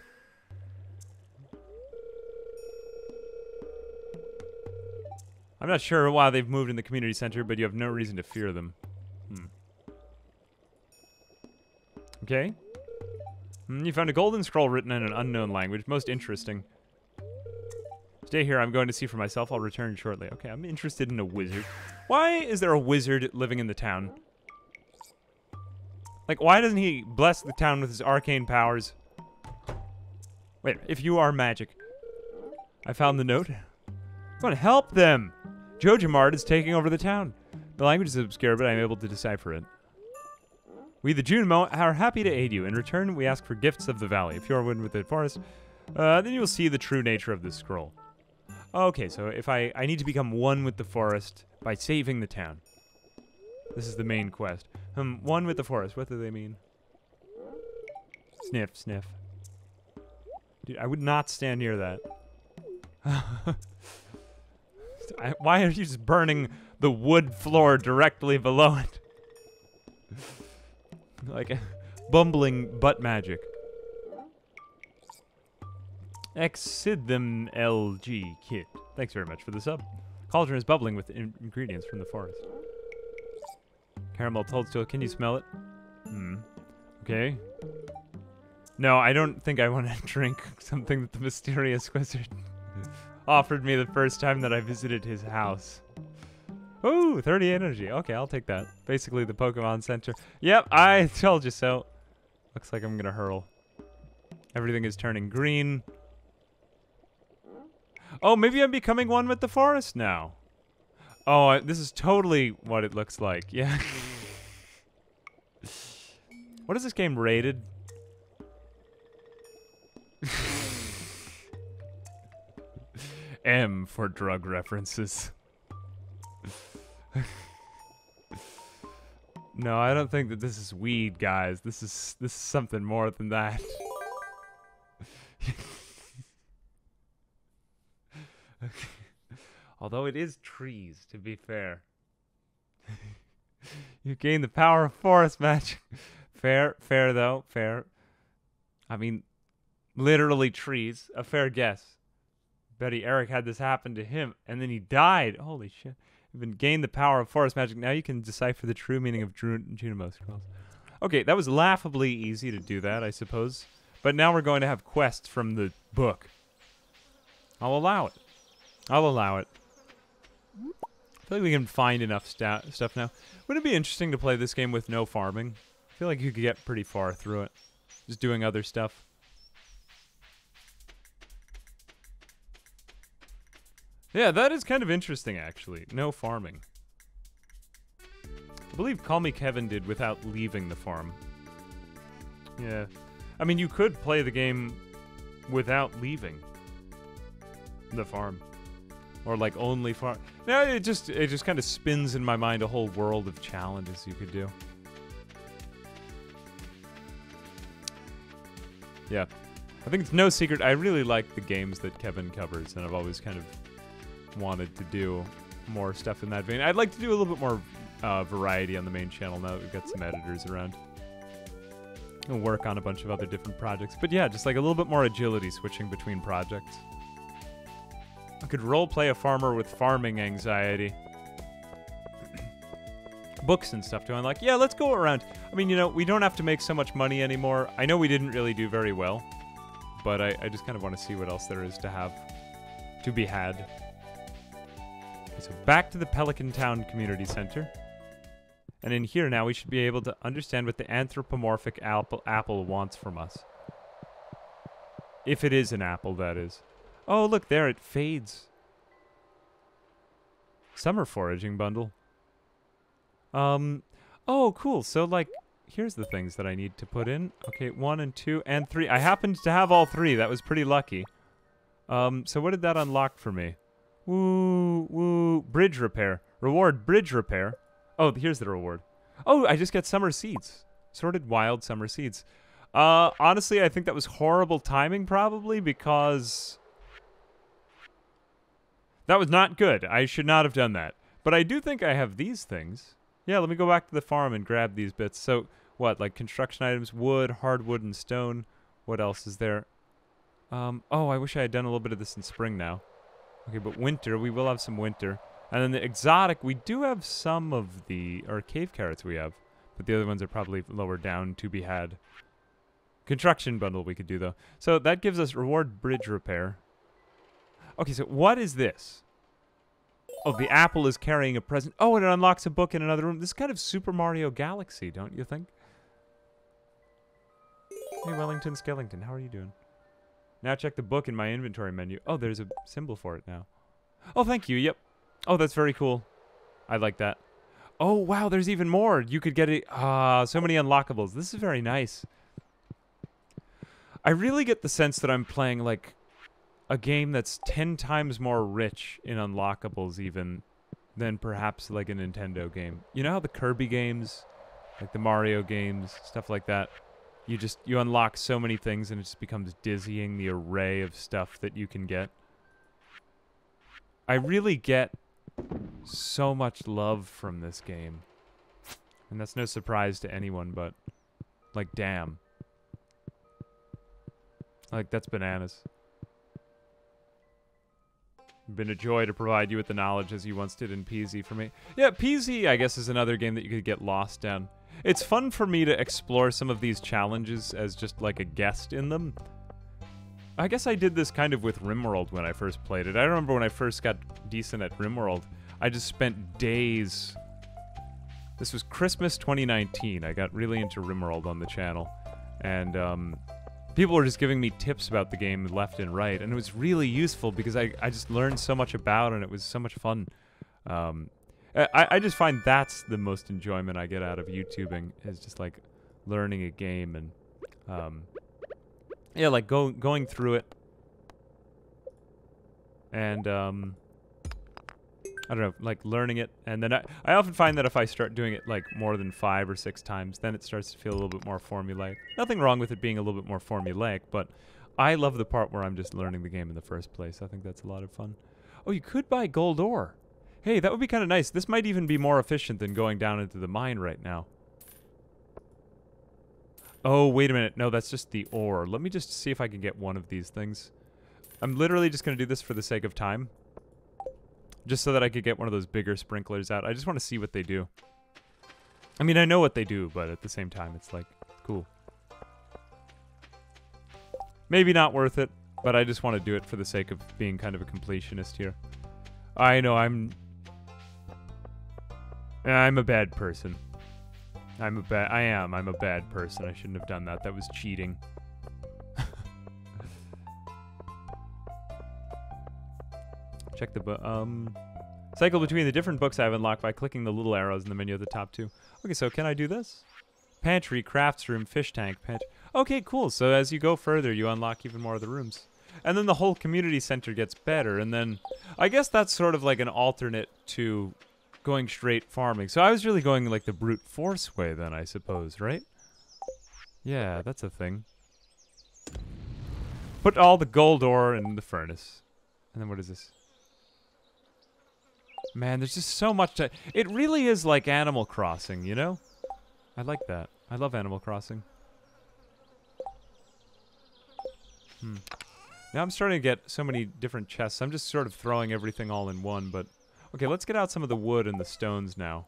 I'm not sure why they've moved in the community center, but you have no reason to fear them. Hmm. Okay. Hmm, you found a golden scroll written in an unknown language. Most interesting. Stay here. I'm going to see for myself. I'll return shortly. Okay, I'm interested in a wizard. Why is there a wizard living in the town? Like, why doesn't he bless the town with his arcane powers? Wait, if you are magic. I found the note. Come on, help them! JojaMart is taking over the town. The language is obscure, but I'm able to decipher it. We, the Junimo, are happy to aid you. In return, we ask for gifts of the valley. If you are one with the forest, uh, then you will see the true nature of this scroll. Okay, so if I, I need to become one with the forest by saving the town. This is the main quest. Um, one with the forest. What do they mean? Sniff, sniff. Dude, I would not stand near that. I, why are you just burning the wood floor directly below it? like, bumbling butt magic. Exidthem LG Kit. Thanks very much for the sub. Cauldron is bubbling with in- ingredients from the forest. Caramel toadstool. Can you smell it? Hmm. Okay. No, I don't think I want to drink something that the mysterious wizard offered me the first time that I visited his house. Ooh, 30 energy. Okay, I'll take that. Basically, the Pokemon Center. Yep, I told you so. Looks like I'm gonna hurl. Everything is turning green. Oh, maybe I'm becoming one with the forest now. Oh, I, this is totally what it looks like. Yeah. what is this game rated? M for drug references. no, I don't think that this is weed, guys. This is this is something more than that. okay. Although it is trees, to be fair. you gain the power of forest magic. fair, fair though, fair. I mean, literally trees. A fair guess. Betty Eric had this happen to him, and then he died. Holy shit. Been gained the power of forest magic. Now you can decipher the true meaning of Junimo scrolls. Okay, that was laughably easy to do that, I suppose. But now we're going to have quests from the book. I'll allow it. I'll allow it. I feel like we can find enough stuff now. Wouldn't it be interesting to play this game with no farming? I feel like you could get pretty far through it. Just doing other stuff. Yeah, that is kind of interesting, actually. No farming. I believe Call Me Kevin did without leaving the farm. Yeah. I mean, you could play the game without leaving the farm. Or like only farm. No, it just it just kind of spins in my mind a whole world of challenges you could do. Yeah. I think it's no secret I really like the games that Kevin covers and I've always kind of wanted to do more stuff in that vein. I'd like to do a little bit more uh, variety on the main channel now that we've got some editors around. And work on a bunch of other different projects. But yeah, just like a little bit more agility switching between projects. I could role play a farmer with farming anxiety. Books and stuff too. I'm like, yeah, let's go around. I mean, you know, we don't have to make so much money anymore. I know we didn't really do very well, but I, I just kind of want to see what else there is to have, to be had. So back to the Pelican Town Community Center. And in here now, we should be able to understand what the anthropomorphic apple, apple wants from us. If it is an apple, that is. Oh, look there, it fades. Summer foraging bundle. Um, oh, cool. So, like, here's the things that I need to put in. Okay, one and two and three. I happened to have all three. That was pretty lucky. Um, so what did that unlock for me? Woo, woo. Bridge repair. Reward bridge repair. Oh, here's the reward. Oh, I just get summer seeds. Sorted wild summer seeds. Uh, honestly, I think that was horrible timing, probably, because that was not good. I should not have done that. But I do think I have these things. Yeah, let me go back to the farm and grab these bits. So, what, like construction items, wood, hardwood, and stone. What else is there? Um, oh, I wish I had done a little bit of this in spring now. Okay, but winter, we will have some winter. And then the exotic, we do have some of the, or cave carrots we have. But the other ones are probably lower down to be had. Construction bundle we could do though. So that gives us reward bridge repair. Okay, so what is this? Oh, the apple is carrying a present. Oh, and it unlocks a book in another room. This is kind of Super Mario Galaxy, don't you think? Hey, Wellington Skellington, how are you doing? Now check the book in my inventory menu. Oh, there's a symbol for it now. Oh, thank you. Yep. Oh, that's very cool. I like that. Oh, wow, there's even more. You could get it. Ah, so many unlockables. This is very nice. I really get the sense that I'm playing, like, a game that's 10 times more rich in unlockables, even, than perhaps, like, a Nintendo game. You know how the Kirby games, like the Mario games, stuff like that, you just, you unlock so many things and it just becomes dizzying, the array of stuff that you can get. I really get so much love from this game. And that's no surprise to anyone, but Like, damn. Like, that's bananas. Been a joy to provide you with the knowledge as you once did in PZ for me. Yeah, PZ, I guess, is another game that you could get lost down. It's fun for me to explore some of these challenges as just like a guest in them. I guess I did this kind of with RimWorld when I first played it. I remember when I first got decent at RimWorld, I just spent days. This was Christmas 2019. I got really into RimWorld on the channel. And um, people were just giving me tips about the game left and right. And it was really useful because I, I just learned so much about it and it was so much fun. Um, I, I just find that's the most enjoyment I get out of YouTubing is just like learning a game and um, yeah, like go, going through it and um, I don't know, like learning it, and then I, I often find that if I start doing it like more than five or six times, then it starts to feel a little bit more formulaic. Nothing wrong with it being a little bit more formulaic, but I love the part where I'm just learning the game in the first place. I think that's a lot of fun. Oh, you could buy gold ore. Hey, that would be kind of nice. This might even be more efficient than going down into the mine right now. Oh, wait a minute. No, that's just the ore. Let me just see if I can get one of these things. I'm literally just going to do this for the sake of time. Just so that I could get one of those bigger sprinklers out. I just want to see what they do. I mean, I know what they do, but at the same time, it's like, cool. Maybe not worth it, but I just want to do it for the sake of being kind of a completionist here. I know I'm... I'm a bad person. I'm a bad... I am. I'm a bad person. I shouldn't have done that. That was cheating. Check the book. Um, cycle between the different books I've unlocked by clicking the little arrows in the menu at the top two. Okay, so can I do this? Pantry, crafts room, fish tank, pantry. Okay, cool. So as you go further, you unlock even more of the rooms. And then the whole community center gets better. And then I guess that's sort of like an alternate to going straight farming. So I was really going like the brute force way then, I suppose, right? Yeah, that's a thing. Put all the gold ore in the furnace. And then what is this? Man, there's just so much to... It really is like Animal Crossing, you know? I like that. I love Animal Crossing. Hmm. Now I'm starting to get so many different chests. I'm just sort of throwing everything all in one, but... Okay, let's get out some of the wood and the stones now.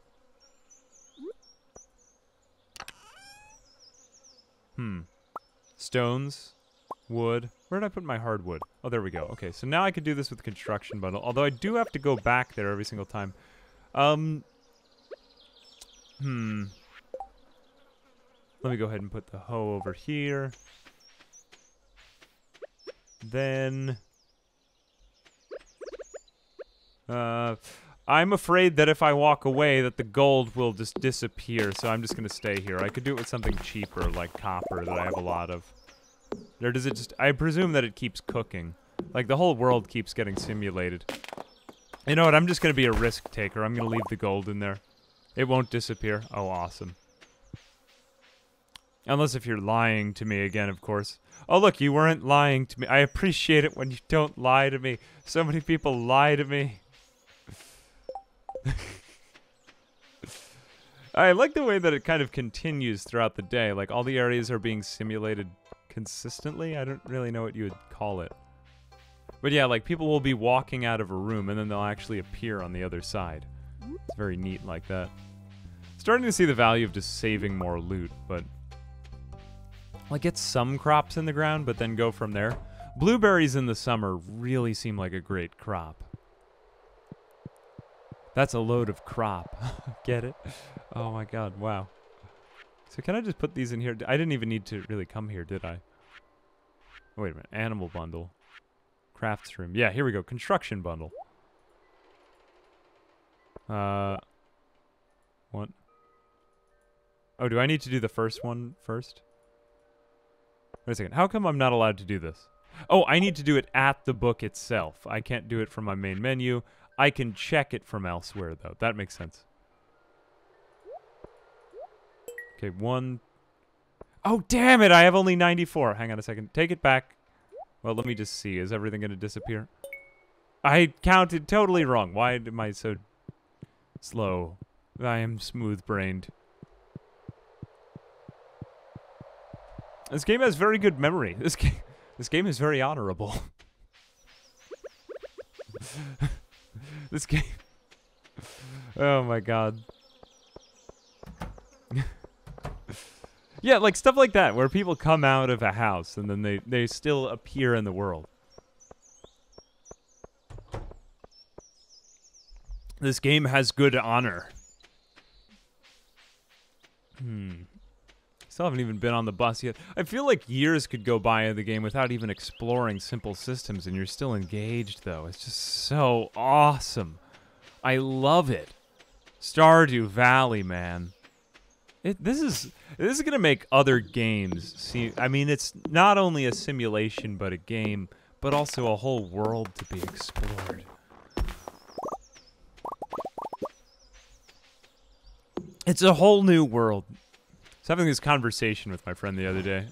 Hmm. Stones. Wood. Where did I put my hardwood? Oh, there we go. Okay, so now I can do this with the construction bundle. Although I do have to go back there every single time. Um. Hmm. Let me go ahead and put the hoe over here. Then... Uh, I'm afraid that if I walk away that the gold will just disappear, so I'm just gonna stay here. I could do it with something cheaper, like copper, that I have a lot of. Or does it just... I presume that it keeps cooking. Like, the whole world keeps getting simulated. You know what? I'm just gonna be a risk taker. I'm gonna leave the gold in there. It won't disappear. Oh, awesome. Unless if you're lying to me again, of course. Oh, look, you weren't lying to me. I appreciate it when you don't lie to me. So many people lie to me. I like the way that it kind of continues throughout the day. Like, all the areas are being simulated consistently. I don't really know what you would call it. But yeah, like, people will be walking out of a room, and then they'll actually appear on the other side. It's very neat like that. Starting to see the value of just saving more loot, but... Like, get some crops in the ground, but then go from there. Blueberries in the summer really seem like a great crop. That's a load of crop. Get it? Oh my god, wow. So can I just put these in here? I didn't even need to really come here, did I? Wait a minute. Animal bundle. Crafts room. Yeah, here we go. Construction bundle. Uh, what? Oh, do I need to do the first one first? Wait a second. How come I'm not allowed to do this? Oh, I need to do it at the book itself. I can't do it from my main menu. I can check it from elsewhere, though. That makes sense. Okay, one. Oh, damn it! I have only 94. Hang on a second. Take it back. Well, let me just see. Is everything going to disappear? I counted totally wrong. Why am I so slow? I am smooth-brained. This game has very good memory. This game, this game is very honorable. this game. Oh my god. yeah, like stuff like that, where people come out of a house and then they they still appear in the world. This game has good honor. Hmm. Still haven't even been on the bus yet. I feel like years could go by in the game without even exploring simple systems, and you're still engaged, though. It's just so awesome. I love it. Stardew Valley, man. It, this is this is gonna make other games see. I mean, it's not only a simulation, but a game, but also a whole world to be explored. It's a whole new world. Was having this conversation with my friend the other day.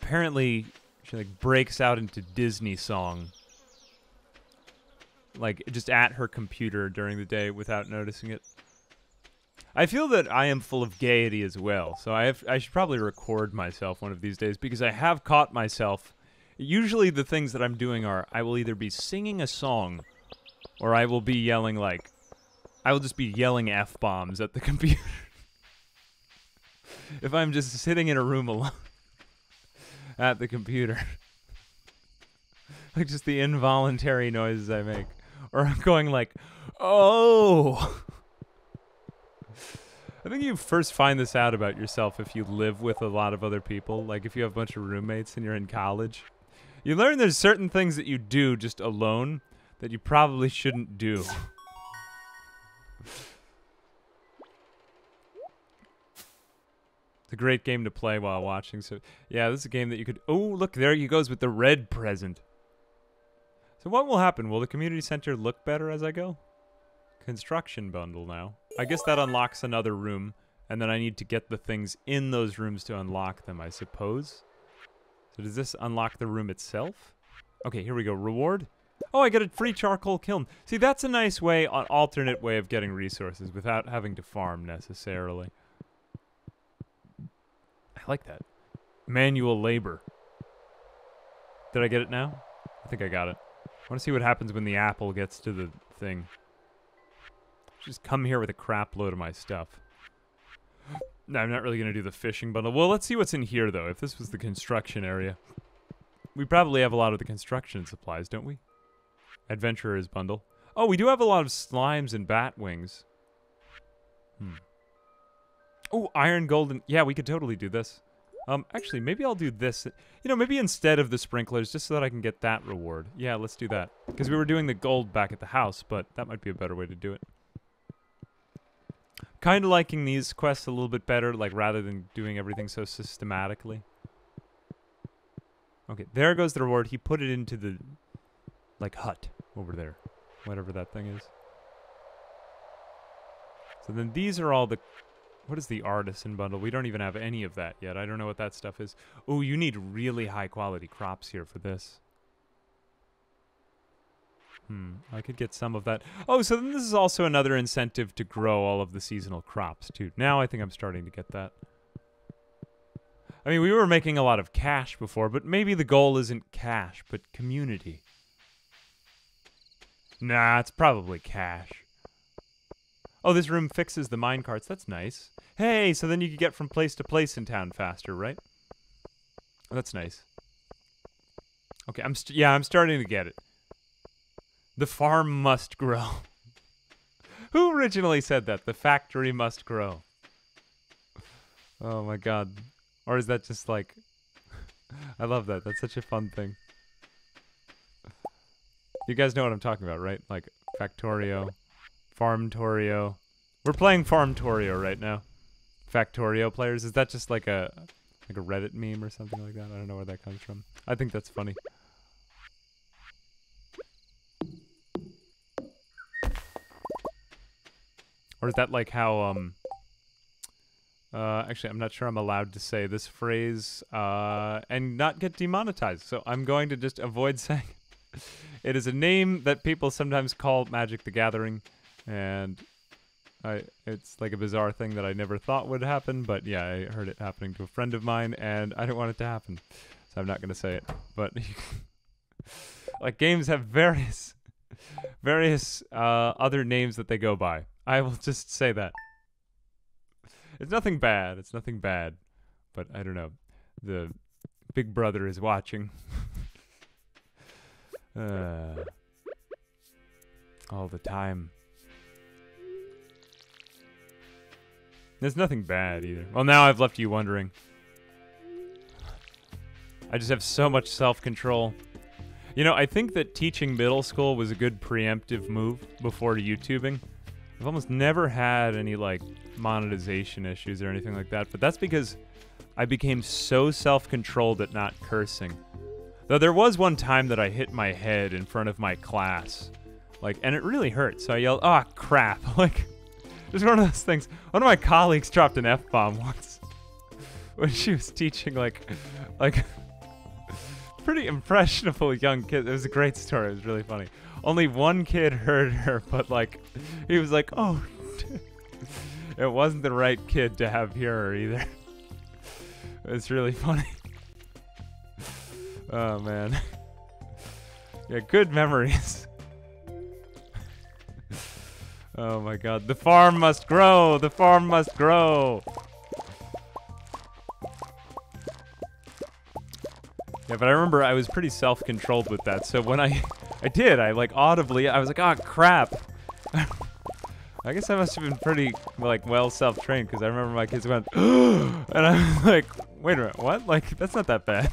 Apparently, she like breaks out into Disney song, like just at her computer during the day without noticing it. I feel that I am full of gaiety as well, so I have, I should probably record myself one of these days because I have caught myself. Usually, the things that I'm doing are I will either be singing a song, or I will be yelling like, I will just be yelling f bombs at the computer. if I'm just sitting in a room alone at the computer, like just the involuntary noises I make, or I'm going like, oh. I think you first find this out about yourself if you live with a lot of other people. Like if you have a bunch of roommates and you're in college, you learn there's certain things that you do just alone that you probably shouldn't do. It's a great game to play while watching. So yeah, this is a game that you could. Oh, look there he goes with the red present. So what will happen? Will the community center look better as I go? Construction bundle now. I guess that unlocks another room, and then I need to get the things in those rooms to unlock them. I suppose. So does this unlock the room itself? Okay, here we go. Reward. Oh, I get a free charcoal kiln. See, that's a nice way, an alternate way of getting resources without having to farm necessarily. I like that. Manual labor. Did I get it now? I think I got it. I want to see what happens when the apple gets to the thing. Just come here with a crap load of my stuff. No, I'm not really going to do the fishing bundle. Well, let's see what's in here, though. If this was the construction area. We probably have a lot of the construction supplies, don't we? Adventurer's bundle. Oh, we do have a lot of slimes and bat wings. Hmm. Oh, iron golden. Yeah, we could totally do this. Um, actually, maybe I'll do this. You know, maybe instead of the sprinklers, just so that I can get that reward. Yeah, let's do that. Because we were doing the gold back at the house, but that might be a better way to do it. Kind of liking these quests a little bit better, like rather than doing everything so systematically. Okay, there goes the reward. He put it into the, like, hut over there. Whatever that thing is. So then these are all the... What is the artisan bundle? We don't even have any of that yet. I don't know what that stuff is. Oh, you need really high quality crops here for this. Hmm, I could get some of that. Oh, so then this is also another incentive to grow all of the seasonal crops, too. Now I think I'm starting to get that. I mean, we were making a lot of cash before, but maybe the goal isn't cash, but community. Nah, it's probably cash. Oh, this room fixes the mine carts. That's nice. Hey, so then you can get from place to place in town faster, right? That's nice. Okay, I'm yeah, I'm starting to get it. The farm must grow. Who originally said that? The factory must grow. Oh my god. Or is that just like I love that. That's such a fun thing. You guys know what I'm talking about, right? Like Factorio, Farmtorio. We're playing Farmtorio right now. Factorio players. Is that just like a like a Reddit meme or something like that? I don't know where that comes from. I think that's funny. Or is that like how um uh actually I'm not sure I'm allowed to say this phrase uh and not get demonetized. So I'm going to just avoid saying it. it is a name that people sometimes call Magic the Gathering and I it's like a bizarre thing that I never thought would happen, but yeah, I heard it happening to a friend of mine, and I didn't want it to happen, so I'm not gonna say it. But like games have various various uh, other names that they go by. I will just say that. It's nothing bad. It's nothing bad, but I don't know. The Big Brother is watching. uh, all the time. There's nothing bad either. Well, now I've left you wondering. I just have so much self control. You know, I think that teaching middle school was a good preemptive move before YouTubing. I've almost never had any like monetization issues or anything like that, but that's because I became so self controlled at not cursing. Though there was one time that I hit my head in front of my class. Like, and it really hurt. So I yelled, oh, crap. Like, it was one of those things. One of my colleagues dropped an F bomb once when she was teaching, like, like, pretty impressionable young kid. It was a great story. It was really funny. Only one kid heard her, but, like, he was like, oh, it wasn't the right kid to have hear her either. It's really funny. Oh, man. Yeah, good memories. Oh my god. The farm must grow! The farm must grow! Yeah, but I remember I was pretty self-controlled with that. So when I I did, I like audibly I was like, "Oh crap." I guess I must have been pretty like well self-trained because I remember my kids went and I'm like, "Wait a minute. What? Like that's not that bad."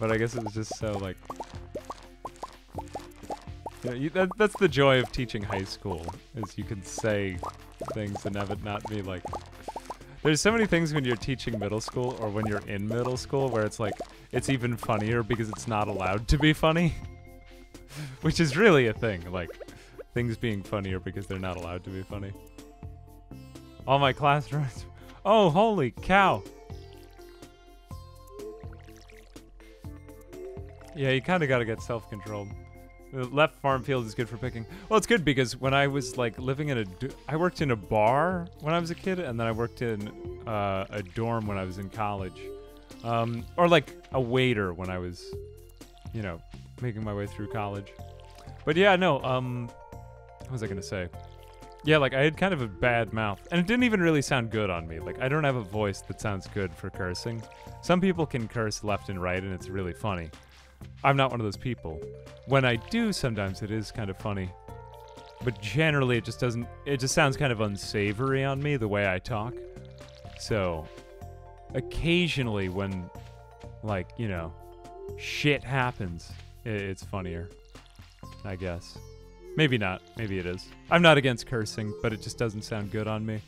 but I guess it was just so like yeah, you, that, that's the joy of teaching high school, is you can say things and have it not be like... There's so many things when you're teaching middle school or when you're in middle school where it's like, it's even funnier because it's not allowed to be funny. Which is really a thing, like, things being funnier because they're not allowed to be funny. All my classrooms... Oh, holy cow! Yeah, you kind of got to get self-controlled. The left farm field is good for picking. Well, it's good because when I was like living in a, I worked in a bar when I was a kid, and then I worked in uh, a dorm when I was in college, um, or like a waiter when I was, you know, making my way through college. But yeah, no. Um, what was I gonna say? Yeah, like I had kind of a bad mouth, and it didn't even really sound good on me. Like I don't have a voice that sounds good for cursing. Some people can curse left and right, and it's really funny. I'm not one of those people. When I do, sometimes it is kind of funny. But generally, it just doesn't, it just sounds kind of unsavory on me the way I talk. So, occasionally, when, like, you know, shit happens, it's funnier. I guess. Maybe not. Maybe it is. I'm not against cursing, but it just doesn't sound good on me.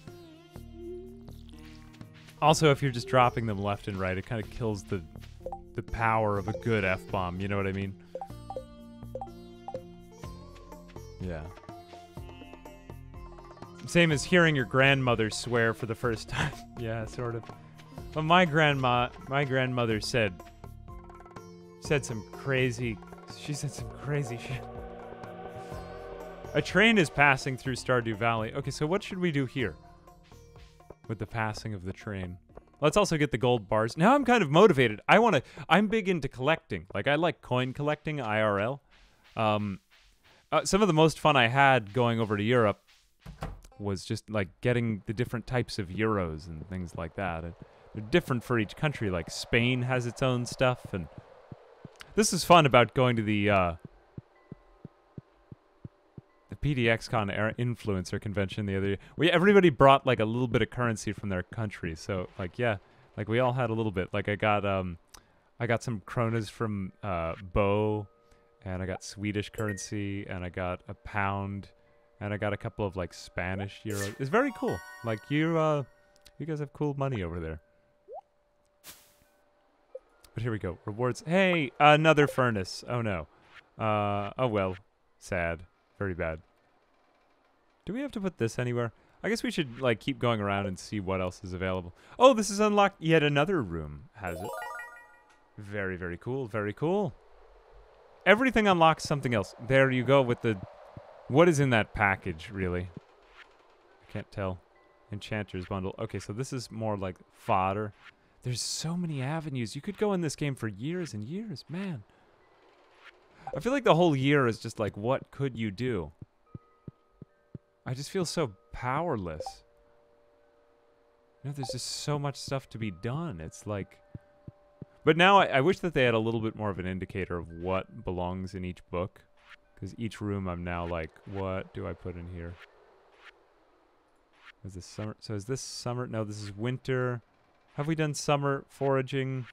Also, if you're just dropping them left and right, it kind of kills the the power of a good F-bomb, you know what I mean? Yeah. Same as hearing your grandmother swear for the first time. yeah, sort of. But my grandma, my grandmother said, said some crazy, she said some crazy shit. A train is passing through Stardew Valley. Okay, so what should we do here? With the passing of the train. Let's also get the gold bars. Now I'm kind of motivated. I want to. I'm big into collecting. Like I like coin collecting IRL. Um, uh, some of the most fun I had going over to Europe was just like getting the different types of euros and things like that. And they're different for each country. Like Spain has its own stuff, and this is fun about going to the uh, the PDXCon influencer convention the other day. We everybody brought like a little bit of currency from their country. So like yeah, like we all had a little bit. Like I got um I got some kronas from uh Bo and I got Swedish currency and I got a pound and I got a couple of like Spanish euros. It's very cool. Like you uh you guys have cool money over there. But here we go. Rewards. Hey, another furnace. Oh no. Uh oh well. Sad. Very bad. Do we have to put this anywhere? I guess we should like keep going around and see what else is available. Oh, this is unlocked. Yet another room has it. Very, very cool. Very cool. Everything unlocks something else. There you go with the... What is in that package, really? I can't tell. Enchanter's bundle. Okay, so this is more like fodder. There's so many avenues. You could go in this game for years and years, man. I feel like the whole year is just like, what could you do? I just feel so powerless. You know, there's just so much stuff to be done. It's like. But now I, I wish that they had a little bit more of an indicator of what belongs in each book. Because each room I'm now like, what do I put in here? Is this summer? So is this summer? No, this is winter. Have we done summer foraging?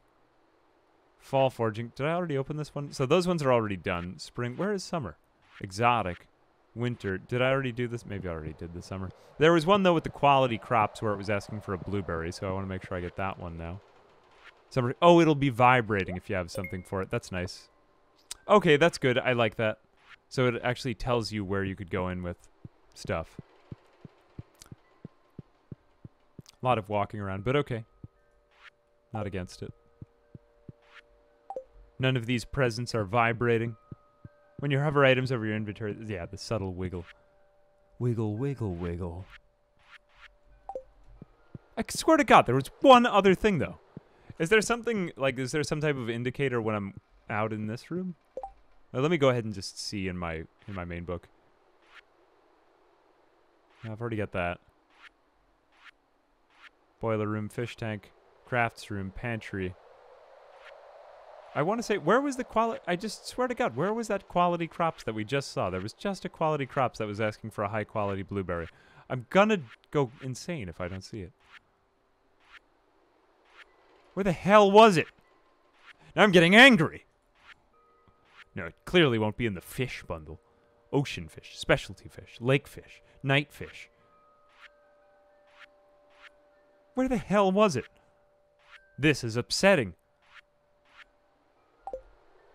Fall foraging. Did I already open this one? So those ones are already done. Spring. Where is summer? Exotic. Winter. Did I already do this? Maybe I already did the summer. There was one though with the quality crops where it was asking for a blueberry, so I want to make sure I get that one now. Summer. Oh, it'll be vibrating if you have something for it. That's nice. Okay, that's good. I like that. So it actually tells you where you could go in with stuff. A lot of walking around, but okay. Not against it. None of these presents are vibrating. When you hover items over your inventory, yeah, the subtle wiggle. Wiggle, wiggle, wiggle. I swear to God, there was one other thing, though. Is there something, like, is there some type of indicator when I'm out in this room? Uh, let me go ahead and just see in my in my main book. I've already got that. Boiler room, fish tank, crafts room, pantry. I want to say, where was the quality? I just swear to God, where was that quality crops that we just saw? There was just a quality crops that was asking for a high quality blueberry. I'm gonna go insane if I don't see it. Where the hell was it? Now I'm getting angry. No, it clearly won't be in the fish bundle. Ocean fish, specialty fish, lake fish, night fish. Where the hell was it? This is upsetting.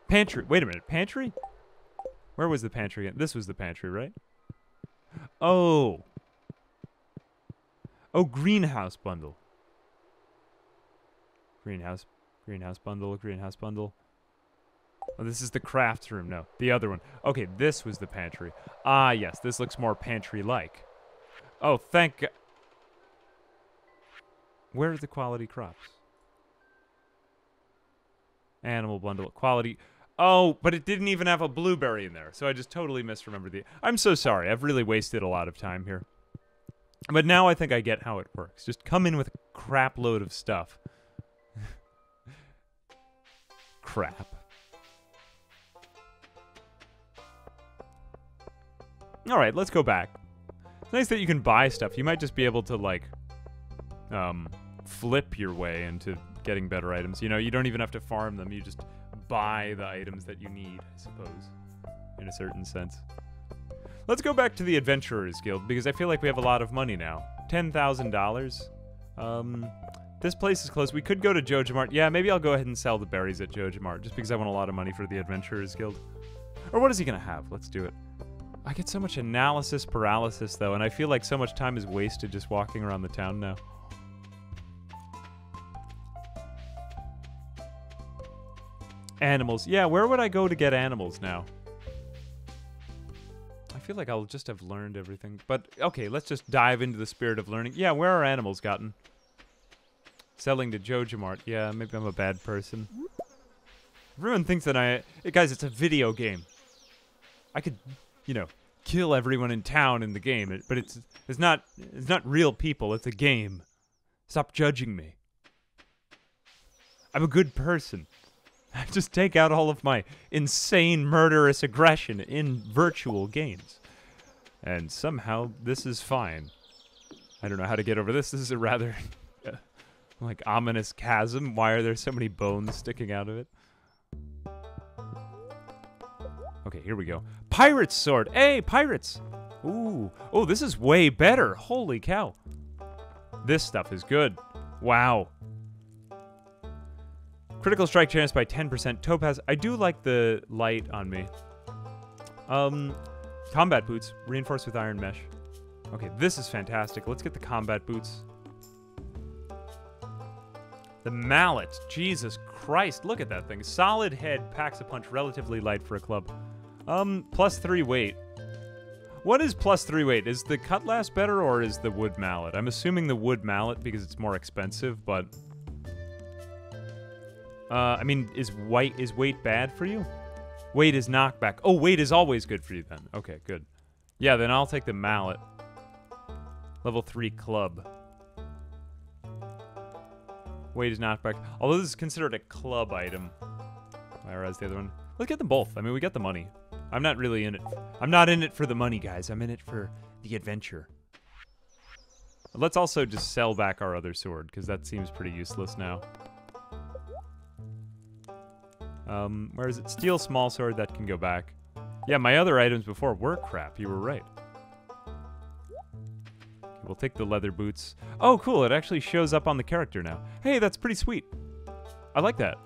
Pantry. Wait a minute. Pantry? Where was the pantry? This was the pantry, right? Oh. Oh, greenhouse bundle. Greenhouse. Greenhouse bundle. Greenhouse bundle. Oh, this is the craft room. No, the other one. Okay, this was the pantry. Ah, yes. This looks more pantry-like. Oh, thank. Where are the quality crops? Animal bundle. Quality. Oh, but it didn't even have a blueberry in there. So I just totally misremembered the. I'm so sorry. I've really wasted a lot of time here. But now I think I get how it works. Just come in with a crap load of stuff. crap. All right, let's go back. It's nice that you can buy stuff. You might just be able to like um flip your way into getting better items. You know, you don't even have to farm them. You just buy the items that you need, I suppose, in a certain sense. Let's go back to the Adventurers Guild because I feel like we have a lot of money now. $10,000. Um, this place is close. We could go to JojaMart. Yeah, maybe I'll go ahead and sell the berries at JojaMart just because I want a lot of money for the Adventurers Guild. Or what is he going to have? Let's do it. I get so much analysis paralysis, though, and I feel like so much time is wasted just walking around the town now. Animals. Yeah, where would I go to get animals now? I feel like I'll just have learned everything. But, okay, let's just dive into the spirit of learning. Yeah, where are animals gotten? Selling to JojaMart. Yeah, maybe I'm a bad person. Everyone thinks that I... Hey, guys, it's a video game. I could, you know, kill everyone in town in the game, but it's it's not it's not real people. It's a game. Stop judging me. I'm a good person. I just take out all of my insane murderous aggression in virtual games. And somehow this is fine. I don't know how to get over this. This is a rather like ominous chasm. Why are there so many bones sticking out of it? Okay, here we go. Pirate's sword. Hey, pirates. Ooh. Oh, this is way better. Holy cow. This stuff is good. Wow. Critical strike chance by 10%. Topaz. I do like the light on me. Um, combat boots. Reinforced with iron mesh. Okay, this is fantastic. Let's get the combat boots. The mallet. Jesus Christ. Look at that thing. Solid head. Packs a punch. Relatively light for a club. Um, plus three weight. What is plus three weight? Is the cutlass better or is the wood mallet? I'm assuming the wood mallet because it's more expensive, but uh, I mean, is white is weight bad for you? Weight is knockback. Oh, weight is always good for you then. Okay, good. Yeah, then I'll take the mallet. Level three club. Weight is knockback. Although this is considered a club item, whereas the other one. Let's get them both. I mean, we got the money. I'm not really in it. I'm not in it for the money, guys. I'm in it for the adventure. Let's also just sell back our other sword, because that seems pretty useless now. Um, where is it? Steel small sword, that can go back. Yeah, my other items before were crap. You were right. We'll take the leather boots. Oh, cool. It actually shows up on the character now. Hey, that's pretty sweet. I like that.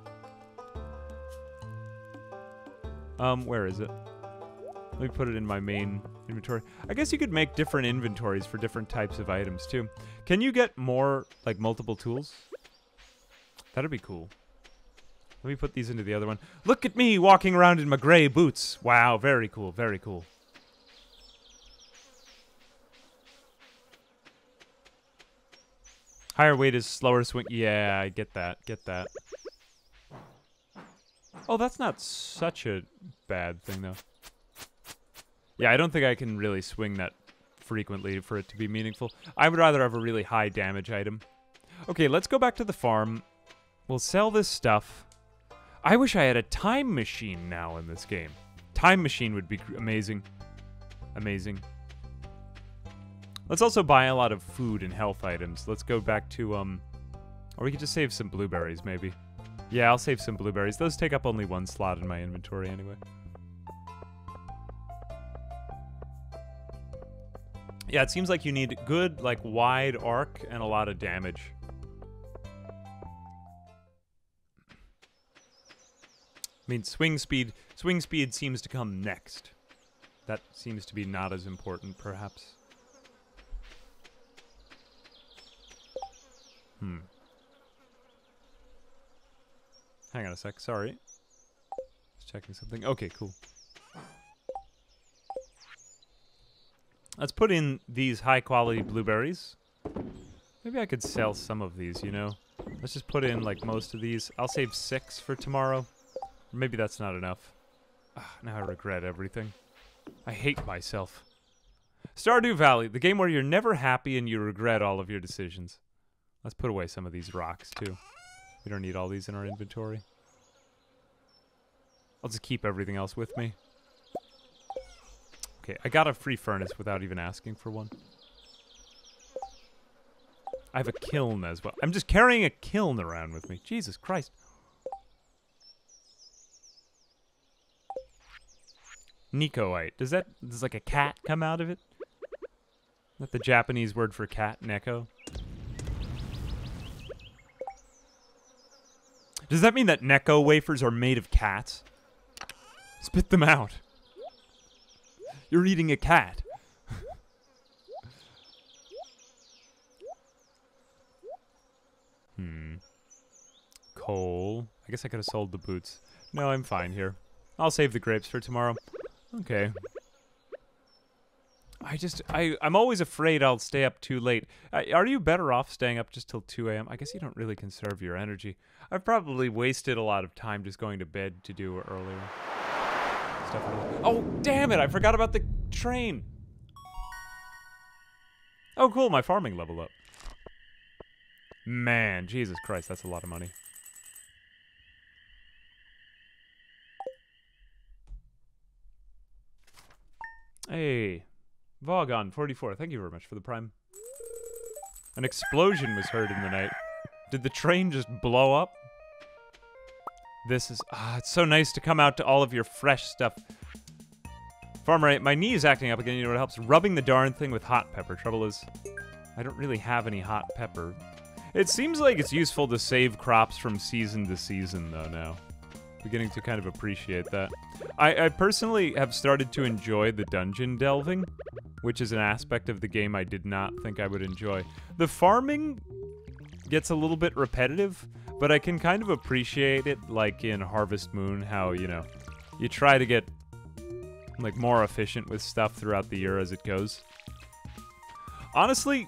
Um, where is it? Let me put it in my main inventory. I guess you could make different inventories for different types of items, too. Can you get more, like, multiple tools? That'd be cool. Let me put these into the other one. Look at me walking around in my gray boots. Wow, very cool, very cool. Higher weight is slower swing. Yeah, I get that, get that. Oh, that's not such a bad thing, though. Yeah, I don't think I can really swing that frequently for it to be meaningful. I would rather have a really high damage item. Okay, let's go back to the farm. We'll sell this stuff. I wish I had a time machine now in this game. Time machine would be amazing. Amazing. Let's also buy a lot of food and health items. Let's go back to, um... Or we could just save some blueberries, maybe. Yeah, I'll save some blueberries. Those take up only one slot in my inventory anyway. Yeah, it seems like you need good, like, wide arc and a lot of damage. I mean, swing speed. Swing speed seems to come next. That seems to be not as important, perhaps. Hmm. Hang on a sec. Sorry. Just checking something. Okay, cool. Let's put in these high quality blueberries. Maybe I could sell some of these, you know? Let's just put in like most of these. I'll save six for tomorrow. Maybe that's not enough. Ah, now I regret everything. I hate myself. Stardew Valley, the game where you're never happy and you regret all of your decisions. Let's put away some of these rocks, too. We don't need all these in our inventory. I'll just keep everything else with me. Okay, I got a free furnace without even asking for one. I have a kiln as well. I'm just carrying a kiln around with me. Jesus Christ. Nekoite. Does that does like a cat come out of it? Is that the Japanese word for cat, Neko? Does that mean that Necco wafers are made of cats? Spit them out. You're eating a cat. hmm. Coal. I guess I could have sold the boots. No, I'm fine here. I'll save the grapes for tomorrow. Okay. I just, I, I'm always afraid I'll stay up too late. Uh, are you better off staying up just till 2 a.m.? I guess you don't really conserve your energy. I've probably wasted a lot of time just going to bed to do earlier. Stuff oh, damn it! I forgot about the train! Oh, cool, my farming level up. Man, Jesus Christ, that's a lot of money. Hey, Vogon, 44, thank you very much for the prime. An explosion was heard in the night. Did the train just blow up? This is, ah, it's so nice to come out to all of your fresh stuff. Farmer, my knee is acting up again. You know what helps? Rubbing the darn thing with hot pepper. Trouble is, I don't really have any hot pepper. It seems like it's useful to save crops from season to season, though, now. Beginning to kind of appreciate that. I, I personally have started to enjoy the dungeon delving, which is an aspect of the game I did not think I would enjoy. The farming gets a little bit repetitive, but I can kind of appreciate it, like in Harvest Moon, how, you know, you try to get like more efficient with stuff throughout the year as it goes. Honestly,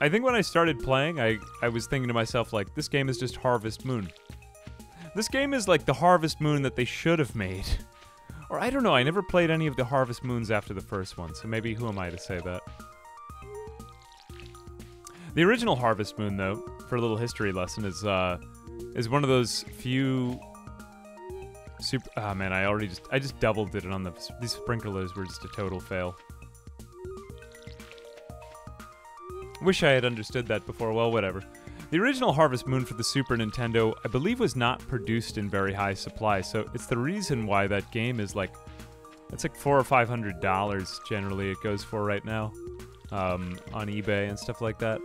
I think when I started playing, I, I was thinking to myself, like, this game is just Harvest Moon. This game is like the Harvest Moon that they should have made. Or I don't know, I never played any of the Harvest Moons after the first one, so maybe who am I to say that? The original Harvest Moon, though, for a little history lesson, is uh, is one of those few super. Ah, man, I already just I just double did it on the these sprinklers were just a total fail. Wish I had understood that before. Well, whatever. The original Harvest Moon for the Super Nintendo, I believe, was not produced in very high supply, so it's the reason why that game is like, it's like four or five hundred dollars generally it goes for right now, um, on eBay and stuff like that.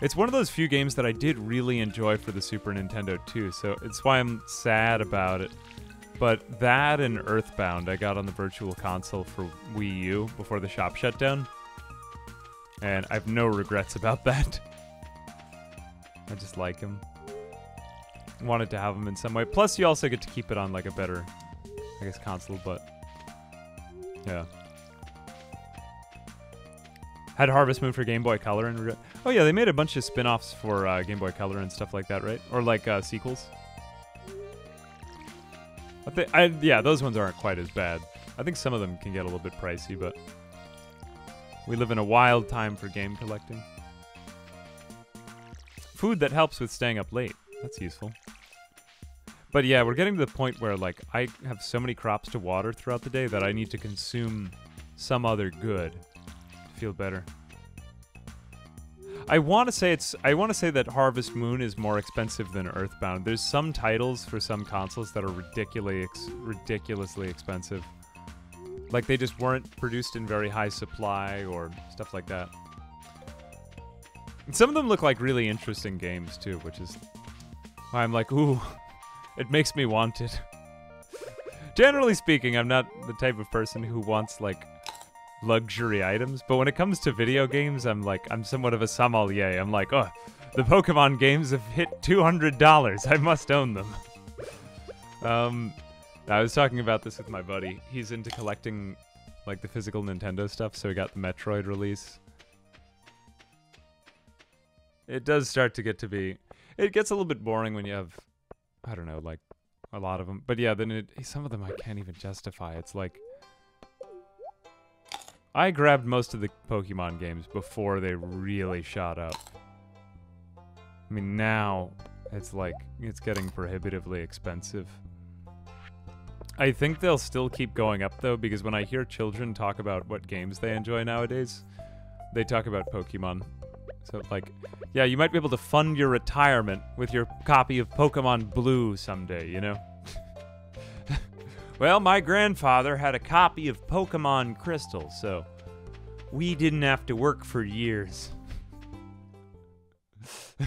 It's one of those few games that I did really enjoy for the Super Nintendo too, so it's why I'm sad about it. But that and Earthbound I got on the Virtual Console for Wii U before the shop shut down, and I have no regrets about that. I just like him. Wanted to have him in some way. Plus, you also get to keep it on like a better, I guess, console. But yeah, had Harvest Moon for Game Boy Color and oh yeah, they made a bunch of spin-offs for uh, Game Boy Color and stuff like that, right? Or like uh, sequels. I think I yeah, those ones aren't quite as bad. I think some of them can get a little bit pricey, but we live in a wild time for game collecting. Food that helps with staying up late. That's useful. But yeah, we're getting to the point where like I have so many crops to water throughout the day that I need to consume some other good to feel better. I want to say it's I want to say that Harvest Moon is more expensive than Earthbound. There's some titles for some consoles that are ridiculously ex- ridiculously expensive. Like they just weren't produced in very high supply or stuff like that. And some of them look like really interesting games too, which is why I'm like, ooh, it makes me want it. Generally speaking, I'm not the type of person who wants like luxury items, but when it comes to video games, I'm like, I'm somewhat of a sommelier. I'm like, oh, the Pokemon games have hit $200. I must own them. um, I was talking about this with my buddy. He's into collecting like the physical Nintendo stuff, so he got the Metroid release it does start to get to be it gets a little bit boring when you have i don't know like a lot of them but yeah then it some of them i can't even justify. It's like i grabbed most of the pokemon games before they really shot up. I mean now it's like it's getting prohibitively expensive. I think they'll still keep going up though because when i hear children talk about what games they enjoy nowadays they talk about pokemon so, like, yeah, you might be able to fund your retirement with your copy of Pokemon Blue someday, you know? well, my grandfather had a copy of Pokemon Crystal, so we didn't have to work for years.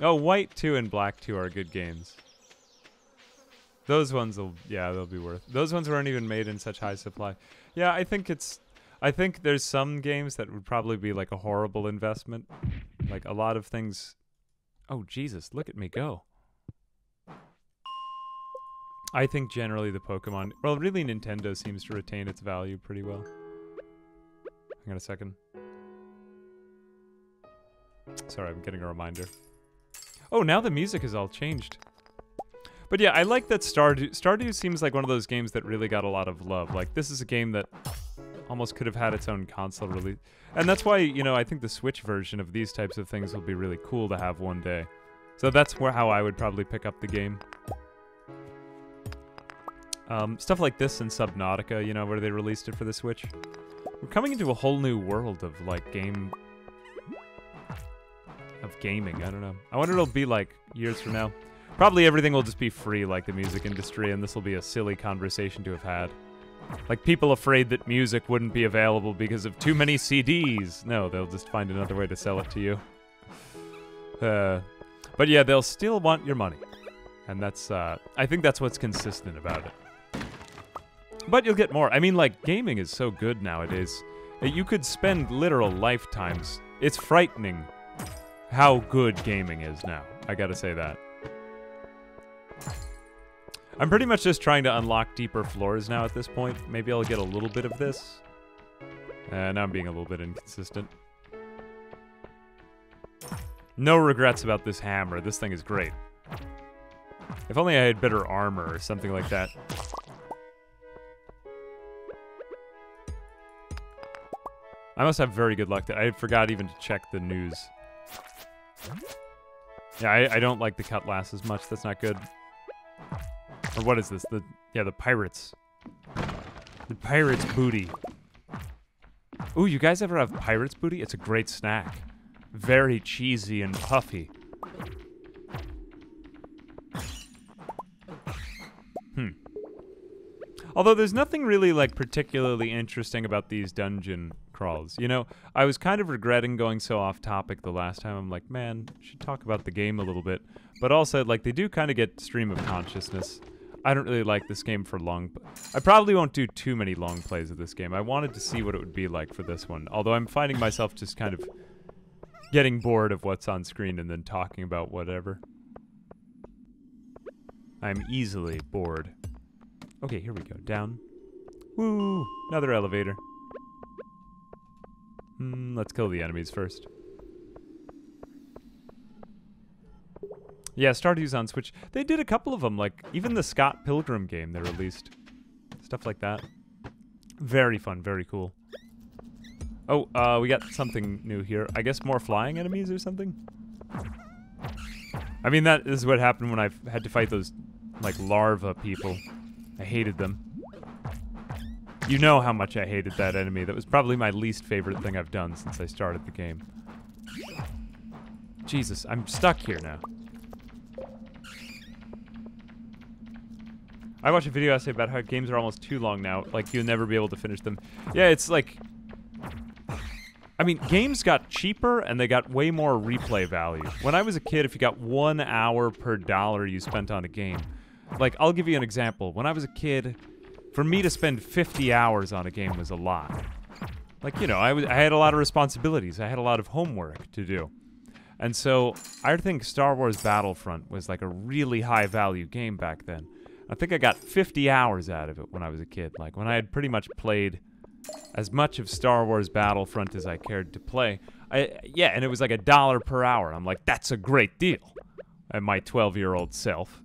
oh, White 2 and Black 2 are good games. Those ones will, yeah, they'll be worth. Those ones weren't even made in such high supply. Yeah, I think it's. I think there's some games that would probably be like a horrible investment. Like a lot of things. Oh Jesus! Look at me go. I think generally the Pokemon. Well, really, Nintendo seems to retain its value pretty well. Hang on a second. Sorry, I'm getting a reminder. Oh, now the music is all changed. But yeah, I like that Stardew. Stardew seems like one of those games that really got a lot of love. Like this is a game that almost could have had its own console release, and that's why you know I think the Switch version of these types of things will be really cool to have one day. So that's where how I would probably pick up the game. Um, stuff like this in Subnautica, you know, where they released it for the Switch. We're coming into a whole new world of like game of gaming. I don't know. I wonder it'll be like years from now. Probably everything will just be free like the music industry, and this will be a silly conversation to have had. Like people afraid that music wouldn't be available because of too many CDs. No, they'll just find another way to sell it to you. Uh, but yeah, they'll still want your money. And that's, uh, I think that's what's consistent about it. But you'll get more. I mean, like, gaming is so good nowadays. You could spend literal lifetimes. It's frightening how good gaming is now. I gotta say that. I'm pretty much just trying to unlock deeper floors now at this point. Maybe I'll get a little bit of this. Uh, now I'm being a little bit inconsistent. No regrets about this hammer. This thing is great. If only I had better armor or something like that. I must have very good luck. I forgot even to check the news. Yeah, I, I don't like the cutlass as much. That's not good. Or what is this? The yeah, the pirates. The pirates booty. Ooh, you guys ever have pirates booty? It's a great snack. Very cheesy and puffy. Hmm. Although there's nothing really like particularly interesting about these dungeon crawls. You know, I was kind of regretting going so off topic the last time. I'm like, man, should talk about the game a little bit. But also, like, they do kind of get stream of consciousness. I don't really like this game for long. I probably won't do too many long plays of this game. I wanted to see what it would be like for this one. Although I'm finding myself just kind of getting bored of what's on screen and then talking about whatever. I'm easily bored. Okay, here we go. Down. Woo! Another elevator. Hmm, let's kill the enemies first. Yeah, Stardew's on Switch. They did a couple of them, like even the Scott Pilgrim game they released. Stuff like that. Very fun, very cool. Oh, uh, we got something new here. I guess more flying enemies or something? I mean, that is what happened when I had to fight those, like, larva people. I hated them. You know how much I hated that enemy. That was probably my least favorite thing I've done since I started the game. Jesus, I'm stuck here now. I watched a video essay about how games are almost too long now. Like, you'll never be able to finish them. Yeah, it's like... I mean, games got cheaper and they got way more replay value. When I was a kid, if you got one hour per dollar you spent on a game... Like, I'll give you an example. When I was a kid, for me to spend 50 hours on a game was a lot. Like, you know, I, I had a lot of responsibilities. I had a lot of homework to do. And so, I think Star Wars Battlefront was like a really high value game back then. I think I got 50 hours out of it when I was a kid. Like when I had pretty much played as much of Star Wars Battlefront as I cared to play. I, yeah, and it was like a dollar per hour. I'm like, that's a great deal. And my 12 year old self.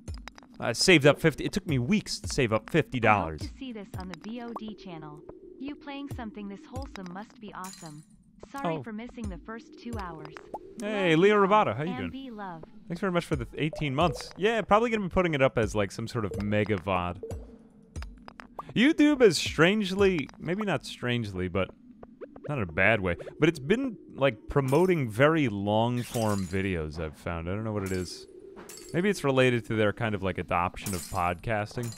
I saved up 50. It took me weeks to save up $50. I hope to see this on the VOD channel. You playing something this wholesome must be awesome. Sorry Oh. for missing the first two hours. Hey, Leo Roboto, how you doing? Be love. Thanks very much for the 18 months. Yeah, probably gonna be putting it up as like some sort of mega VOD. YouTube is strangely, maybe not strangely, but not in a bad way, but it's been like promoting very long form videos I've found. I don't know what it is. Maybe it's related to their kind of like adoption of podcasting.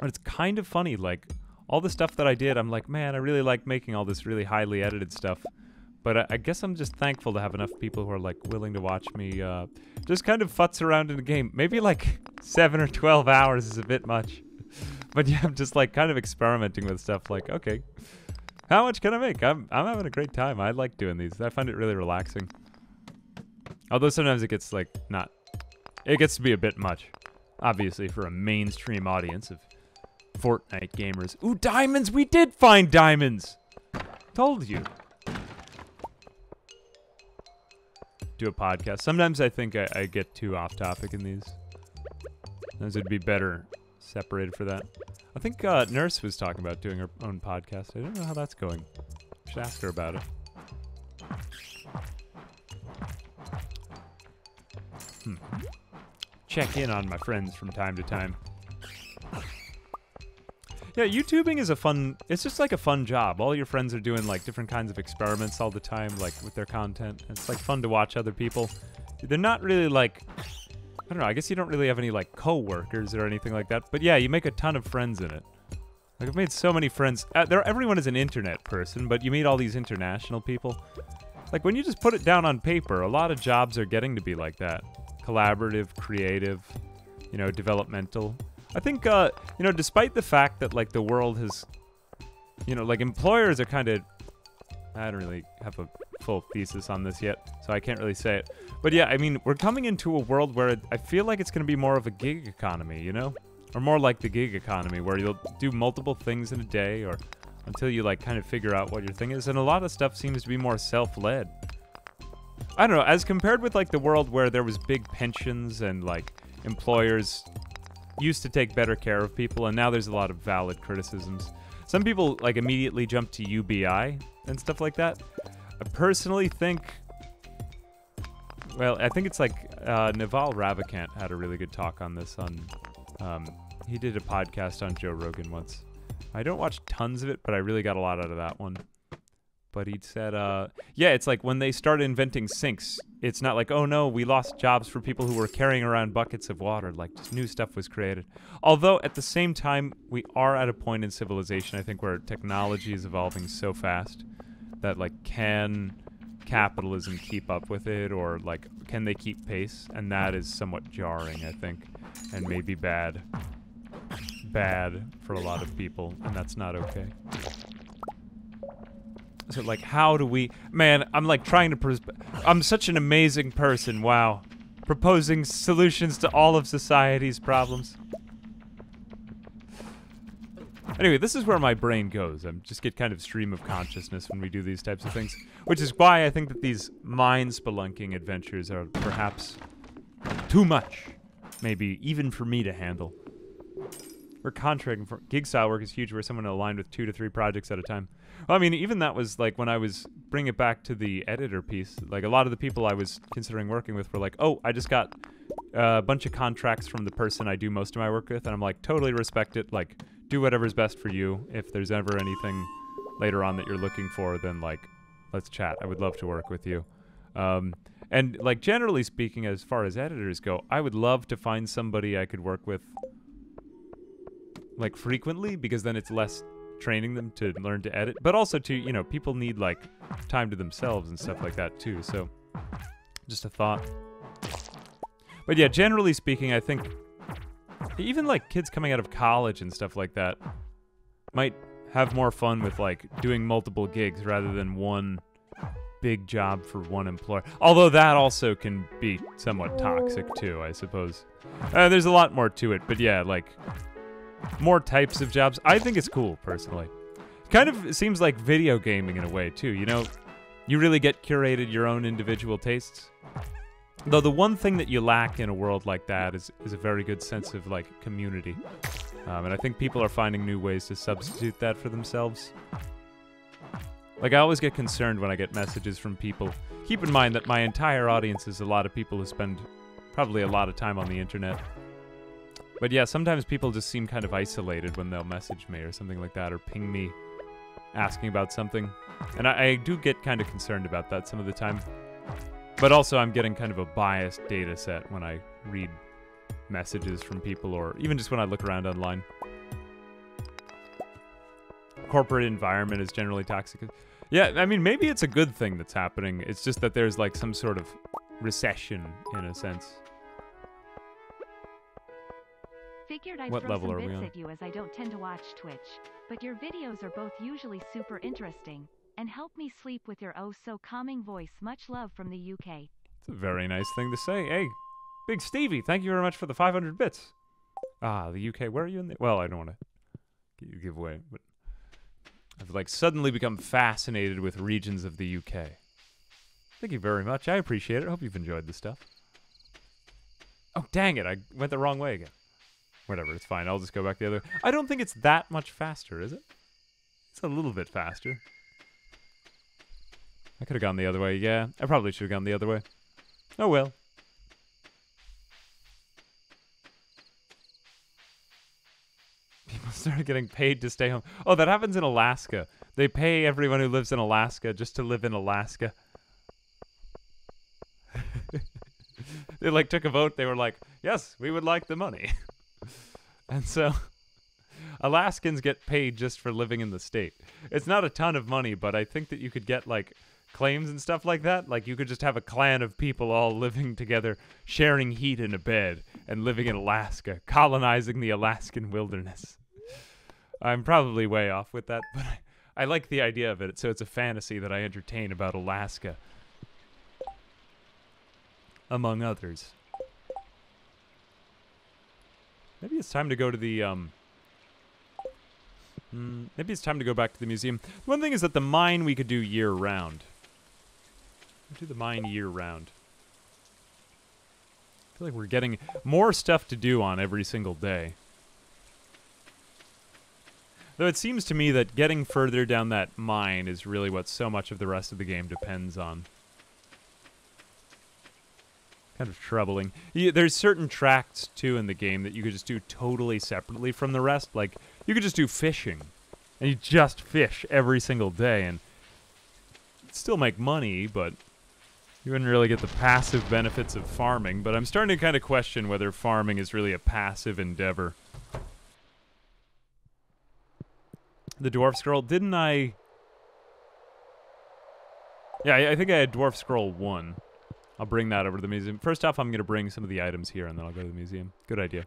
But it's kind of funny, like all the stuff that I did, I'm like, man, I really like making all this really highly edited stuff. But I, I guess I'm just thankful to have enough people who are like willing to watch me uh, just kind of futz around in a game. Maybe like seven or twelve hours is a bit much, but yeah, I'm just like kind of experimenting with stuff. Like, okay, how much can I make? I'm I'm having a great time. I like doing these. I find it really relaxing. Although sometimes it gets like not, it gets to be a bit much. Obviously, for a mainstream audience of Fortnite gamers. Ooh, diamonds! We did find diamonds. Told you. do a podcast. Sometimes I think I, I get too off topic in these. Sometimes it'd be better separated for that. I think uh, Nurse was talking about doing her own podcast. I don't know how that's going. Should ask her about it. Hmm. Check in on my friends from time to time. Yeah, YouTubing is a fun. It's just like a fun job. All your friends are doing like different kinds of experiments all the time, like with their content. It's like fun to watch other people. They're not really like. I don't know. I guess you don't really have any like co-workers or anything like that. But yeah, you make a ton of friends in it. Like I've made so many friends. Uh, there, everyone is an internet person, but you meet all these international people. Like when you just put it down on paper, a lot of jobs are getting to be like that. Collaborative, creative, you know, developmental. I think, uh, you know, despite the fact that like the world has, you know, like employers are kind of, I don't really have a full thesis on this yet, so I can't really say it. But yeah, I mean, we're coming into a world where I feel like it's going to be more of a gig economy, you know? Or more like the gig economy, where you'll do multiple things in a day, or until you like kind of figure out what your thing is. And a lot of stuff seems to be more self-led. I don't know, as compared with like the world where there was big pensions and like employers used to take better care of people, and now there's a lot of valid criticisms. Some people like immediately jump to UBI and stuff like that. I personally think, well, I think it's like uh, Naval Ravikant had a really good talk on this. On um, he did a podcast on Joe Rogan once. I don't watch tons of it, but I really got a lot out of that one. But he said, uh, yeah, it's like when they started inventing sinks, it's not like, oh no, we lost jobs for people who were carrying around buckets of water. Like, just new stuff was created. Although, at the same time, we are at a point in civilization, I think, where technology is evolving so fast that, like, can capitalism keep up with it or, like, can they keep pace? And that is somewhat jarring, I think, and maybe bad. Bad for a lot of people, and that's not okay. So like, how do we? Man, I'm like trying to. I'm such an amazing person. Wow, proposing solutions to all of society's problems. Anyway, this is where my brain goes. I just get kind of stream of consciousness when we do these types of things, which is why I think that these mind spelunking adventures are perhaps too much, maybe even for me to handle. We're contracting for gig style work is huge, where someone aligned with two to three projects at a time. Well, I mean, even that was like when I was bring it back to the editor piece. Like a lot of the people I was considering working with were like, "Oh, I just got a bunch of contracts from the person I do most of my work with," and I'm like, "Totally respect it. Like, do whatever's best for you. If there's ever anything later on that you're looking for, then like, let's chat. I would love to work with you." Um, and like generally speaking, as far as editors go, I would love to find somebody I could work with like frequently because then it's less training them to learn to edit, but also to, you know, people need like time to themselves and stuff like that too. So just a thought. But yeah, generally speaking, I think even like kids coming out of college and stuff like that might have more fun with like doing multiple gigs rather than one big job for one employer. Although that also can be somewhat toxic too, I suppose. Uh, there's a lot more to it, but yeah, like more types of jobs. I think it's cool personally. Kind of seems like video gaming in a way too. You know, you really get curated your own individual tastes. Though the one thing that you lack in a world like that is is a very good sense of like community. Um, and I think people are finding new ways to substitute that for themselves. Like I always get concerned when I get messages from people. Keep in mind that my entire audience is a lot of people who spend probably a lot of time on the internet. But yeah, sometimes people just seem kind of isolated when they'll message me or something like that, or ping me asking about something. And I, I do get kind of concerned about that some of the time. But also, I'm getting kind of a biased data set when I read messages from people, or even just when I look around online. Corporate environment is generally toxic. Yeah, I mean, maybe it's a good thing that's happening. It's just that there's like some sort of recession in a sense. Figured I'd What throw level some are bits at you as I don't tend to watch Twitch, but your videos are both usually super interesting, and help me sleep with your oh so calming voice. Much love from the UK. It's a very nice thing to say. Hey, Big Stevie, thank you very much for the 500 bits. Ah, the UK. Where are you in the? Well, I don't want to give away, but I've like suddenly become fascinated with regions of the UK. Thank you very much. I appreciate it. Hope you've enjoyed the stuff. Oh, dang it. I went the wrong way again. Whatever, it's fine. I'll just go back the other. I don't think it's that much faster, is it? It's a little bit faster. I could have gone the other way. Yeah, I probably should have gone the other way. Oh well. People started getting paid to stay home. Oh, that happens in Alaska. They pay everyone who lives in Alaska just to live in Alaska. they like took a vote. They were like, "Yes, we would like the money." and so Alaskans get paid just for living in the state. It's not a ton of money, but I think that you could get like claims and stuff like that. Like you could just have a clan of people all living together, sharing heat in a bed, and living in Alaska, colonizing the Alaskan wilderness. I'm probably way off with that, but I, I like the idea of it, so it's a fantasy that I entertain about Alaska, among others. Maybe it's time to go to the um. mm, maybe it's time to go back to the museum. One thing is that the mine we could do year round. Do the mine year round. I feel like we're getting more stuff to do on every single day. Though it seems to me that getting further down that mine is really what so much of the rest of the game depends on. Kind of troubling. You, there's certain tracts, too, in the game that you could just do totally separately from the rest. Like, you could just do fishing. And you just fish every single day and still make money, but you wouldn't really get the passive benefits of farming. But I'm starting to kind of question whether farming is really a passive endeavor. the dwarf scroll. Didn't I? Yeah, I, I think I had dwarf scroll one. I'll bring that over to the museum. First off, I'm going to bring some of the items here, and then I'll go to the museum. Good idea.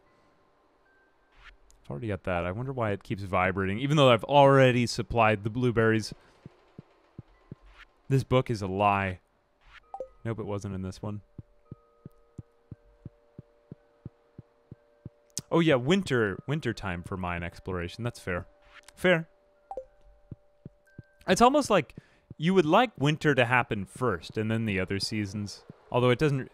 I've already got that. I wonder why it keeps vibrating, even though I've already supplied the blueberries. This book is a lie. Nope, it wasn't in this one. Oh yeah, winter winter time for mine exploration. That's fair. Fair. It's almost like you would like winter to happen first and then the other seasons. Although it doesn't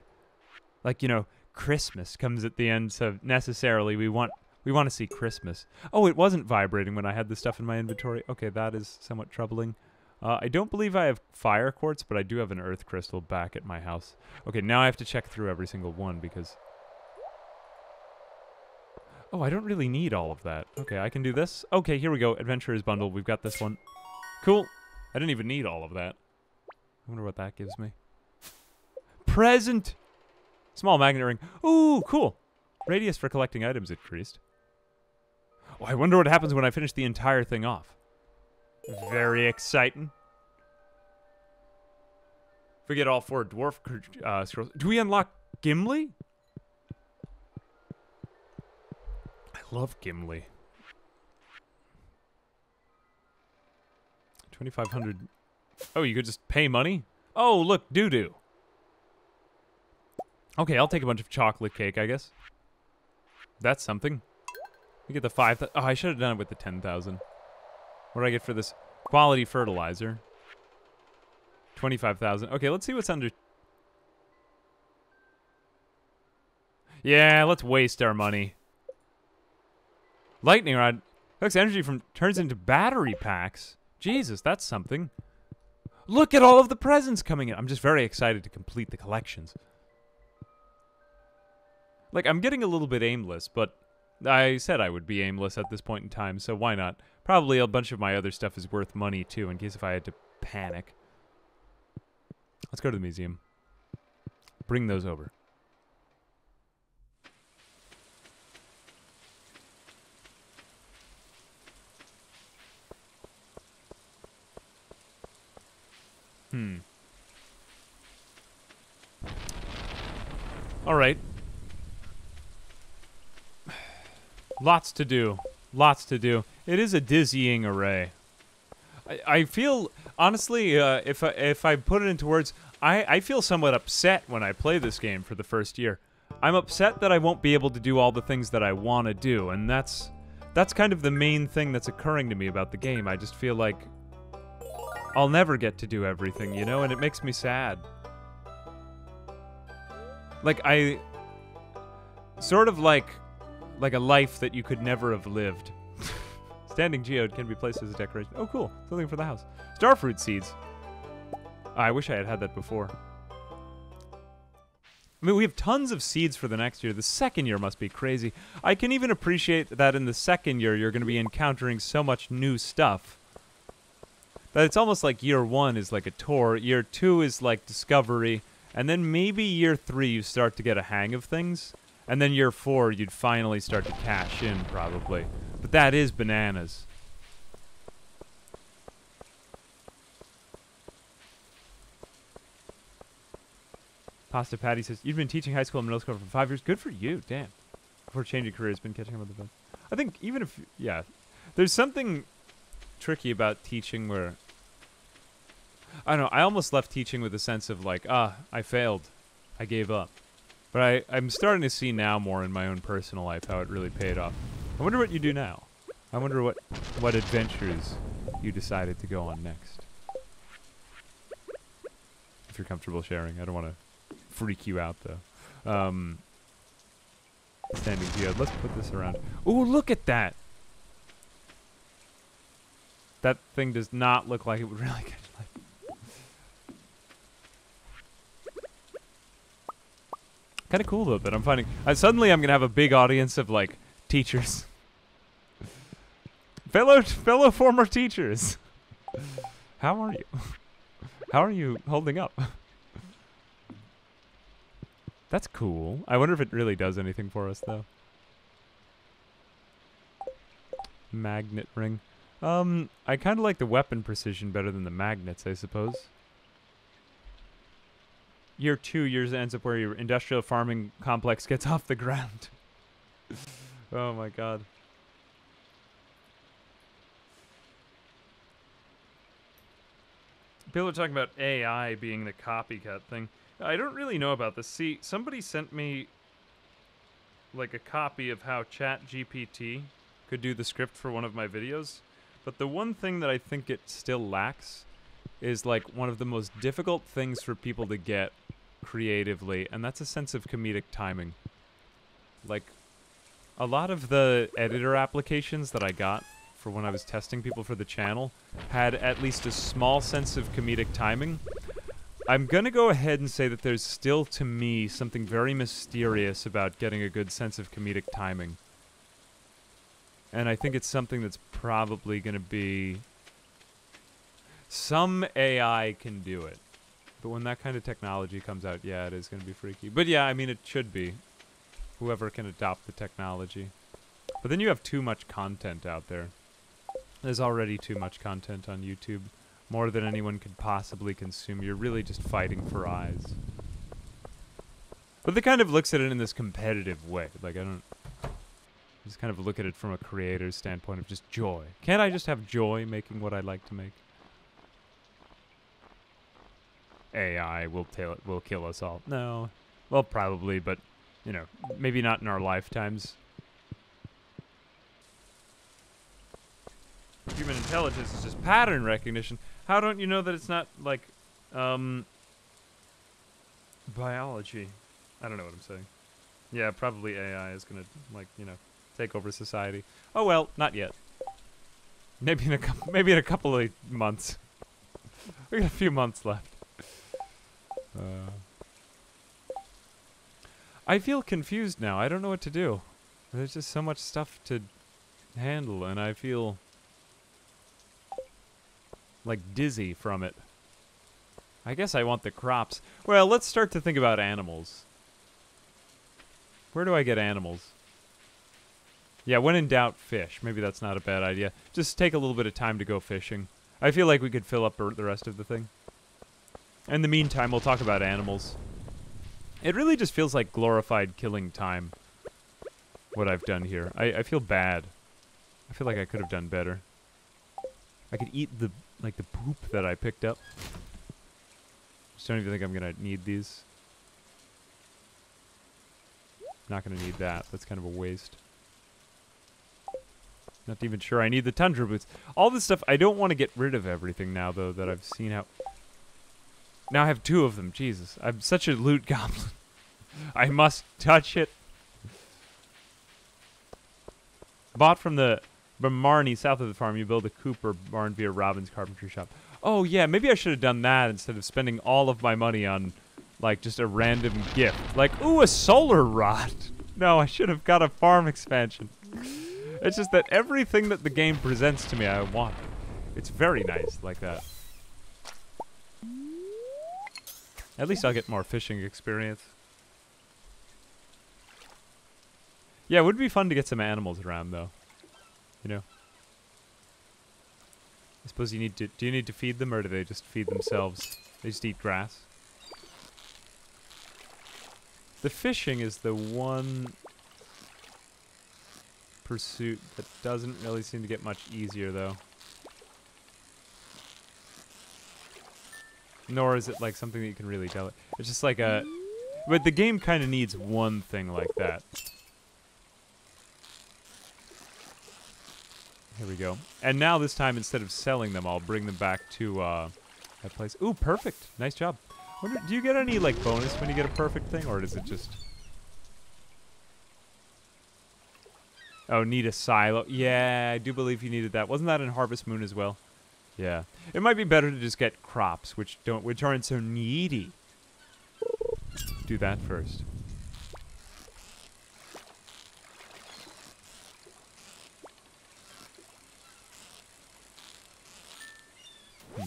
like, you know, Christmas comes at the end, so necessarily we want we want to see Christmas. Oh, it wasn't vibrating when I had the stuff in my inventory. Okay, that is somewhat troubling. Uh, I don't believe I have fire quartz, but I do have an earth crystal back at my house. Okay, now I have to check through every single one because... Oh, I don't really need all of that. Okay, I can do this. Okay, here we go. Adventurers bundle. We've got this one. Cool. I didn't even need all of that. I wonder what that gives me. Present! Small magnet ring. Ooh, cool. Radius for collecting items increased. Oh, I wonder what happens when I finish the entire thing off. Very exciting. If we get all four dwarf uh, scrolls. Do we unlock Gimli? I love Gimli. 2500 Oh, you could just pay money? Oh, look, doo-doo. Okay, I'll take a bunch of chocolate cake, I guess. That's something. We get the 5 Oh, I should have done it with the 10,000. What do I get for this? Quality fertilizer. 25,000. Okay, let's see what's under... Yeah, let's waste our money. Lightning rod. Looks energy from... Turns into battery packs. Jesus, that's something. Look at all of the presents coming in. I'm just very excited to complete the collections. Like, I'm getting a little bit aimless, but I said I would be aimless at this point in time, so why not? Probably a bunch of my other stuff is worth money, too, in case if I had to panic. Let's go to the museum. Bring those over. Hmm. All right. Lots to do. Lots to do. It is a dizzying array. I, I feel honestly, uh, if I, if I put it into words, I, I feel somewhat upset when I play this game for the first year. I'm upset that I won't be able to do all the things that I want to do, and that's that's kind of the main thing that's occurring to me about the game. I just feel like I'll never get to do everything, you know, and it makes me sad. Like I sort of like like a life that you could never have lived. Standing geode can be placed as a decoration. Oh, cool. Something for the house. Starfruit seeds. I wish I had had that before. I mean, we have tons of seeds for the next year. The second year must be crazy. I can even appreciate that in the second year, you're going to be encountering so much new stuff but it's almost like year one is like a tour, year two is like discovery, and then maybe year three you start to get a hang of things, and then year four you'd finally start to cash in, probably. But that is bananas. Pasta Patty says, You've been teaching high school and middle school for five years. Good for you. Damn. Before changing careers, been catching up with the best. I think even if, yeah, there's something tricky about teaching where I don't know, I almost left teaching with a sense of like, ah, I failed. I gave up. But I, I'm starting to see now more in my own personal life how it really paid off. I wonder what you do now. I wonder what what adventures you decided to go on next. If you're comfortable sharing. I don't want to freak you out though. Um standing geode. Let's put this around. Ooh, look at that. That thing does not look like it would really get Kind of cool though that I'm finding. Uh, suddenly, I'm gonna have a big audience of like teachers, fellow fellow former teachers. How are you? How are you holding up? That's cool. I wonder if it really does anything for us though. Magnet ring. Um, I kind of like the weapon precision better than the magnets, I suppose year two years ends up where your industrial farming complex gets off the ground. oh my god. People are talking about AI being the copycat thing. I don't really know about this. See, somebody sent me like a copy of how ChatGPT could do the script for one of my videos. But the one thing that I think it still lacks is like one of the most difficult things for people to get creatively, and that's a sense of comedic timing. Like, a lot of the editor applications that I got for when I was testing people for the channel had at least a small sense of comedic timing. I'm going to go ahead and say that there's still, to me, something very mysterious about getting a good sense of comedic timing. And I think it's something that's probably going to be. Some AI can do it. But when that kind of technology comes out, yeah, it is going to be freaky. But yeah, I mean, it should be. Whoever can adopt the technology. But then you have too much content out there. There's already too much content on YouTube. More than anyone could possibly consume. You're really just fighting for eyes. But they kind of looks at it in this competitive way. Like, I don't... Just kind of look at it from a creator's standpoint of just joy. Can't I just have joy making what I like to make? AI will tail will kill us all. No, well, probably, but you know, maybe not in our lifetimes. Human intelligence is just pattern recognition. How don't you know that it's not like, um, biology? I don't know what I'm saying. Yeah, probably AI is gonna like you know take over society. Oh well, not yet. Maybe in a couple, maybe in a couple of months. we got a few months left. Uh, I feel confused now. I don't know what to do. There's just so much stuff to handle, and I feel like dizzy from it. I guess I want the crops. Well, let's start to think about animals. Where do I get animals? Yeah, when in doubt, fish. Maybe that's not a bad idea. Just take a little bit of time to go fishing. I feel like we could fill up the rest of the thing. In the meantime, we'll talk about animals. It really just feels like glorified killing time, what I've done here. I, I feel bad. I feel like I could have done better. I could eat the, like, the poop that I picked up. Just don't even think I'm gonna need these. Not gonna need that. That's kind of a waste. Not even sure I need the tundra boots. All this stuff, I don't want to get rid of everything now, though, that I've seen how... Now I have two of them. Jesus. I'm such a loot goblin. I must touch it. Bought from the Marnie south of the farm, you build a Cooper barn via Robin's carpentry shop. Oh, yeah, maybe I should have done that instead of spending all of my money on, like, just a random gift. Like, ooh, a solar rod. No, I should have got a farm expansion. It's just that everything that the game presents to me, I want. It's very nice like that. At least I'll get more fishing experience. Yeah, it would be fun to get some animals around, though. You know? I suppose you need to... Do you need to feed them, or do they just feed themselves? They just eat grass? The fishing is the one pursuit that doesn't really seem to get much easier, though. Nor is it like something that you can really tell it. It's just like a, but the game kind of needs one thing like that. Here we go. And now this time, instead of selling them, I'll bring them back to uh, that place. Ooh, perfect. Nice job. Wonder, do you get any like bonus when you get a perfect thing, or is it just? Oh, need a silo. Yeah, I do believe you needed that. Wasn't that in Harvest Moon as well? Yeah. It might be better to just get crops, which don't, which aren't so needy. Do that first. Hmm.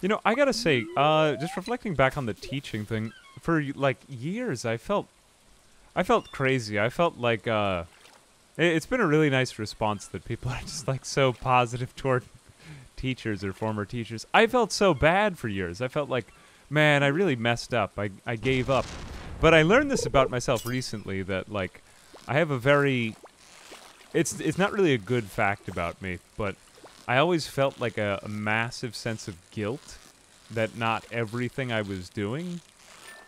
You know, I gotta say, uh, just reflecting back on the teaching thing, for like years, I felt, I felt crazy. I felt like, uh, it, it's been a really nice response that people are just like so positive toward teachers or former teachers. I felt so bad for years. I felt like, man, I really messed up. I, I gave up. But I learned this about myself recently that like I have a very it's it's not really a good fact about me, but I always felt like a, a massive sense of guilt that not everything I was doing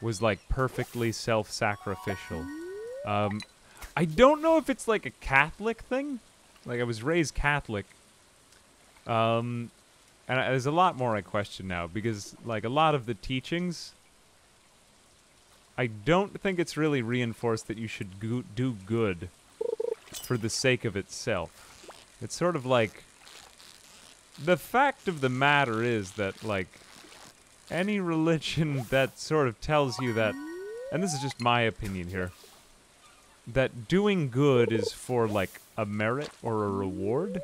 was like perfectly self-sacrificial. Um, I don't know if it's like a Catholic thing. Like I was raised Catholic, um, and I, there's a lot more I question now because like a lot of the teachings, I don't think it's really reinforced that you should go- do good for the sake of itself. It's sort of like the fact of the matter is that like any religion that sort of tells you that, and this is just my opinion here, that doing good is for like a merit or a reward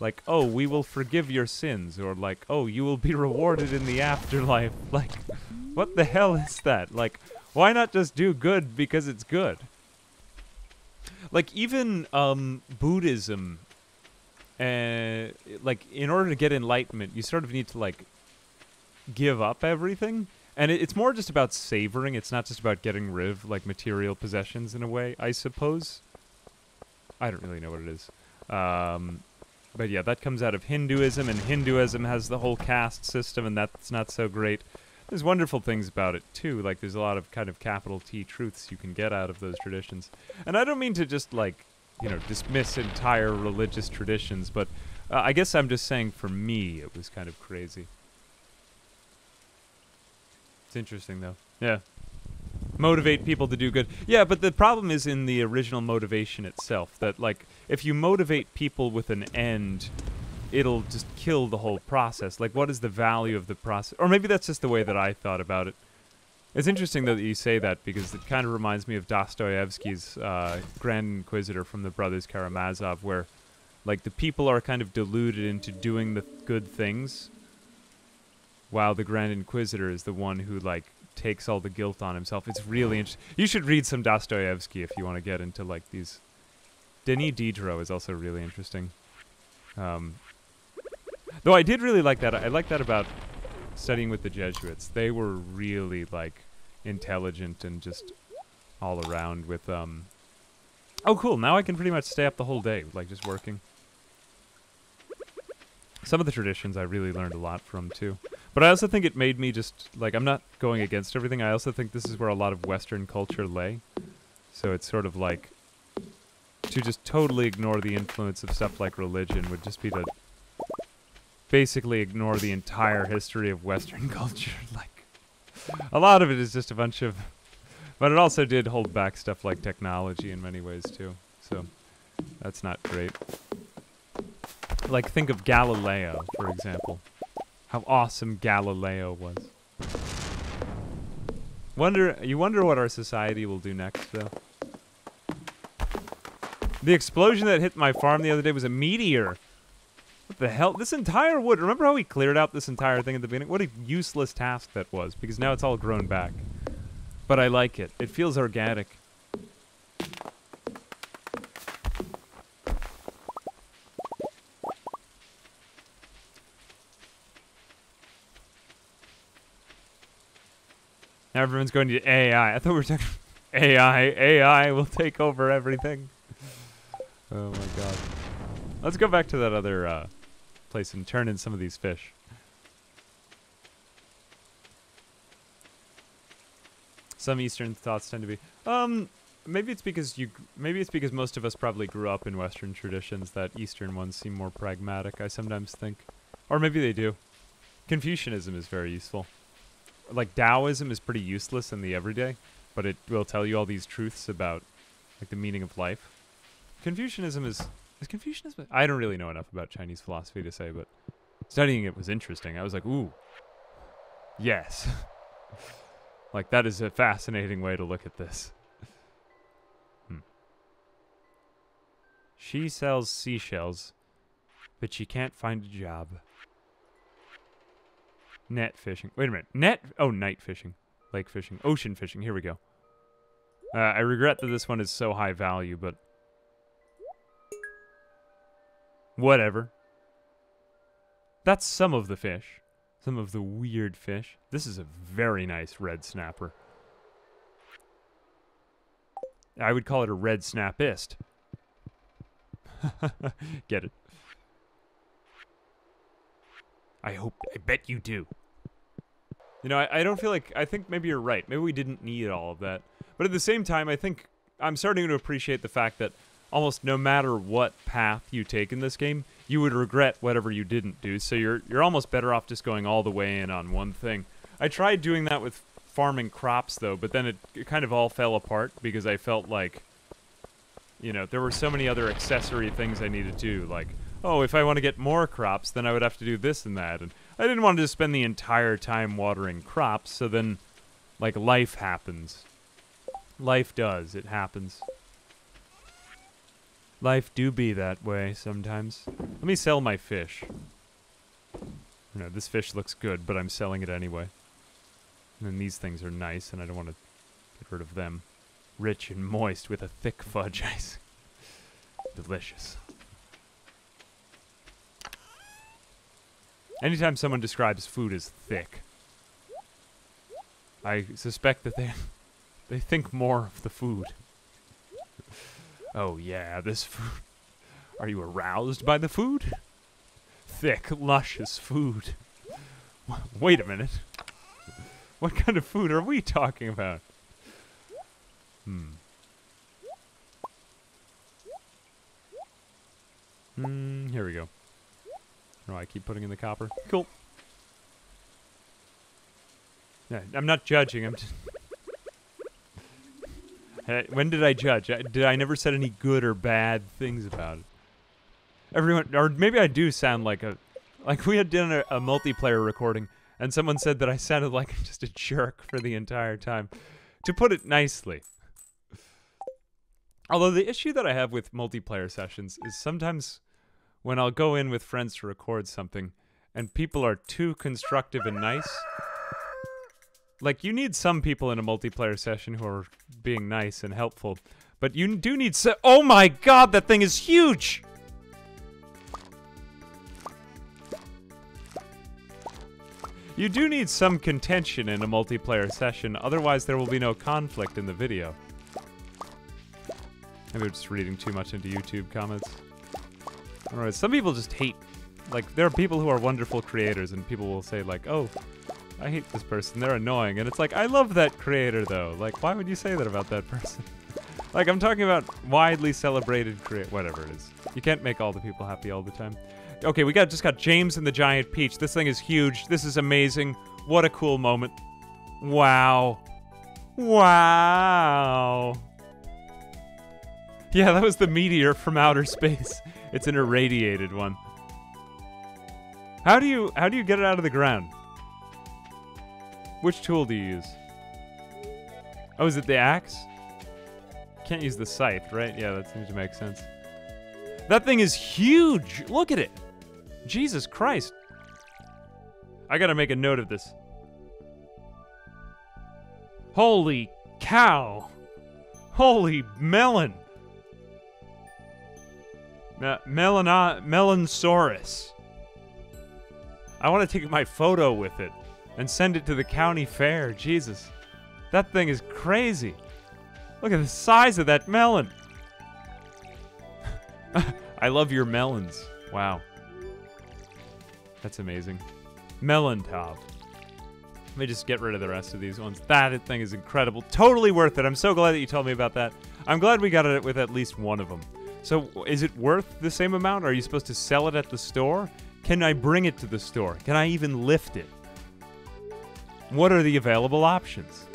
like, oh, we will forgive your sins, or like, oh, you will be rewarded in the afterlife. Like, what the hell is that? Like, why not just do good because it's good? Like, even um, Buddhism, uh, like, in order to get enlightenment, you sort of need to, like, give up everything. And it, it's more just about savoring. It's not just about getting rid of, like, material possessions in a way, I suppose. I don't really know what it is. Um, but yeah, that comes out of Hinduism, and Hinduism has the whole caste system, and that's not so great. There's wonderful things about it too, like there's a lot of kind of capital T truths you can get out of those traditions. And I don't mean to just like, you know, dismiss entire religious traditions, but uh, I guess I'm just saying for me it was kind of crazy. It's interesting though. Yeah. Motivate people to do good. Yeah, but the problem is in the original motivation itself that like if you motivate people with an end, it'll just kill the whole process. Like, what is the value of the process? Or maybe that's just the way that I thought about it. It's interesting though that you say that because it kind of reminds me of Dostoevsky's uh, Grand Inquisitor from the Brothers Karamazov, where like the people are kind of deluded into doing the good things, while the Grand Inquisitor is the one who like takes all the guilt on himself. It's really interesting. You should read some Dostoevsky if you want to get into like these Denis Diderot is also really interesting. Um, though I did really like that. I like that about studying with the Jesuits. They were really like intelligent and just all around with um Oh cool, now I can pretty much stay up the whole day, like just working. Some of the traditions I really learned a lot from too. But I also think it made me just like I'm not going against everything. I also think this is where a lot of western culture lay. So it's sort of like to just totally ignore the influence of stuff like religion would just be to basically ignore the entire history of Western culture. like, a lot of it is just a bunch of. But it also did hold back stuff like technology in many ways, too. So, that's not great. Like, think of Galileo, for example. How awesome Galileo was. Wonder, you wonder what our society will do next, though. The explosion that hit my farm the other day was a meteor. What the hell? This entire wood. Remember how we cleared out this entire thing at the beginning? What a useless task that was, because now it's all grown back. But I like it. It feels organic. Now everyone's going to AI. I thought we were talking AI. AI will take over everything. Oh my god. Let's go back to that other uh, place and turn in some of these fish. Some Eastern thoughts tend to be. Um, maybe it's because you. Maybe it's because most of us probably grew up in Western traditions that Eastern ones seem more pragmatic. I sometimes think, or maybe they do. Confucianism is very useful. Like Taoism is pretty useless in the everyday, but it will tell you all these truths about like the meaning of life. Confucianism is is Confucianism. I don't really know enough about Chinese philosophy to say, but studying it was interesting. I was like, ooh, yes. like that is a fascinating way to look at this. Hmm. She sells seashells, but she can't find a job. Net fishing. Wait a minute. Net. Oh, night fishing, lake fishing, ocean fishing. Here we go. Uh, I regret that this one is so high value, but whatever. That's some of the fish. Some of the weird fish. This is a very nice red snapper. I would call it a red snapist. Get it? I hope, I bet you do. You know, I, I don't feel like, I think maybe you're right. Maybe we didn't need all of that. But at the same time, I think I'm starting to appreciate the fact that almost no matter what path you take in this game, you would regret whatever you didn't do. So you're you're almost better off just going all the way in on one thing. I tried doing that with farming crops though, but then it, it kind of all fell apart because I felt like you know, there were so many other accessory things I needed to do, like, oh, if I want to get more crops, then I would have to do this and that. And I didn't want to just spend the entire time watering crops, so then like life happens. Life does, it happens. Life do be that way sometimes. Let me sell my fish. Know, this fish looks good, but I'm selling it anyway. And then these things are nice, and I don't want to get rid of them. Rich and moist with a thick fudge ice. Delicious. Anytime someone describes food as thick, I suspect that they they think more of the food. Oh yeah, this food. Are you aroused by the food? Thick, luscious food. Wait a minute. What kind of food are we talking about? Hmm. Hmm, here we go. Oh, I keep putting in the copper. Cool. Yeah, I'm not judging, I'm just... Uh, when did I judge? Did I never said any good or bad things about it? Everyone, or maybe I do sound like a, like we had done a, a multiplayer recording, and someone said that I sounded like just a jerk for the entire time. To put it nicely. Although the issue that I have with multiplayer sessions is sometimes when I'll go in with friends to record something, and people are too constructive and nice, like you need some people in a multiplayer session who are being nice and helpful, but you do need so- Oh my god, that thing is huge! You do need some contention in a multiplayer session, otherwise there will be no conflict in the video. Maybe I'm just reading too much into YouTube comments. Alright, some people just hate. Like, there are people who are wonderful creators, and people will say, like, oh, I hate this person. They're annoying. And it's like, I love that creator, though. Like, why would you say that about that person? like, I'm talking about widely celebrated create whatever it is. You can't make all the people happy all the time. Okay, we got just got James and the Giant Peach. This thing is huge. This is amazing. What a cool moment. Wow. Wow. Yeah, that was the meteor from outer space. It's an irradiated one. How do you how do you get it out of the ground? Which tool do you use? Oh, is it the axe? Can't use the scythe, right? Yeah, that seems to make sense. That thing is huge! Look at it! Jesus Christ. I gotta make a note of this. Holy cow! Holy melon! Me- melana- Melonsaurus. I want to take my photo with it and send it to the county fair. Jesus. That thing is crazy. Look at the size of that melon. I love your melons. Wow. That's amazing. Melon top. Let me just get rid of the rest of these ones. That thing is incredible. Totally worth it. I'm so glad that you told me about that. I'm glad we got it with at least one of them. So, is it worth the same amount? Are you supposed to sell it at the store? Can I bring it to the store? Can I even lift it? What are the available options?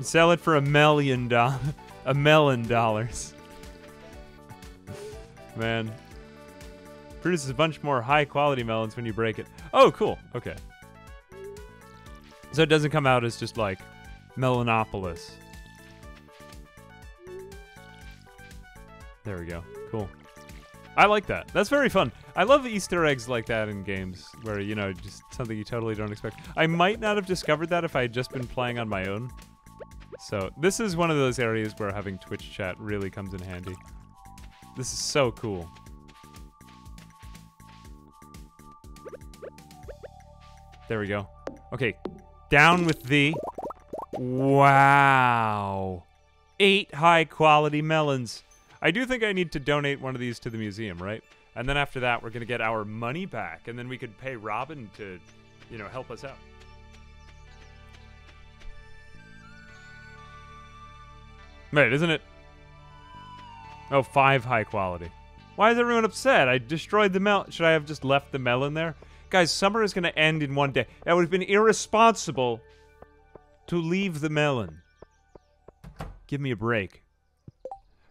Sell it for a million dollars. A million dollars. Man. Produces a bunch more high quality melons when you break it. Oh, cool. Okay. So it doesn't come out as just like Melanopolis. There we go. Cool. I like that. That's very fun. I love Easter eggs like that in games where, you know, just something you totally don't expect. I might not have discovered that if I had just been playing on my own. So, this is one of those areas where having Twitch chat really comes in handy. This is so cool. There we go. Okay, down with the... Wow. Eight high-quality melons. I do think I need to donate one of these to the museum, right? And then after that, we're going to get our money back, and then we could pay Robin to, you know, help us out. Right, isn't it? Oh, five high quality. Why is everyone upset? I destroyed the melon. Should I have just left the melon there? Guys, summer is going to end in one day. That would have been irresponsible to leave the melon. Give me a break.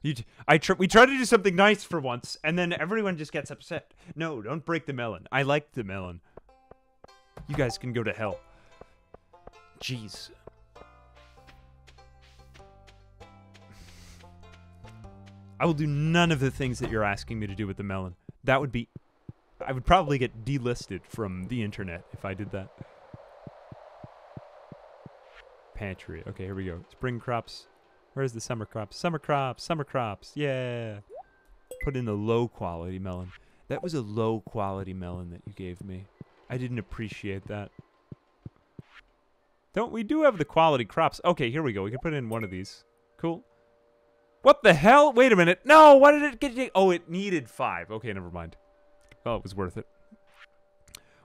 You, I tr we try to do something nice for once, and then everyone just gets upset. No, don't break the melon. I like the melon. You guys can go to hell. Jeez. I will do none of the things that you're asking me to do with the melon. That would be... I would probably get delisted from the internet if I did that. Pantry. Okay, here we go. Spring crops. Where's the summer crops? Summer crops, summer crops. Yeah. Put in the low quality melon. That was a low quality melon that you gave me. I didn't appreciate that. Don't we do have the quality crops? Okay, here we go. We can put in one of these. Cool. What the hell? Wait a minute. No, why did it get... Oh, it needed five. Okay, never mind. Oh, it was worth it.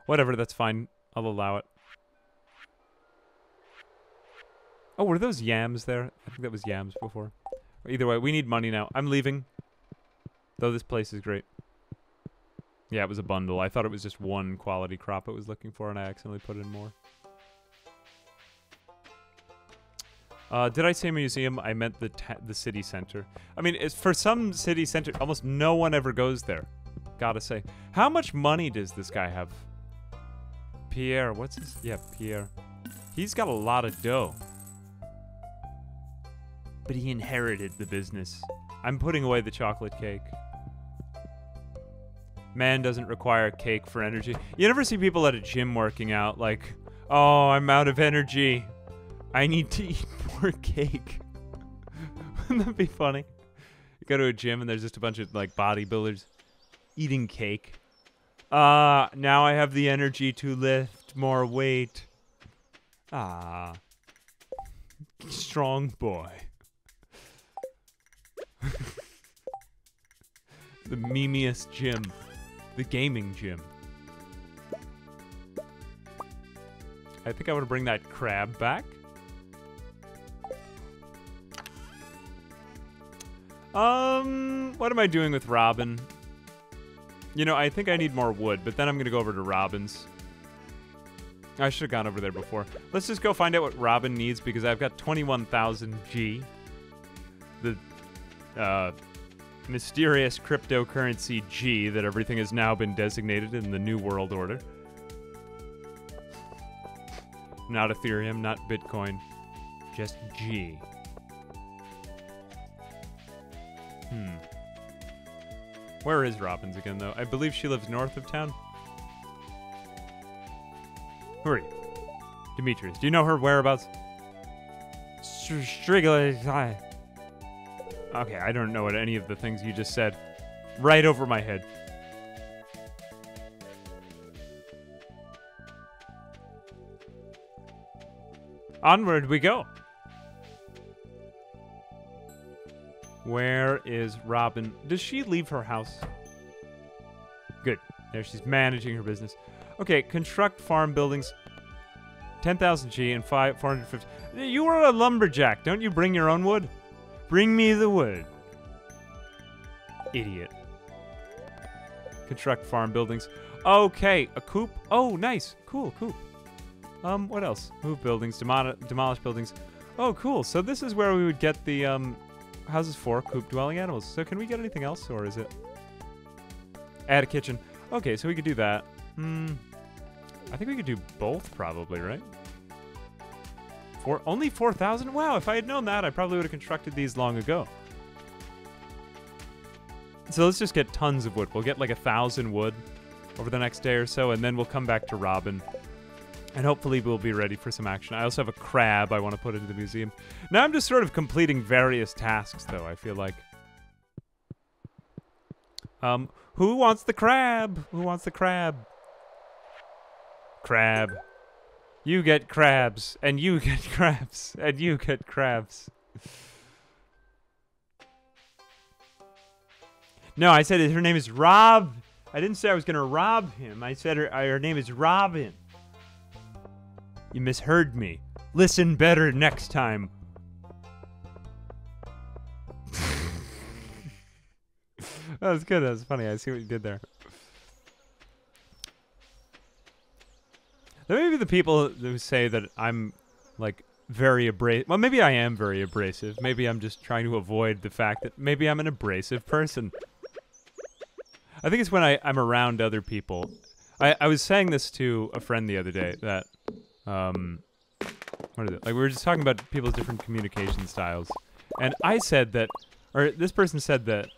Whatever, that's fine. I'll allow it. Oh, were those yams there? I think that was yams before. Either way, we need money now. I'm leaving. Though this place is great. Yeah, it was a bundle. I thought it was just one quality crop it was looking for, and I accidentally put in more. Uh, did I say museum? I meant the the city center. I mean, for some city center, almost no one ever goes there. Gotta say. How much money does this guy have? Pierre, what's his? Yeah, Pierre. He's got a lot of dough. But he inherited the business. I'm putting away the chocolate cake. Man doesn't require cake for energy. You never see people at a gym working out like, oh, I'm out of energy. I need to eat more cake. Wouldn't that be funny? You go to a gym and there's just a bunch of like bodybuilders eating cake. Ah, uh, now I have the energy to lift more weight. Ah. Strong boy. the memeiest gym. The gaming gym. I think I want to bring that crab back. Um, what am I doing with Robin? You know, I think I need more wood, but then I'm going to go over to Robin's. I should have gone over there before. Let's just go find out what Robin needs because I've got 21,000 G. Uh, mysterious cryptocurrency G that everything has now been designated in the New World Order. Not Ethereum, not Bitcoin, just G. Hmm. Where is Robin's again, though? I believe she lives north of town. Who are you? Demetrius. Do you know her whereabouts? Strigler. Okay, I don't know what any of the things you just said. Right over my head. Onward we go. Where is Robin? Does she leave her house? Good. There, she's managing her business. Okay, construct farm buildings. 10,000 G and five, 450. You are a lumberjack. Don't you bring your own wood? Bring me the wood. Idiot. Construct farm buildings. Okay, a coop. Oh, nice. Cool, coop. Um, what else? Move buildings, demol- demolish buildings. Oh, cool. So this is where we would get the um, houses for coop dwelling animals. So can we get anything else, or is it add a kitchen? Okay, so we could do that. Hmm. I think we could do both, probably, right? For only four thousand. Wow! If I had known that, I probably would have constructed these long ago. So let's just get tons of wood. We'll get like a thousand wood over the next day or so, and then we'll come back to Robin. And hopefully we'll be ready for some action. I also have a crab I want to put into the museum. Now I'm just sort of completing various tasks, though, I feel like. Um, who wants the crab? Who wants the crab? Crab. You get crabs, and you get crabs, and you get crabs. No, I said her name is Rob. I didn't say I was going to rob him. I said her, uh, her name is Robin. You misheard me. Listen better next time. that was good. That was funny. I see what you did there. There may be the people who say that I'm like very abrasive. Well, maybe I am very abrasive. Maybe I'm just trying to avoid the fact that maybe I'm an abrasive person. I think it's when I, I'm around other people. I, I was saying this to a friend the other day that, um, what is it? Like we were just talking about people's different communication styles, and I said that, or this person said that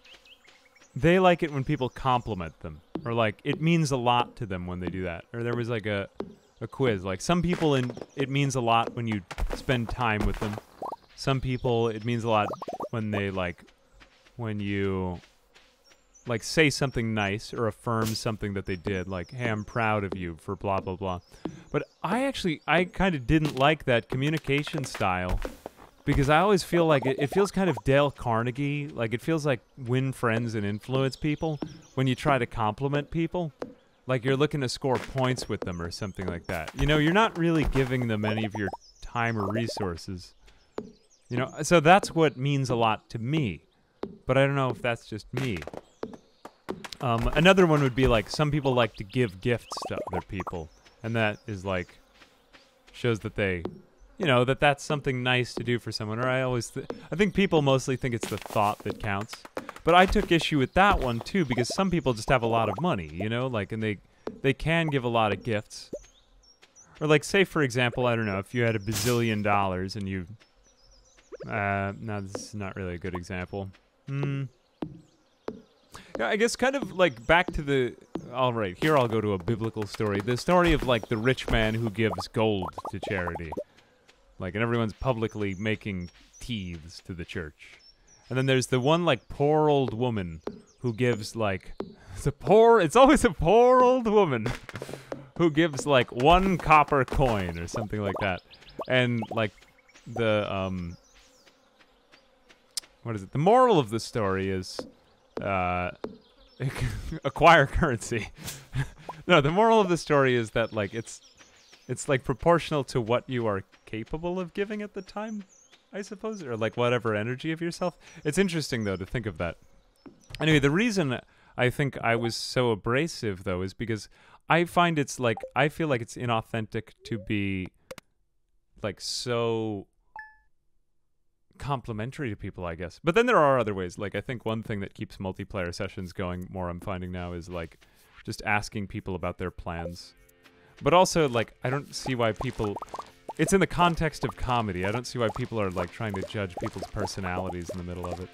they like it when people compliment them, or like it means a lot to them when they do that. Or there was like a, a quiz. Like some people, in it means a lot when you spend time with them. Some people, it means a lot when they like, when you like say something nice or affirm something that they did like hey i'm proud of you for blah blah blah but i actually i kind of didn't like that communication style because i always feel like it, it feels kind of dale carnegie like it feels like win friends and influence people when you try to compliment people like you're looking to score points with them or something like that. You know you're not really giving them any of your time or resources. You know so that's what means a lot to me but i don't know if that's just me. Um, another one would be like some people like to give gifts to other people, and that is like shows that they, you know, that that's something nice to do for someone. Or I always, th- I think people mostly think it's the thought that counts. But I took issue with that one too because some people just have a lot of money, you know, like, and they they can give a lot of gifts. Or like, say for example, I don't know, if you had a bazillion dollars and you, uh, no, this is not really a good example. Hmm. Yeah, I guess kind of like back to the. All right, here I'll go to a biblical story. The story of like the rich man who gives gold to charity, like, and everyone's publicly making tithes to the church. And then there's the one like poor old woman who gives like it's a poor. It's always a poor old woman who gives like one copper coin or something like that, and like the um. What is it? The moral of the story is uh, acquire currency. no, the moral of the story is that like it's it's like proportional to what you are capable of giving at the time, I suppose, or like whatever energy of yourself. It's interesting though to think of that. Anyway, the reason I think I was so abrasive though is because I find it's like I feel like it's inauthentic to be like so complimentary to people, I guess. But then there are other ways. Like I think one thing that keeps multiplayer sessions going more I'm finding now is like just asking people about their plans. But also like I don't see why people it's in the context of comedy. I don't see why people are like trying to judge people's personalities in the middle of it.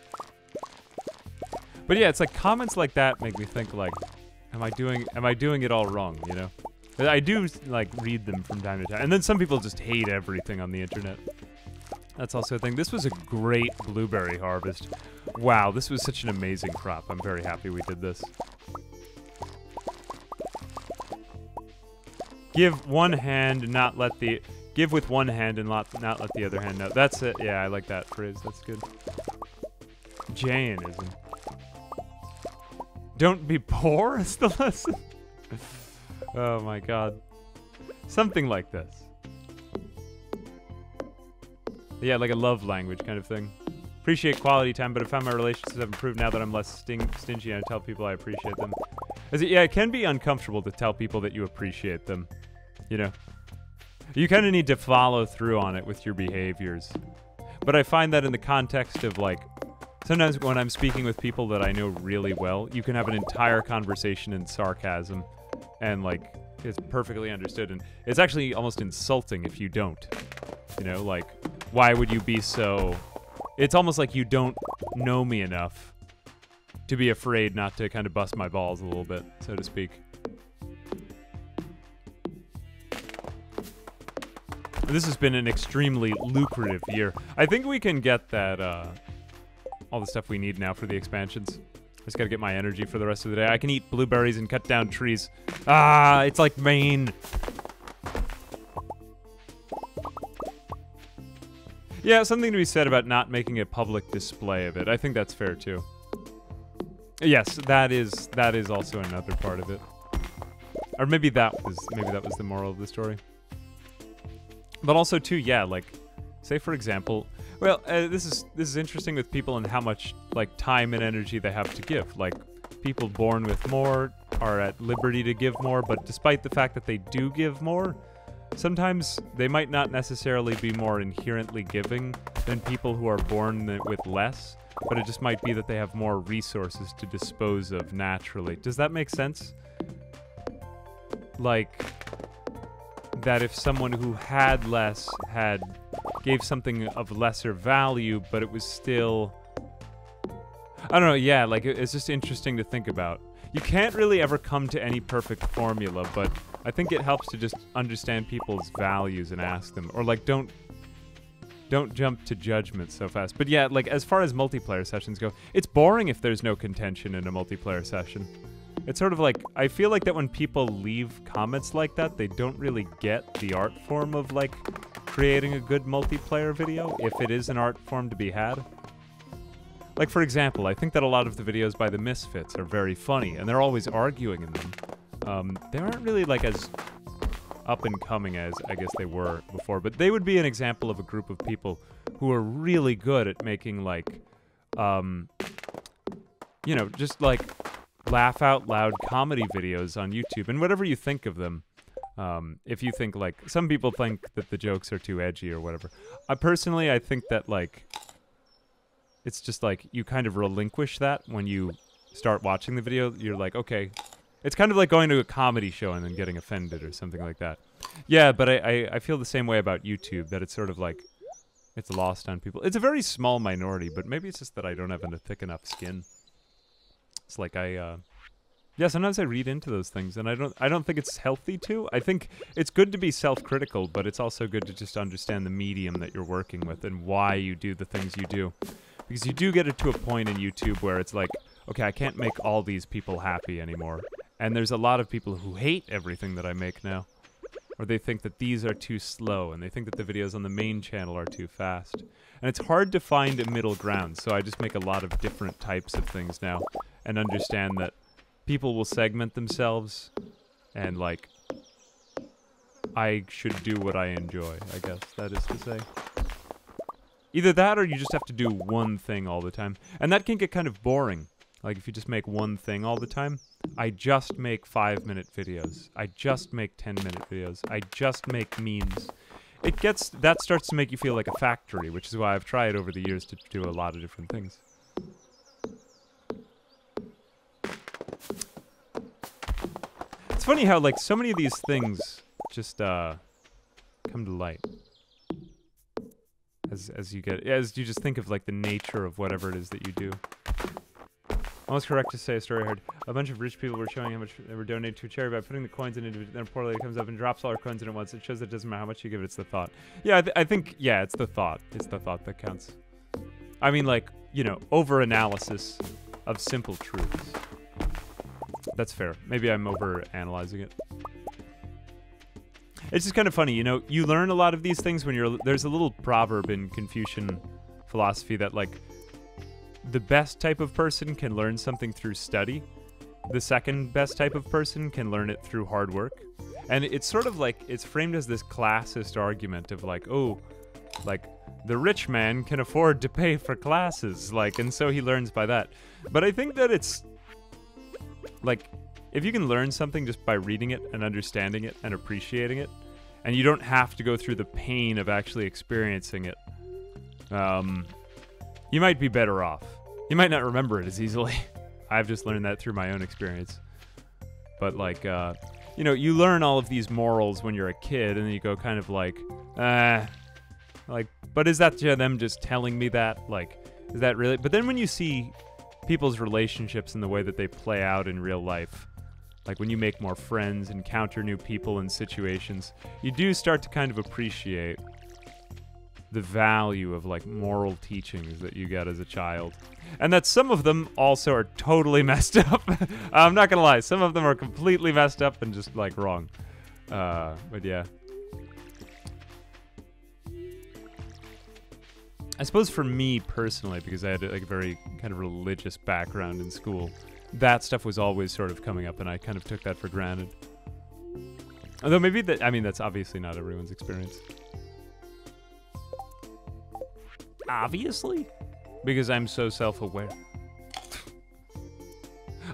But yeah, it's like comments like that make me think like am I doing am I doing it all wrong, you know? I do like read them from time to time. And then some people just hate everything on the internet. That's also a thing. This was a great blueberry harvest. Wow, this was such an amazing crop. I'm very happy we did this. Give one hand not let the... Give with one hand and not, not let the other hand know. That's it. Yeah, I like that phrase. That's good. Jainism. Don't be poor is the lesson. oh my god. Something like this. Yeah, like a love language kind of thing. Appreciate quality time, but I found my relationships have improved now that I'm less sting- stingy and I tell people I appreciate them. Is it, yeah, it can be uncomfortable to tell people that you appreciate them. You know? You kind of need to follow through on it with your behaviors. But I find that in the context of like, sometimes when I'm speaking with people that I know really well, you can have an entire conversation in sarcasm and like it's perfectly understood. And it's actually almost insulting if you don't. You know, like, why would you be so. It's almost like you don't know me enough to be afraid not to kind of bust my balls a little bit, so to speak. This has been an extremely lucrative year. I think we can get that, uh, all the stuff we need now for the expansions. I just gotta get my energy for the rest of the day. I can eat blueberries and cut down trees. Ah, it's like Maine. Yeah, something to be said about not making a public display of it. I think that's fair too. Yes, that is that is also another part of it. Or maybe that was maybe that was the moral of the story. But also too, yeah, like say for example, well, uh, this is this is interesting with people and how much like time and energy they have to give. Like people born with more are at liberty to give more, but despite the fact that they do give more, sometimes they might not necessarily be more inherently giving than people who are born with less, but it just might be that they have more resources to dispose of naturally. Does that make sense? Like that if someone who had less had gave something of lesser value, but it was still I don't know, yeah, like it's just interesting to think about. You can't really ever come to any perfect formula, but I think it helps to just understand people's values and ask them or like don't don't jump to judgment so fast. But yeah, like as far as multiplayer sessions go, it's boring if there's no contention in a multiplayer session. It's sort of like I feel like that when people leave comments like that, they don't really get the art form of like creating a good multiplayer video if it is an art form to be had. Like for example, I think that a lot of the videos by the Misfits are very funny, and they're always arguing in them. Um, they aren't really like as up and coming as I guess they were before, but they would be an example of a group of people who are really good at making like, um, you know, just like laugh out loud comedy videos on YouTube and whatever you think of them. Um, if you think like some people think that the jokes are too edgy or whatever, I personally I think that like it's just like you kind of relinquish that when you start watching the video. You're like, okay, it's kind of like going to a comedy show and then getting offended or something like that. Yeah, but I, I, I feel the same way about YouTube that it's sort of like it's lost on people. It's a very small minority, but maybe it's just that I don't have a thick enough skin. It's like I uh yeah, sometimes I read into those things and I don't I don't think it's healthy to. I think it's good to be self-critical, but it's also good to just understand the medium that you're working with and why you do the things you do. Because you do get it to a point in YouTube where it's like, okay, I can't make all these people happy anymore. And there's a lot of people who hate everything that I make now. Or they think that these are too slow and they think that the videos on the main channel are too fast. And it's hard to find a middle ground, so I just make a lot of different types of things now and understand that people will segment themselves and like I should do what I enjoy, I guess that is to say. Either that or you just have to do one thing all the time. And that can get kind of boring. Like if you just make one thing all the time. I just make 5 minute videos. I just make 10 minute videos. I just make memes. It gets that starts to make you feel like a factory, which is why I've tried over the years to do a lot of different things. Funny how like so many of these things just uh come to light as as you get as you just think of like the nature of whatever it is that you do. Almost correct to say a story I heard. A bunch of rich people were showing how much they were donating to a charity by putting the coins in it. Then reportedly it comes up and drops all our coins in at once. It shows that it doesn't matter how much you give it, it's the thought. Yeah, I, th- I think, yeah, it's the thought. It's the thought that counts. I mean, like, you know, over analysis of simple truths. That's fair. Maybe I'm over analyzing it. It's just kind of funny, you know, you learn a lot of these things when you're. There's a little proverb in Confucian philosophy that, like, the best type of person can learn something through study, the second best type of person can learn it through hard work. And it's sort of like it's framed as this classist argument of like, oh, like the rich man can afford to pay for classes, like, and so he learns by that. But I think that it's like if you can learn something just by reading it and understanding it and appreciating it, and you don't have to go through the pain of actually experiencing it, um, you might be better off. You might not remember it as easily. I've just learned that through my own experience. But like, uh, you know, you learn all of these morals when you're a kid, and then you go kind of like, ah, like, but is that them just telling me that? Like, is that really? But then when you see people's relationships and the way that they play out in real life, like when you make more friends, encounter new people and situations, you do start to kind of appreciate the value of like moral teachings that you get as a child. And that some of them also are totally messed up. I'm not gonna lie, some of them are completely messed up and just like wrong. Uh, but yeah. I suppose for me personally, because I had like a very kind of religious background in school, that stuff was always sort of coming up, and I kind of took that for granted. Although maybe that, I mean, that's obviously not everyone's experience. Obviously? Because I'm so self aware.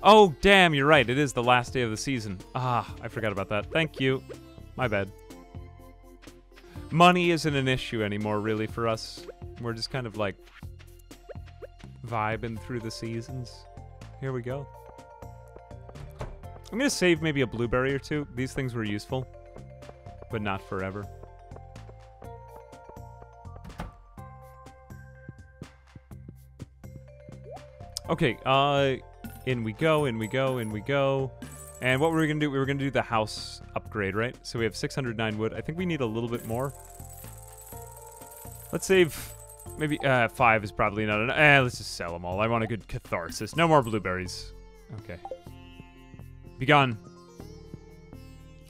oh, damn, you're right. It is the last day of the season. Ah, I forgot about that. Thank you. My bad. Money isn't an issue anymore, really, for us. We're just kind of like vibing through the seasons. Here we go. I'm gonna save maybe a blueberry or two. These things were useful, but not forever. Okay, uh, in we go, in we go, in we go. And what were we gonna do? We were gonna do the house upgrade, right? So we have 609 wood. I think we need a little bit more. Let's save maybe uh, five is probably not enough. Eh, let's just sell them all. I want a good catharsis. No more blueberries. Okay. Be gone.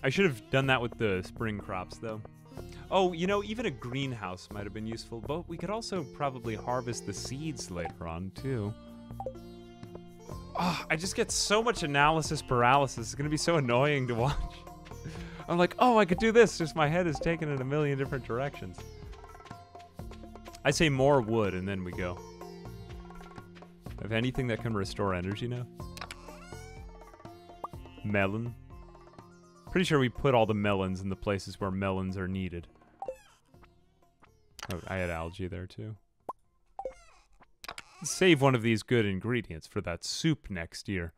I should have done that with the spring crops, though. Oh, you know, even a greenhouse might have been useful, but we could also probably harvest the seeds later on, too. Oh, I just get so much analysis paralysis. It's going to be so annoying to watch. I'm like, oh, I could do this. Just my head is taken in a million different directions. I say more wood, and then we go. Have anything that can restore energy now? Melon. Pretty sure we put all the melons in the places where melons are needed. Oh, I had algae there too. Save one of these good ingredients for that soup next year.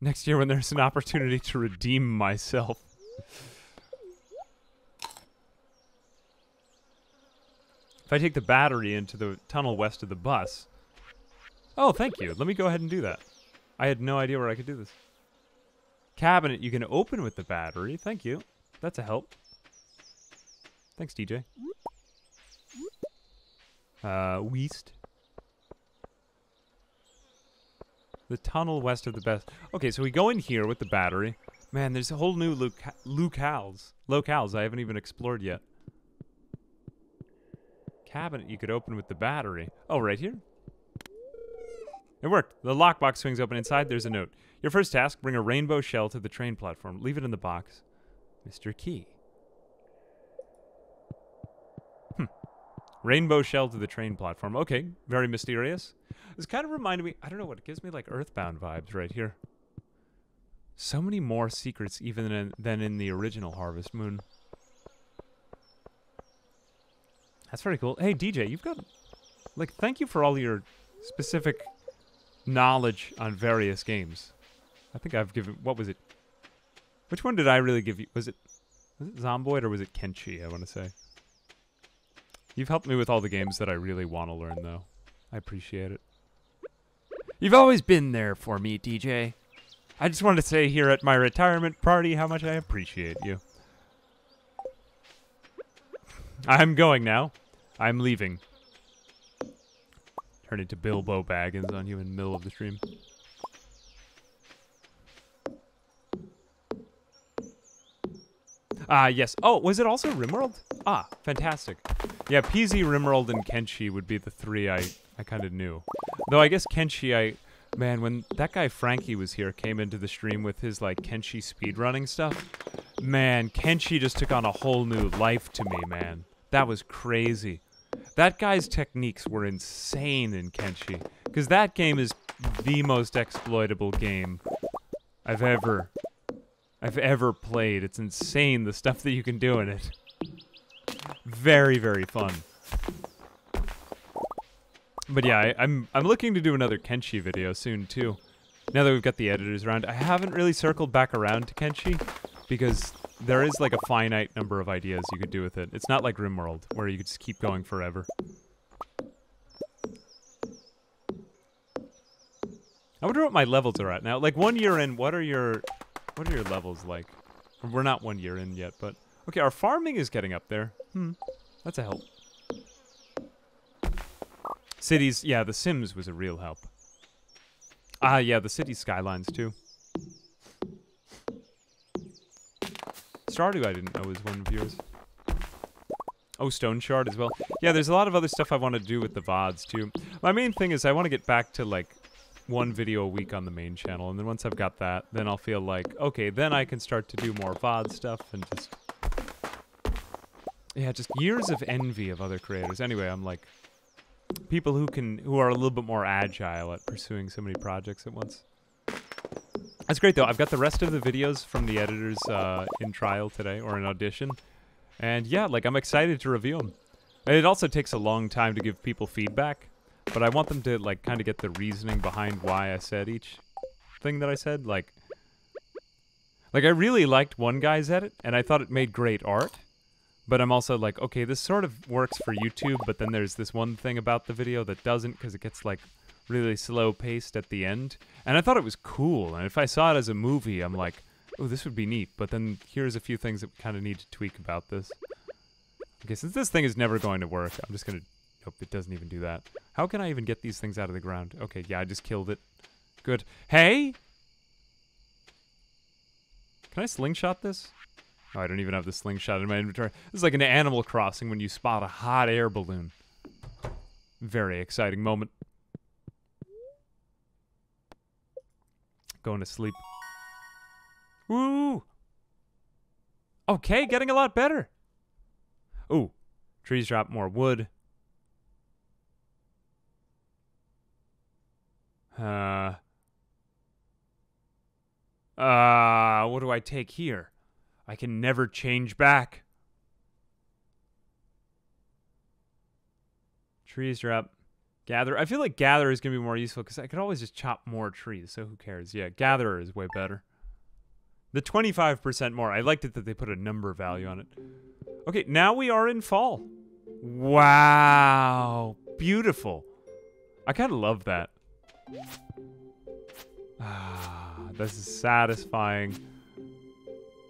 Next year when there's an opportunity to redeem myself. If I take the battery into the tunnel west of the bus. Oh, thank you. Let me go ahead and do that. I had no idea where I could do this. Cabinet you can open with the battery. Thank you. That's a help. Thanks, DJ. Uh, west. The tunnel west of the best. Okay, so we go in here with the battery. Man, there's a whole new loca- locales. Locales I haven't even explored yet. Cabinet you could open with the battery. Oh, right here? It worked. The lockbox swings open. Inside, there's a note. Your first task bring a rainbow shell to the train platform. Leave it in the box. Mr. Qi. Hmm. Rainbow shell to the train platform. Okay, very mysterious. This kind of reminded me, I don't know what, it gives me like Earthbound vibes right here. So many more secrets even in, than in the original Harvest Moon. That's very cool. Hey, DJ, you've got, like, thank you for all your specific knowledge on various games. I think I've given, what was it? Which one did I really give you? Was it, was it Zomboid or was it Kenshi, I want to say? You've helped me with all the games that I really want to learn, though. I appreciate it. You've always been there for me, DJ. I just wanted to say here at my retirement party how much I appreciate you. I'm going now. I'm leaving. Turn into Bilbo Baggins on you in the middle of the stream. Ah, yes. Oh, was it also Rimworld? Ah, fantastic. Yeah, PZ, Rimworld, and Kenshi would be the three I, I kind of knew. Though I guess Kenshi, I Man, when that guy Frankie was here, came into the stream with his like Kenshi speedrunning stuff. Man, Kenshi just took on a whole new life to me, man. That was crazy. That guy's techniques were insane in Kenshi. Because that game is the most exploitable game I've ever I've ever played. It's insane the stuff that you can do in it. Very, very fun. But yeah, I, I'm I'm looking to do another Kenshi video soon too. Now that we've got the editors around, I haven't really circled back around to Kenshi because there is like a finite number of ideas you could do with it. It's not like RimWorld where you could just keep going forever. I wonder what my levels are at now. Like one year in, what are your what are your levels like? We're not one year in yet, but okay, our farming is getting up there. Hmm, that's a help. Cities, yeah, The Sims was a real help. Ah, yeah, the city skylines too. Stardew I didn't know was one of yours. Oh, Stoneshard as well. Yeah, there's a lot of other stuff I want to do with the VODs too. My main thing is I want to get back to like one video a week on the main channel, and then once I've got that, then I'll feel like, okay, then I can start to do more VOD stuff and just... Yeah, just years of envy of other creators. Anyway, I'm like, people who can who are a little bit more agile at pursuing so many projects at once. That's great though. I've got the rest of the videos from the editors uh, in trial today or in audition, and yeah, like I'm excited to review them. And It also takes a long time to give people feedback, but I want them to like kind of get the reasoning behind why I said each thing that I said. Like, like I really liked one guy's edit, and I thought it made great art. But I'm also like, okay, this sort of works for YouTube, but then there's this one thing about the video that doesn't because it gets like really slow paced at the end. And I thought it was cool. And if I saw it as a movie, I'm like, oh, this would be neat. But then here's a few things that we kind of need to tweak about this. Okay, since this thing is never going to work, I'm just going to... Nope, it doesn't even do that. How can I even get these things out of the ground? Okay, yeah, I just killed it. Good. Hey! Can I slingshot this? Oh, I don't even have the slingshot in my inventory. This is like an Animal Crossing when you spot a hot air balloon. Very exciting moment. Going to sleep. Woo! Okay, getting a lot better. Ooh, trees drop more wood. Uh. Uh, what do I take here? I can never change back. Trees drop. Gather. I feel like gather is going to be more useful because I could always just chop more trees, so who cares? Yeah, gatherer is way better. The 25% more. I liked it that they put a number value on it. Okay, now we are in fall. Wow. Beautiful. I kind of love that. Ah, this is satisfying.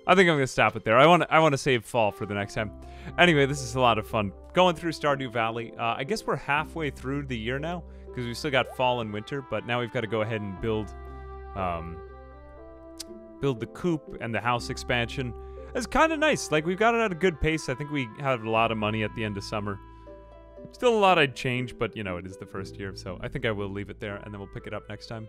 I think I'm gonna stop it there. I want to I want to save fall for the next time. Anyway, this is a lot of fun going through Stardew Valley. Uh, I guess we're halfway through the year now because we still got fall and winter, but now we've got to go ahead and build, um, build the coop and the house expansion. It's kind of nice. Like we've got it at a good pace. I think we have a lot of money at the end of summer. Still a lot I'd change, but you know it is the first year, so I think I will leave it there, and then we'll pick it up next time.